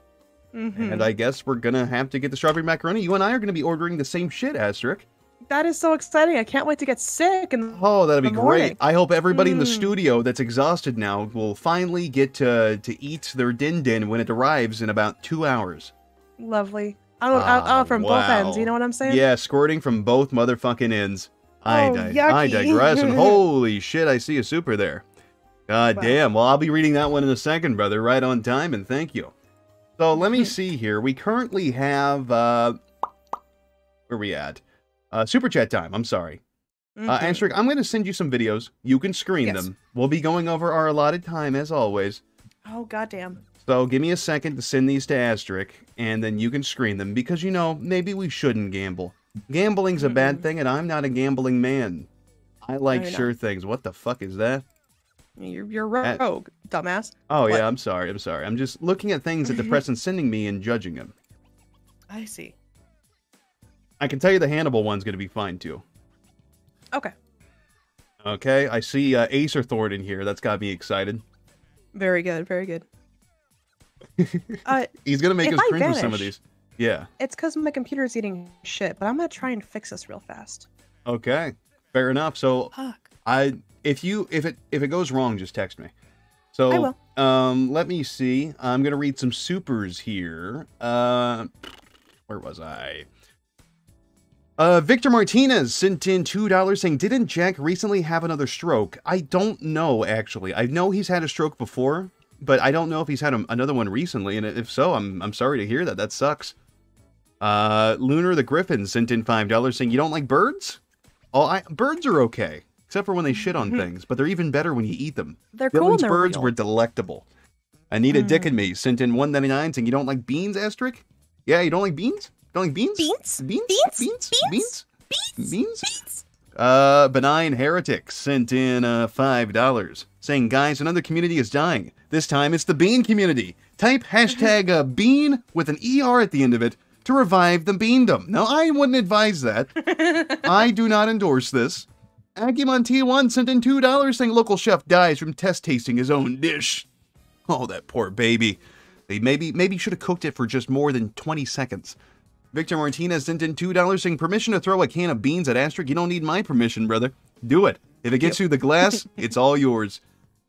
Mm-hmm. And I guess we're gonna have to get the strawberry macaroni. You and I are gonna be ordering the same shit, Asterik. That is so exciting! I can't wait to get sick. And Oh, that'd be great. I hope everybody in the Mm. studio that's exhausted now will finally get to to eat their din din when it arrives in about two hours. lovely. I don't. I, Ah, I, from both ends. You know what I'm saying? Yeah, squirting from both motherfucking ends. I, Oh, dig- I yucky. digress. And holy shit, I see a super there. God Wow. damn. Well, I'll be reading that one in a second, brother. Right on time, and thank you. So let me see here. We currently have uh where we at? Uh super chat time. I'm sorry. Uh Mhm. Asterik, I'm gonna send you some videos. You can screen Yes. them. We'll be going over our allotted time as always. Oh goddamn. So give me a second to send these to Asterik, and then you can screen them because you know maybe we shouldn't gamble. Gambling's a bad thing, and I'm not a gambling man. I like not. sure things. What the fuck is that? You're you're rogue, dumbass. Oh What? yeah, I'm sorry. I'm sorry. I'm just looking at things that the press is sending me and judging them. I see. I can tell you the Hannibal one's going to be fine too. Okay. Okay, I see uh, Acer Thorn in here. That's got me excited. Very good. Very good. Uh, He's going to make us I screen for some of these. Yeah. it's because my computer's eating shit, but I'm gonna try and fix this real fast. Okay. Fair enough. So Fuck. I if you if it if it goes wrong, just text me. So I will. um let me see. I'm gonna read some supers here. Uh where was I? Uh, Victor Martinez sent in two dollars saying, "Didn't Jack recently have another stroke?" I don't know actually. I know he's had a stroke before, but I don't know if he's had a, another one recently. And if so, I'm I'm sorry to hear that. That sucks. Uh, Lunar the Griffin sent in five dollars saying, "You don't like birds?" Oh, I, birds are okay, except for when they shit on things, but they're even better when you eat them. They're cool they're birds real. were delectable. Anita Dick and me sent in 199 saying, You don't like beans, Asterik? Yeah, you don't like beans? Don't like beans? Beans? Beans? Beans? Beans? Beans? Beans? Beans? Uh, Benign Heretic sent in uh, $5 saying, Guys, another community is dying. This time it's the bean community. Type hashtag uh, bean with an ER at the end of it to revive the beandom. Now, I wouldn't advise that. I do not endorse this. Agumon T1 sent in $2 saying local chef dies from test tasting his own dish. Oh, that poor baby. They maybe maybe should have cooked it for just more than 20 seconds. Victor Martinez sent in $2 saying permission to throw a can of beans at Asterik. You don't need my permission, brother. Do it. If it gets through the glass, it's all yours.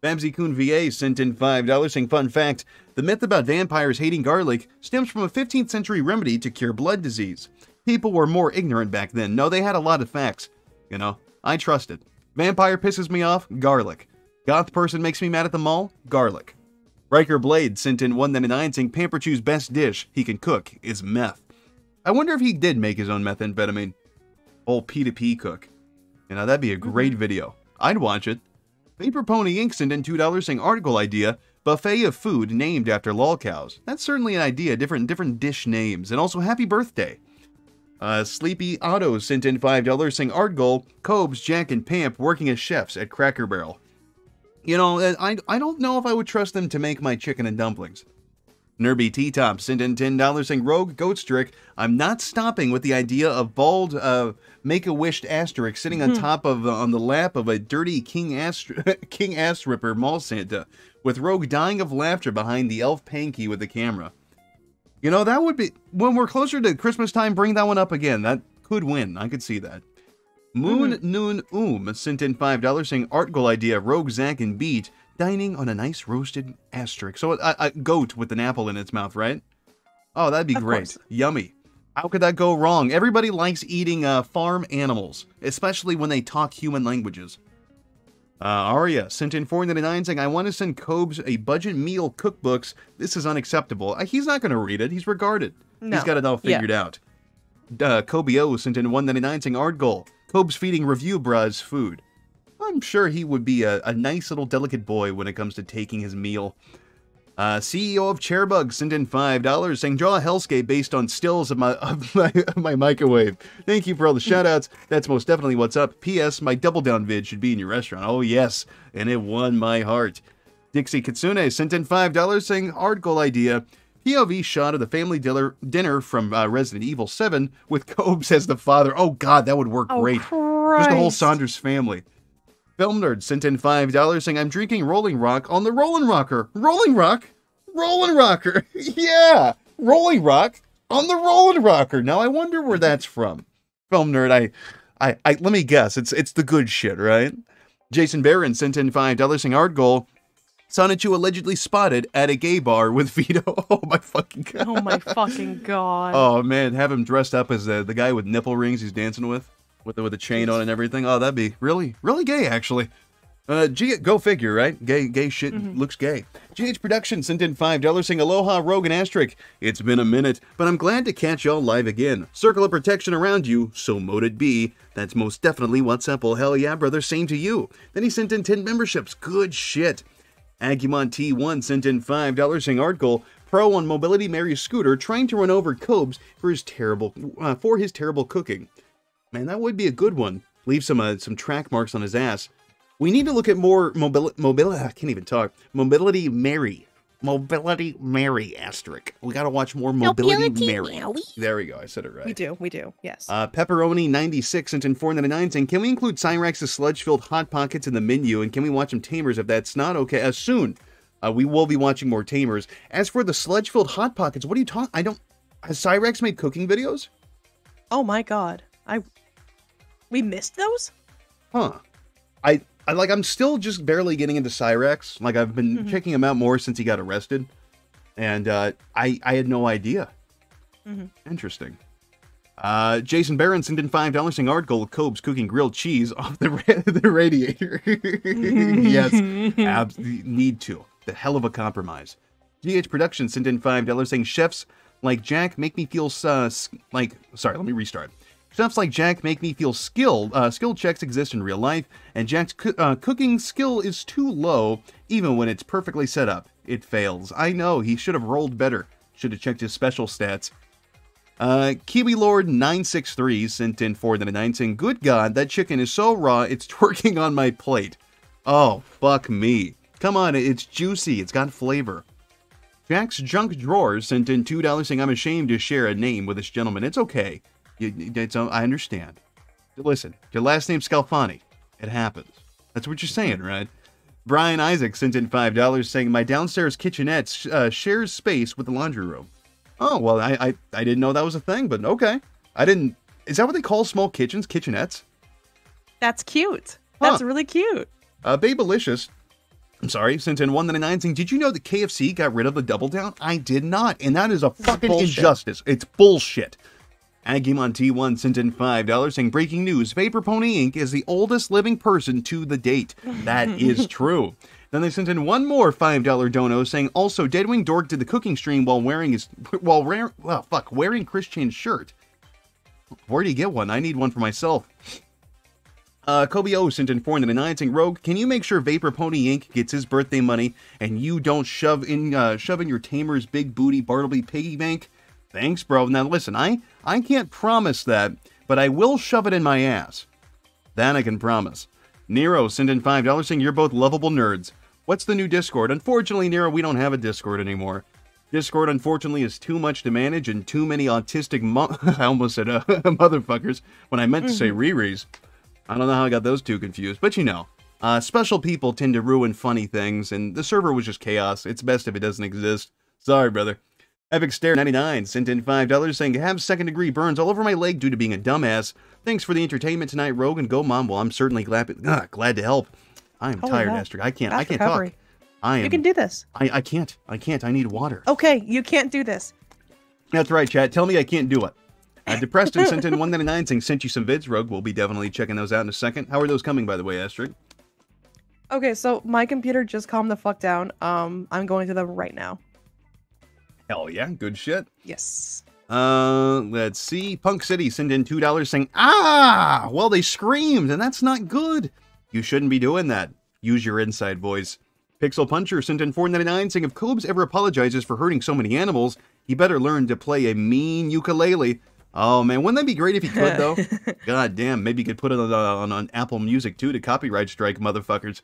Babsy Coon VA sent in $5 saying, fun fact, the myth about vampires hating garlic stems from a 15th century remedy to cure blood disease. People were more ignorant back then. No, they had a lot of facts. You know, I trust it. Vampire pisses me off, garlic. Goth person makes me mad at the mall, garlic. Riker Blade sent in 199 saying Pamper Chew's best dish he can cook is meth. I wonder if he did make his own methamphetamine. Old P2P cook. You know, that'd be a great video. I'd watch it. Vapor Pony Inc. sent in $2 saying article idea, buffet of food named after lol cows. That's certainly an idea, different different dish names. And also happy birthday. Uh, Sleepy Otto sent in $5 saying art goal, Cobes, Jack, and Pamp working as chefs at Cracker Barrel. You know, I, I don't know if I would trust them to make my chicken and dumplings. Nerby T Top sent in $10 saying, Rogue Goatstrick, I'm not stopping with the idea of bald, uh, make a wished Asterik sitting on Mhm. top of, uh, on the lap of a dirty King Ass, King Ass Ripper mall Santa, with Rogue dying of laughter behind the elf panky with the camera. You know, that would be, when we're closer to Christmas time, bring that one up again. That could win. I could see that. Moon Noon Oom sent in $5 saying art goal idea, Rogue Zack and Beet, dining on a nice roasted Asterik. So a, a goat with an apple in its mouth, right? Oh, that'd be Of great. course. Yummy. How could that go wrong? Everybody likes eating uh, farm animals, especially when they talk human languages. Uh, Aria sent in 499 saying, I want to send Cobes a budget meal cookbooks. This is unacceptable. Uh, He's not going to read it. He's regarded. He's got it all Yeah. figured out. Uh, Kobe O sent in 199 saying, Art goal. Cobes feeding review bras food. I'm sure he would be a, a nice little delicate boy when it comes to taking his meal. Uh, CEO of Chairbug sent in five dollars, saying draw a hellscape based on stills of my of my, of my microwave. Thank you for all the shoutouts. That's most definitely what's up. P.S. My double down vid should be in your restaurant. Oh yes, and it won my heart. Dixie Kitsune sent in five dollars, saying hard goal idea. POV shot of the family dinner dinner from uh, Resident Evil 7 with Cobes as the father. Oh god, that would work Oh, great. Just the whole Saunders family. Film Nerd sent in $5 saying, I'm drinking Rolling Rock on the Rolling Rocker. Rolling Rock? Rolling Rocker. yeah. Rolling Rock on the Rolling Rocker. Now I wonder where that's from. Film Nerd, I, I, I, let me guess. It's, it's the good shit, right? Jason Barron sent in $5 saying, Art goal. Sonichu allegedly spotted at a gay bar with Vito. Oh my fucking god. Oh my fucking god. Oh man, have him dressed up as the, the guy with nipple rings he's dancing with, with the, with the chain on and everything. Oh, that'd be really really gay actually. Uh, G, go figure, right? Gay gay shit looks gay. GH Production sent in five dollars saying aloha Rogan Asterik. It's been a minute, but I'm glad to catch y'all live again. Circle of protection around you, so mote it be. That's most definitely what's up. Well, hell yeah, brother. Same to you. Then he sent in ten memberships. Good shit. Agumon T1 sent in $5 saying art goal, pro on Mobility Mary's scooter trying to run over Cobes for his terrible uh, for his terrible cooking. Man, that would be a good one. Leave some uh, some track marks on his ass. We need to look at more mobility. Mobility. I can't even talk. Mobility Mary. Mobility Mary Asterik. We got to watch more Mobility, Mary. There we go. I said it right. We do, we do, yes. Uh, Pepperoni 96 and 499 saying, Can we include Cyraxx's sludge filled Hot Pockets in the menu? And can we watch some Tamers if that's not okay? Uh, soon. Uh, we will be watching more Tamers. As for the sludge filled Hot Pockets, what are you talking? I don't. Has Cyraxx made cooking videos? oh my god. I we missed those? Huh. I, I like, I'm still just barely getting into Cyraxx. Like, I've been Mhm. checking him out more since he got arrested. And uh, I, I had no idea. Mhm. Interesting. Uh, Jason Barron sent in five dollars saying article Cobes cooking grilled cheese off the ra- the radiator. yes, abs- need to. The hell of a compromise. GH Production sent in five dollars saying chefs like Jack make me feel uh, like. Sorry, let me restart. Chefs like Jack make me feel skilled. Uh, skill checks exist in real life, and Jack's coo- uh, cooking skill is too low, even when it's perfectly set up. It fails. I know he should have rolled better. Should have checked his special stats. Uh, Kiwi Lord 963 sent in four the nine saying, Good God, that chicken is so raw, it's twerking on my plate. Oh, fuck me. Come on, it's juicy, it's got flavor. Jack's Junk Drawers sent in $2 saying, I'm ashamed to share a name with this gentleman. It's okay. You- It's, I understand. Listen, your last name's Scalfani. It happens. That's what you're saying, right? Brian Isaac sent in $5 saying, My downstairs kitchenette uh, shares space with the laundry room. Oh, well, I, I, I didn't know that was a thing, but okay. I didn't. Is that what they call small kitchens? Kitchenettes? That's cute. That's Huh. really cute. Uh, Babelicious, I'm sorry, sent in 199 saying, Did you know that KFC got rid of the double down? I did not. And that is a fucking bullshit. injustice. It's bullshit. Agumon T1 sent in $5 saying, Breaking news Vapor Pony Inc. is the oldest living person to the date. That is true. Then they sent in one more $5 dono saying, Also, Deadwing Dork did the cooking stream while wearing his, while wearing, well, fuck, wearing Christian's shirt. Where do you get one? I need one for myself. Uh, Kobe O sent in four and 499 saying, Rogue, can you make sure Vapor Pony Inc. gets his birthday money and you don't shove in uh, shove in your tamer's big booty Bartleby piggy bank? Thanks, bro. Now listen, I I can't promise that, but I will shove it in my ass. That I can promise. Nero sent in five dollars saying you're both lovable nerds. What's the new Discord? Unfortunately, Nero, we don't have a Discord anymore. Discord, unfortunately, is too much to manage and too many autistic mo- I almost said uh, motherfuckers when I meant to say Riri's. I don't know how I got those two confused, but you know. Uh, special people tend to ruin funny things, and the server was just chaos. It's best if it doesn't exist. Sorry, brother. Epic Stare 99 sent in $5 saying, Have second degree burns all over my leg due to being a dumbass. Thanks for the entertainment tonight, Rogue, and go mom. Well, I'm certainly glad, ah, glad to help. I am Holy tired, hell. Astrid. I can't, I can't recovery. talk. I am. You can do this. I, I can't. I can't. I need water. Okay, you can't do this. That's right, chat. Tell me I can't do it. Uh, and sent in 199 saying, Sent you some vids, Rogue. We'll be definitely checking those out in a second. How are those coming, by the way, Astrid? Okay, so my computer just calmed the fuck down. Um, I'm going to them right now. Hell yeah. Good shit. Yes. Uh, let's see. Punk City sent in two dollars saying, "Ah, well, they screamed, and that's not good. You shouldn't be doing that. Use your inside voice." Pixel Puncher sent in four ninety nine saying, "If Cobes ever apologizes for hurting so many animals, he better learn to play a mean ukulele." Oh man, wouldn't that be great if he could though? God damn, maybe you could put it on, on, on Apple Music too to copyright strike motherfuckers.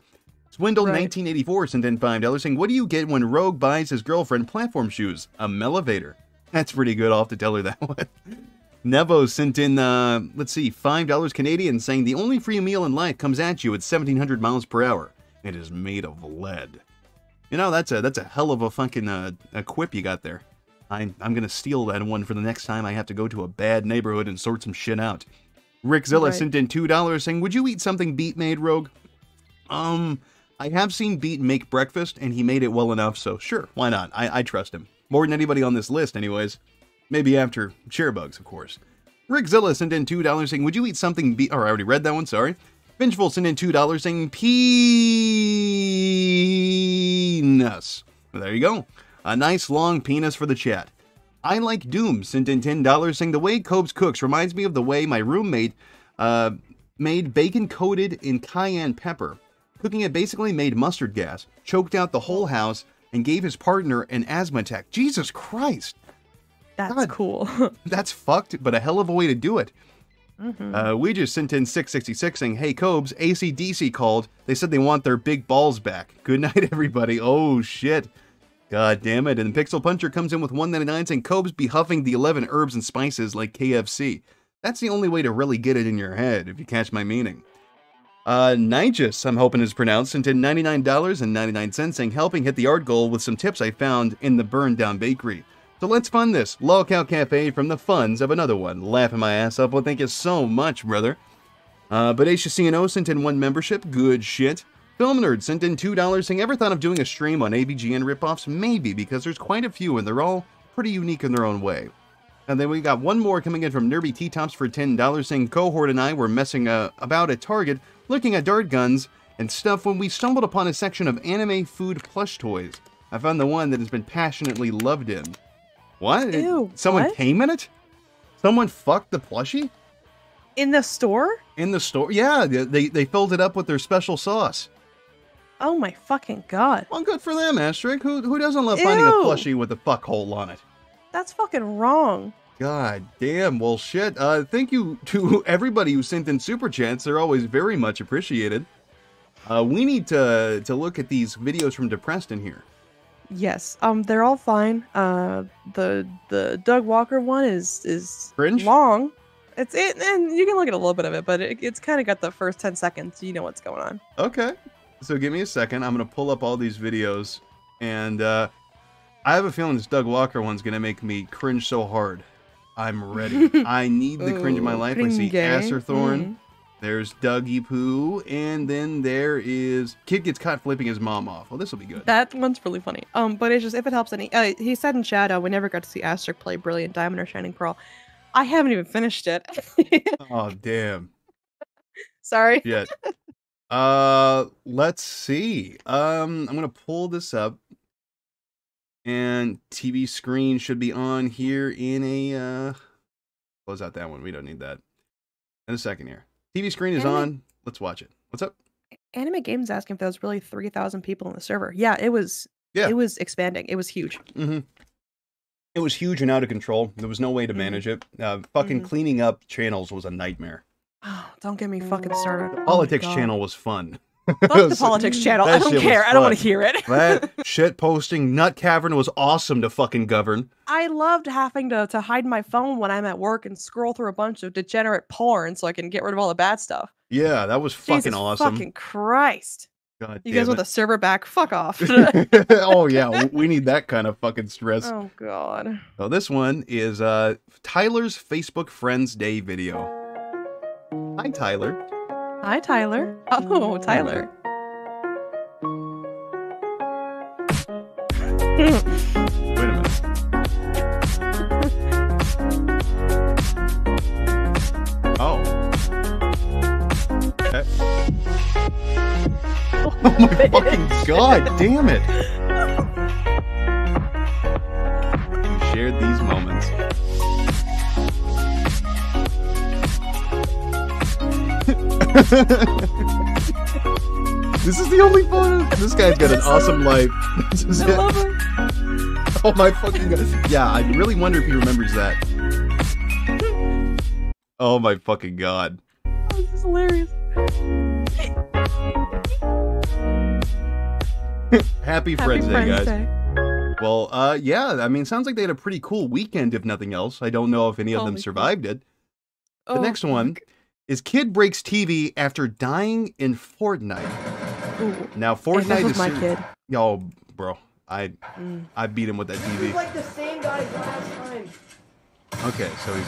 Swindle Right. 1984 sent in five dollars saying, "What do you get when Rogue buys his girlfriend platform shoes? A Melevator." That's pretty good. I'll have to tell her that one. Nevo sent in, uh, let's see, five dollars Canadian, saying the only free meal in life comes at you at 1700 miles per hour. It is made of lead. You know, that's a that's a hell of a fucking uh, a quip you got there. I, I'm gonna steal that one for the next time I have to go to a bad neighborhood and sort some shit out. Rick Zilla Right. sent in two dollars saying, "Would you eat something Beet made, Rogue?" Um, I have seen Beet make breakfast, and he made it well enough, so sure, why not? I, I trust him more than anybody on this list, anyways. Maybe after Chairbugs, of course. Rick Zilla sent in two dollars saying, "Would you eat something?" Be- or I already read that one. Sorry. Vengeful sent in two dollars saying, "Penis." Well, there you go. A nice long penis for the chat. I like Doom sent in ten dollars saying, "The way Cobes cooks reminds me of the way my roommate uh, made bacon coated in cayenne pepper. Cooking it basically made mustard gas, choked out the whole house, and gave his partner an asthma attack. Jesus Christ." That's God. cool. That's fucked, but a hell of a way to do it. Mhm. Uh, we just sent in 666 saying, Hey, Cobes, ACDC called. They said they want their big balls back. Good night, everybody. Oh, shit. God damn it. And Pixel Puncher comes in with 199 saying, Cobes be huffing the 11 herbs and spices like KFC. That's the only way to really get it in your head, if you catch my meaning. Uh, I'm hoping is pronounced, sent in $99.99 saying, helping hit the art goal with some tips I found in the burned down bakery. So let's fund this. Lolcow Cafe from the funds of another one. Laughing my ass off. Well, thank you so much, brother. Uh, Bodacious CNO sent in one membership. Good shit. Film Nerd sent in $2 saying, ever thought of doing a stream on AVGN ripoffs? Maybe, because there's quite a few and they're all pretty unique in their own way. And then we got one more coming in from Nerby T Tops for $10 saying Cohort and I were messing uh, about at Target looking at dart guns and stuff when we stumbled upon a section of anime food plush toys. I found the one that has been passionately loved in. What? Ew, Someone what? came in it? Someone fucked the plushie? In the store? In the store? Yeah, they, they, filled it up with their special sauce. Oh my fucking god. Well, good for them, Asterik. Who, who doesn't love finding a plushie with a fuck hole on it? That's fucking wrong. God damn. Well, shit. Uh, thank you to everybody who sent in super chats. They're always very much appreciated. Uh, we need to to look at these videos from Depressed in here. Yes. Um they're all fine. Uh the the Doug Walker one is is Cringe? long. It's it and you can look at a little bit of it, but it, it's kind of got the first 10 seconds. so You know what's going on. Okay. So give me a second. I'm gonna pull up all these videos, and uh, I have a feeling this Doug Walker one's gonna make me cringe so hard. I'm ready. I need the cringe in my life. I see cringe. Acer Thorn. Mm. There's Dougie Poo, and then there is kid gets caught flipping his mom off. Well, this will be good. That one's really funny. Um, but it's just if it helps any. Uh, he said in chat, uh, we never got to see Asterik play Brilliant Diamond or Shining Pearl. I haven't even finished it. Oh damn. Sorry. Shit. Uh, let's see. Um, I'm gonna pull this up, and TV screen should be on here in a. Uh, close out that one. We don't need that. In a second here. TV screen is Anime- on. Let's watch it. What's up? Anime Games asking if there was really three thousand people in the server. Yeah, it was. Yeah. It was expanding. It was huge. Mm-hmm. It was huge and out of control. There was no way to manage it. Uh, fucking cleaning up channels was a nightmare. Oh, don't get me fucking started. Oh Politics God. channel was fun. Fuck the politics channel. I don't care. I don't want to hear it. that shit posting nut cavern was awesome to fucking govern. I loved having to, to hide my phone when I'm at work and scroll through a bunch of degenerate porn so I can get rid of all the bad stuff. Yeah, that was fucking Jesus awesome. Fucking Christ. God You guys want it. the server back? Fuck off. oh yeah, we need that kind of fucking stress. oh god. So this one is uh Tyler's Facebook Friends Day video. Hi Tyler. Hi Tyler. Oh, Tyler. Wait a minute. Oh. Okay. Oh my fucking god, damn it. We shared these moments. this is the only photo. This guy's got an awesome life. I love her. Oh my fucking god. Yeah, I really wonder if he remembers that. Oh my fucking god. Oh, this is hilarious. Happy Happy Friends Day, guys. Day. Well, uh, yeah, I mean, sounds like they had a pretty cool weekend, if nothing else. I don't know if any of them Holy fuck. survived it. The Oh, next one is Kid breaks TV after dying in Fortnite. Ooh. Now, Fortnite is my kid. Yo, bro, I Mm. I beat him with that TV. like the same guy last time. Okay, so he's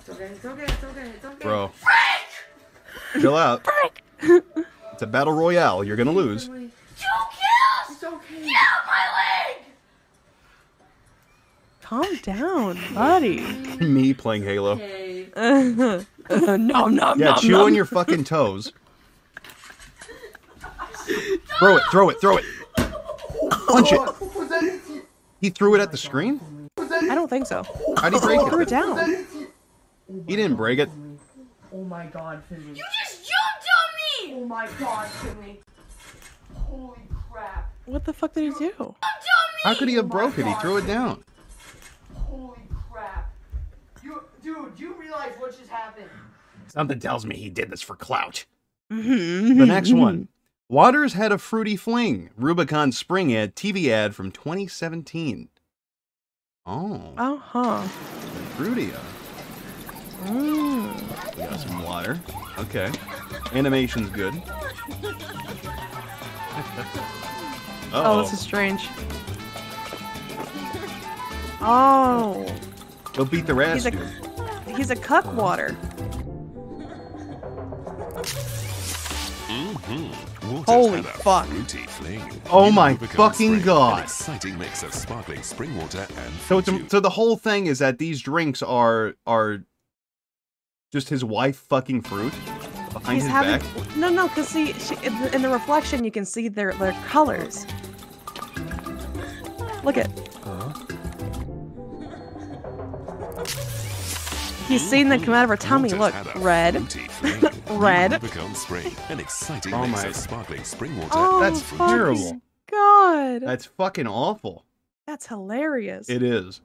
It's okay, it's okay, it's okay, it's okay. bro. Chill out. It's a battle royale. You're gonna lose. Two kills! It's okay. Get out my leg! Calm down, buddy. Me playing Halo. nom nom Yeah, nom, chew nom. on your fucking toes. throw it, throw it, throw it. Punch it. He threw it at the screen? I don't think so. How'd he break Threw it it? down. He didn't break it. Oh my god, Finley. You just jumped on me! Oh my god, Finley. Holy crap. What the fuck did he do? How could he have broke it? He threw it down. Holy crap. You, dude, you realize what just happened? Something tells me he did this for clout. Mm-hmm. The next one. Waters had a fruity fling. Rubicon Spring ad TV ad from 2017. Oh, Uh huh. fruity. Mm. We got some water. Okay. Animation's good. Oh, Uh-oh. this is strange. Oh, Go beat the he's rescue. A he's a cuck water. Mm-hmm. Water's Holy fuck. fruity fling. Oh my fucking Spring, God. An exciting mix of sparkling spring water and So it's a, so the whole thing is that these drinks are are just his wife fucking fruit behind He's his having back. no, no, because see, she, in, the, in the reflection you can see their their colors. Look at. He's seen them come out of her tummy. Look, red, fruity fling. New red. Spring, an exciting Oh my- sparkling spring water Oh, That's terrible. God, That's fucking awful. that's hilarious. It is.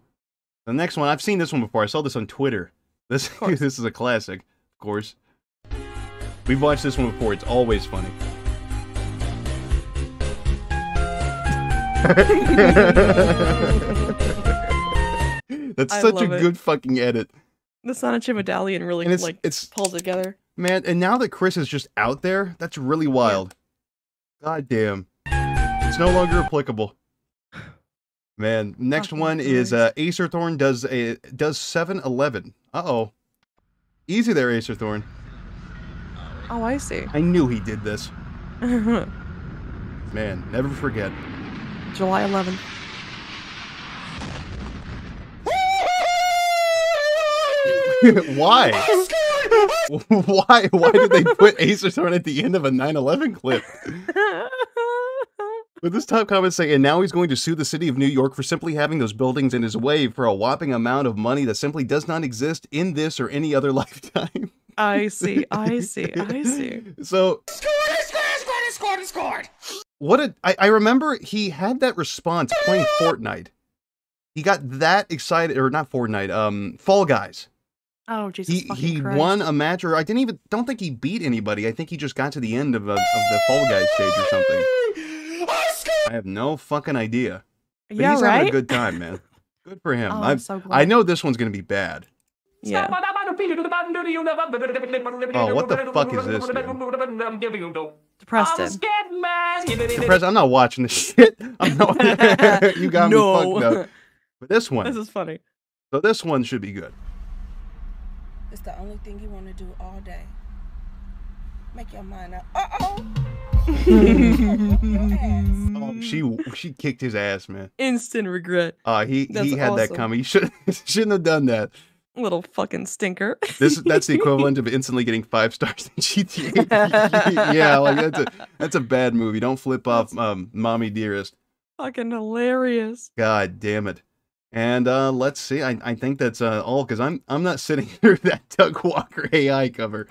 The next one, I've seen this one before. I saw this on Twitter. This this is a classic, of course. We've watched this one before. It's always funny. That's I such a it. good fucking edit. The Sonic medallion really And it's- like it's- pulls together. Man, and now that Chris is just out there, that's really wild. God damn. It's no longer applicable. Man, next one is uh Acer Thorn does a does 7-Eleven. Uh-oh. Easy there, Acer Thorn. Oh, I see. I knew he did this. Man, never forget. July 11th. Why? Why? Why did they put Acer Thorn at the end of a 9/11 clip? With this top comment saying, and now he's going to sue the city of New York for simply having those buildings in his way for a whopping amount of money that simply does not exist in this or any other lifetime. I see. I see. I see. So what a I, I remember he had that response playing Fortnite. He got that excited or not Fortnite, um Fall Guys. Oh, Jesus He he Christ. won a match or I didn't even don't think he beat anybody. I think he just got to the end of a, of the Fall Guys stage or something. I have no fucking idea. But Yeah, he's having a right? good time, man. Good for him. Oh, I'm I'm- so I glad. know this one's gonna be bad. Yeah. Oh, what the fuck is this, dude? Preston. Press, I'm not watching this shit. I'm not, you got No. me fucked up. But this one, This is funny. so this one should be good. It's the only thing you want to do all day. Make your mind up. Uh oh. Oh, she she kicked his ass, man. Instant regret. Uh, he That's he had that coming. He should shouldn't have done that. Little fucking stinker. This that's the equivalent of instantly getting five stars in GTA. yeah, like that's a that's a bad movie. Don't flip off um, mommy dearest. fucking hilarious. God damn it. And uh, let's see. I, I think that's uh, all because I'm I'm not sitting through that Doug Walker AI cover.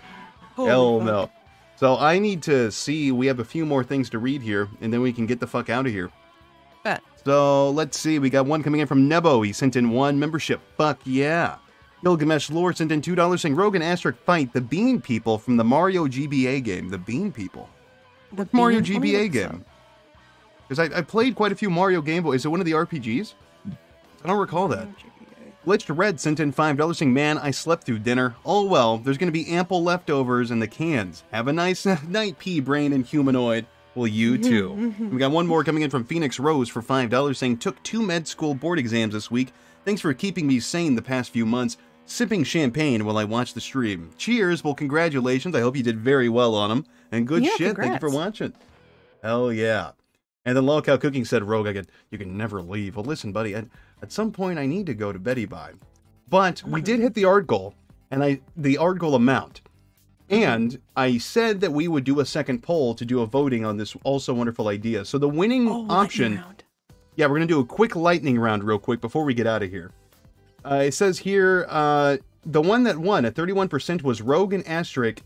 Holy Hell fuck. no. So I need to see. We have a few more things to read here, and then we can get the fuck out of here. Bet. So let's see. We got one coming in from Nebo. He sent in one membership. Fuck yeah. Gilgamesh Lore sent in two dollars saying Rogan Asterik fight the Bean People from the Mario GBA game. The Bean People. The Mario bean- GBA game. Because I, I played quite a few Mario Game Boy. Is it one of the RPGs? I don't recall that. Glitched Red sent in five dollars saying, "Man, I slept through dinner. Oh well, there's going to be ample leftovers in the cans. Have a nice night, pea brain and humanoid. Well, you too." we got one more coming in from Phoenix Rose for five dollars saying, "Took two med school board exams this week. Thanks for keeping me sane the past few months." Sipping champagne while I watch the stream. Cheers! Well, congratulations. I hope you did very well on them. And good Yeah, shit. Thank you for watching. Hell yeah. And then Lolcow Cooking said, Rogue, I could, you can never leave. Well, listen, buddy, at, at some point I need to go to Betty Bye. But we did hit the art goal, and I the art goal amount. And I said that we would do a second poll to do a voting on this also wonderful idea. So the winning Oh, option. Yeah, we're gonna do a quick lightning round real quick before we get out of here. Uh, it says here uh, the one that won at 31% was Rogue and Asterik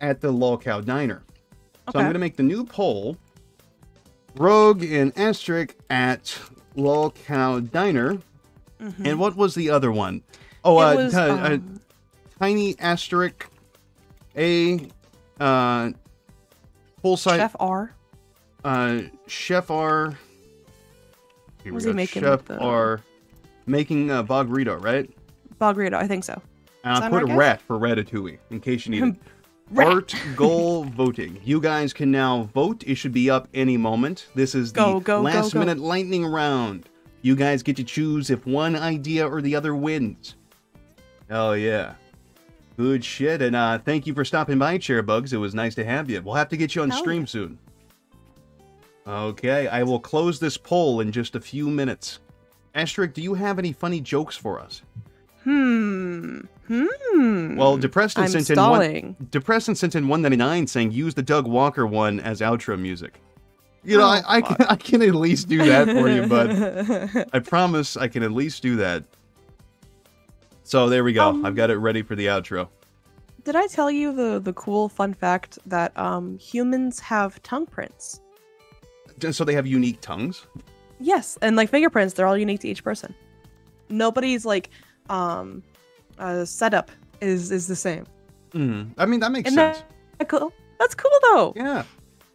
at the Lolcow Diner. So I'm gonna make the new poll. Rogue and Asterik at Lolcow Diner. Mhm. And what was the other one? Oh, uh, was, ti- uh, um, Tiny Asterik, a uh, full size Chef R. uh, Chef R. Here Was he making Chef the- R. Making uh, Bogrito, right? Bogrito, I think so. And I put right, rat for Ratatouille in case you need it. Rat. Art goal voting. You guys can now vote. It should be up any moment. This is the Go, go, go, last go. minute lightning round. You guys get to choose if one idea or the other wins. Oh yeah. Good shit. And uh thank you for stopping by, Chairbugs. It was nice to have you. We'll have to get you on Hell stream soon. Okay, I will close this poll in just a few minutes. Asterik, do you have any funny jokes for us? Hmm. Hmm. Well, depressed and I'm sent in one. Depressed and sent in 199 saying use the Doug Walker one as outro music. You know, Oh, I, I can I can at least do that for you, bud. I promise I can at least do that. So there we go. Um, I've got it ready for the outro. Did I tell you the the cool fun fact that um humans have tongue prints? So they have unique tongues. Yes, and like fingerprints, they're all unique to each person. Nobody's like um uh setup is is the same. Mm, I mean that makes Isn't sense. that cool? That's cool though. Yeah.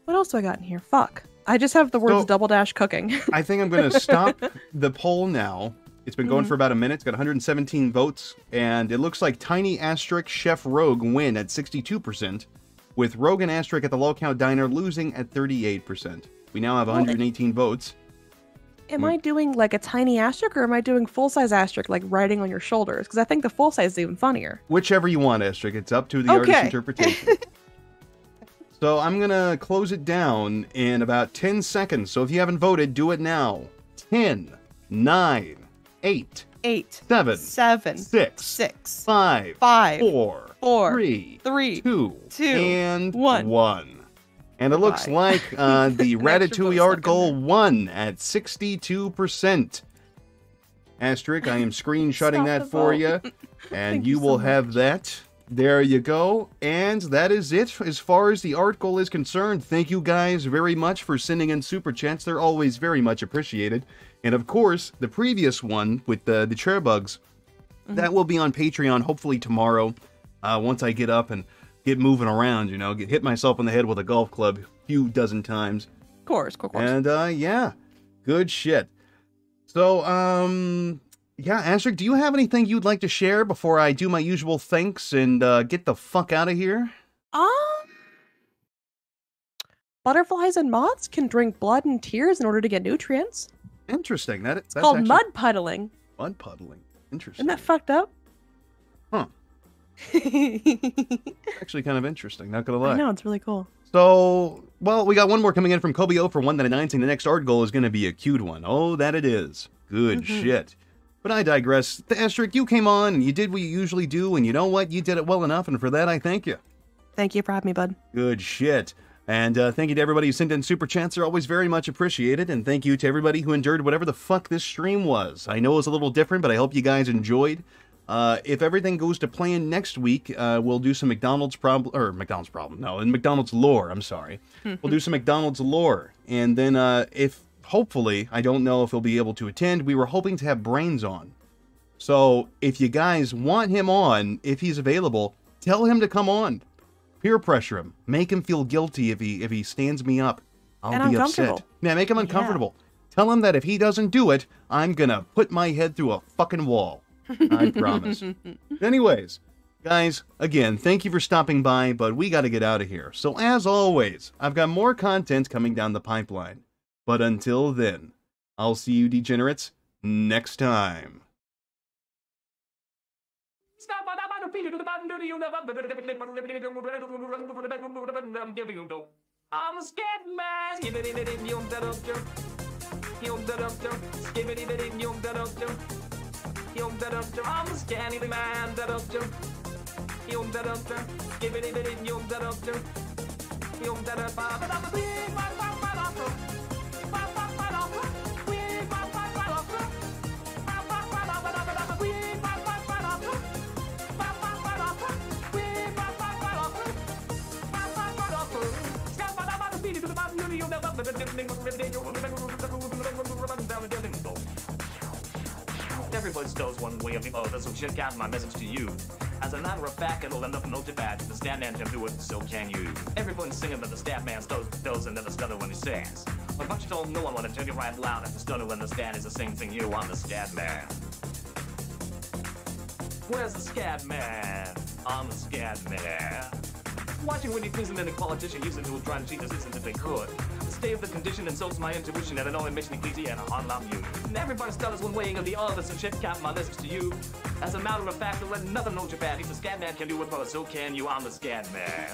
What else do I got in here? Fuck. I just have the words So- double dash cooking. I think I'm going to stop the poll now. It's been going Mhm. for about a minute. It's got 117 votes, and it looks like Tiny Asterik Chef Rogue win at 62%, with Rogue and Asterik at the Lolcow Diner losing at 38%. We now have Well, it- 118 votes. Am hmm. I doing like a tiny Asterik or am I doing full size Asterik like writing on your shoulders? Because I think the full size is even funnier. Whichever you want, Asterik. It's up to the artist's Okay. interpretation. so I'm going to close it down in about 10 seconds. So if you haven't voted, do it now. 10, 9, 8, Eight, 7, seven, 6, six, 5, five, 4, four, 3, three, 2, two, and one. 1. And it looks like uh, the Ratatouille art goal won at 62%. Asterik, I am screenshotting that for you, and you, you so will have that. There you go. And that is it as far as the art goal is concerned. Thank you guys very much for sending in super chats. They're always very much appreciated. And of course, the previous one with the, the Chairbugs, that will be on Patreon hopefully tomorrow. Uh, once I get up and get moving around, you know, get hit myself in the head with a golf club a few dozen times. Of course, of course. And uh yeah, good shit. So um yeah, Asterik, do you have anything you'd like to share before I do my usual thanks and uh, get the fuck out of here? Um, butterflies and moths can drink blood and tears in order to get nutrients. Interesting. That It's that's called actually- mud puddling. mud puddling. Interesting. Isn't that fucked up? Huh. Actually, kind of interesting. Not gonna lie. Know it's really cool. So, well, we got one more coming in from Kobe O for 199 saying the next art goal is going to be a cute one. Oh, that it is. Good Mhm. shit. But I digress. The Asterik, you came on and you did what you usually do, and you know what? You did it well enough, and for that, I thank you. Thank you for having me, bud. Good shit. And uh, thank you to everybody who sent in super chats. They're always very much appreciated. And thank you to everybody who endured whatever the fuck this stream was. I know it was a little different, but I hope you guys enjoyed. Uh, if everything goes to plan next week, uh, we'll do some McDonald's problem or McDonald's problem. No, in McDonald's lore. I'm sorry. we'll do some McDonald's lore, and then uh, if hopefully, I don't know if he'll be able to attend. We were hoping to have Brains on. So if you guys want him on, if he's available, tell him to come on. Peer pressure him. Make him feel guilty if he if he stands me up. I'll And be upset. Yeah, make him uncomfortable. Tell him that if he doesn't do it, I'm gonna put my head through a fucking wall. I promise. Anyways, guys, again, thank you for stopping by, but we got to get out of here. So, as always, I've got more content coming down the pipeline. But until then, I'll see you degenerates next time. I'm a scared man. Skibbity bitty yum da dum dum. Yum da dum dum. I'm a scanny man da dum dum. Yum da dum dum. Skibbity bitty yum da dum dum. Yum da dum. Wee ba ba ba da dum. Ba ba ba da ba da ba da Everybody knows one way or the other, so check out my message to you. As a matter of fact, it'll end up no too bad. The stat man can do it, so can you. Everyone's singing that the stat man does, does and never stutter when he says. But you don't know, I want to tell you right loud that the stutter and the stat is the same thing you I'm the stat man. Where's the scat man? I'm the scat man. Watching Whitney Clinton and a politician using to try and cheat the citizens if they could. State of the condition insults my intuition and an all admission ecclesia and a hard love you. And everybody stutters one way or the other, so check out my message to you. As a matter of fact, don't let nothing know your bad. If the scat man can do it, well, so can you. I'm the scat man.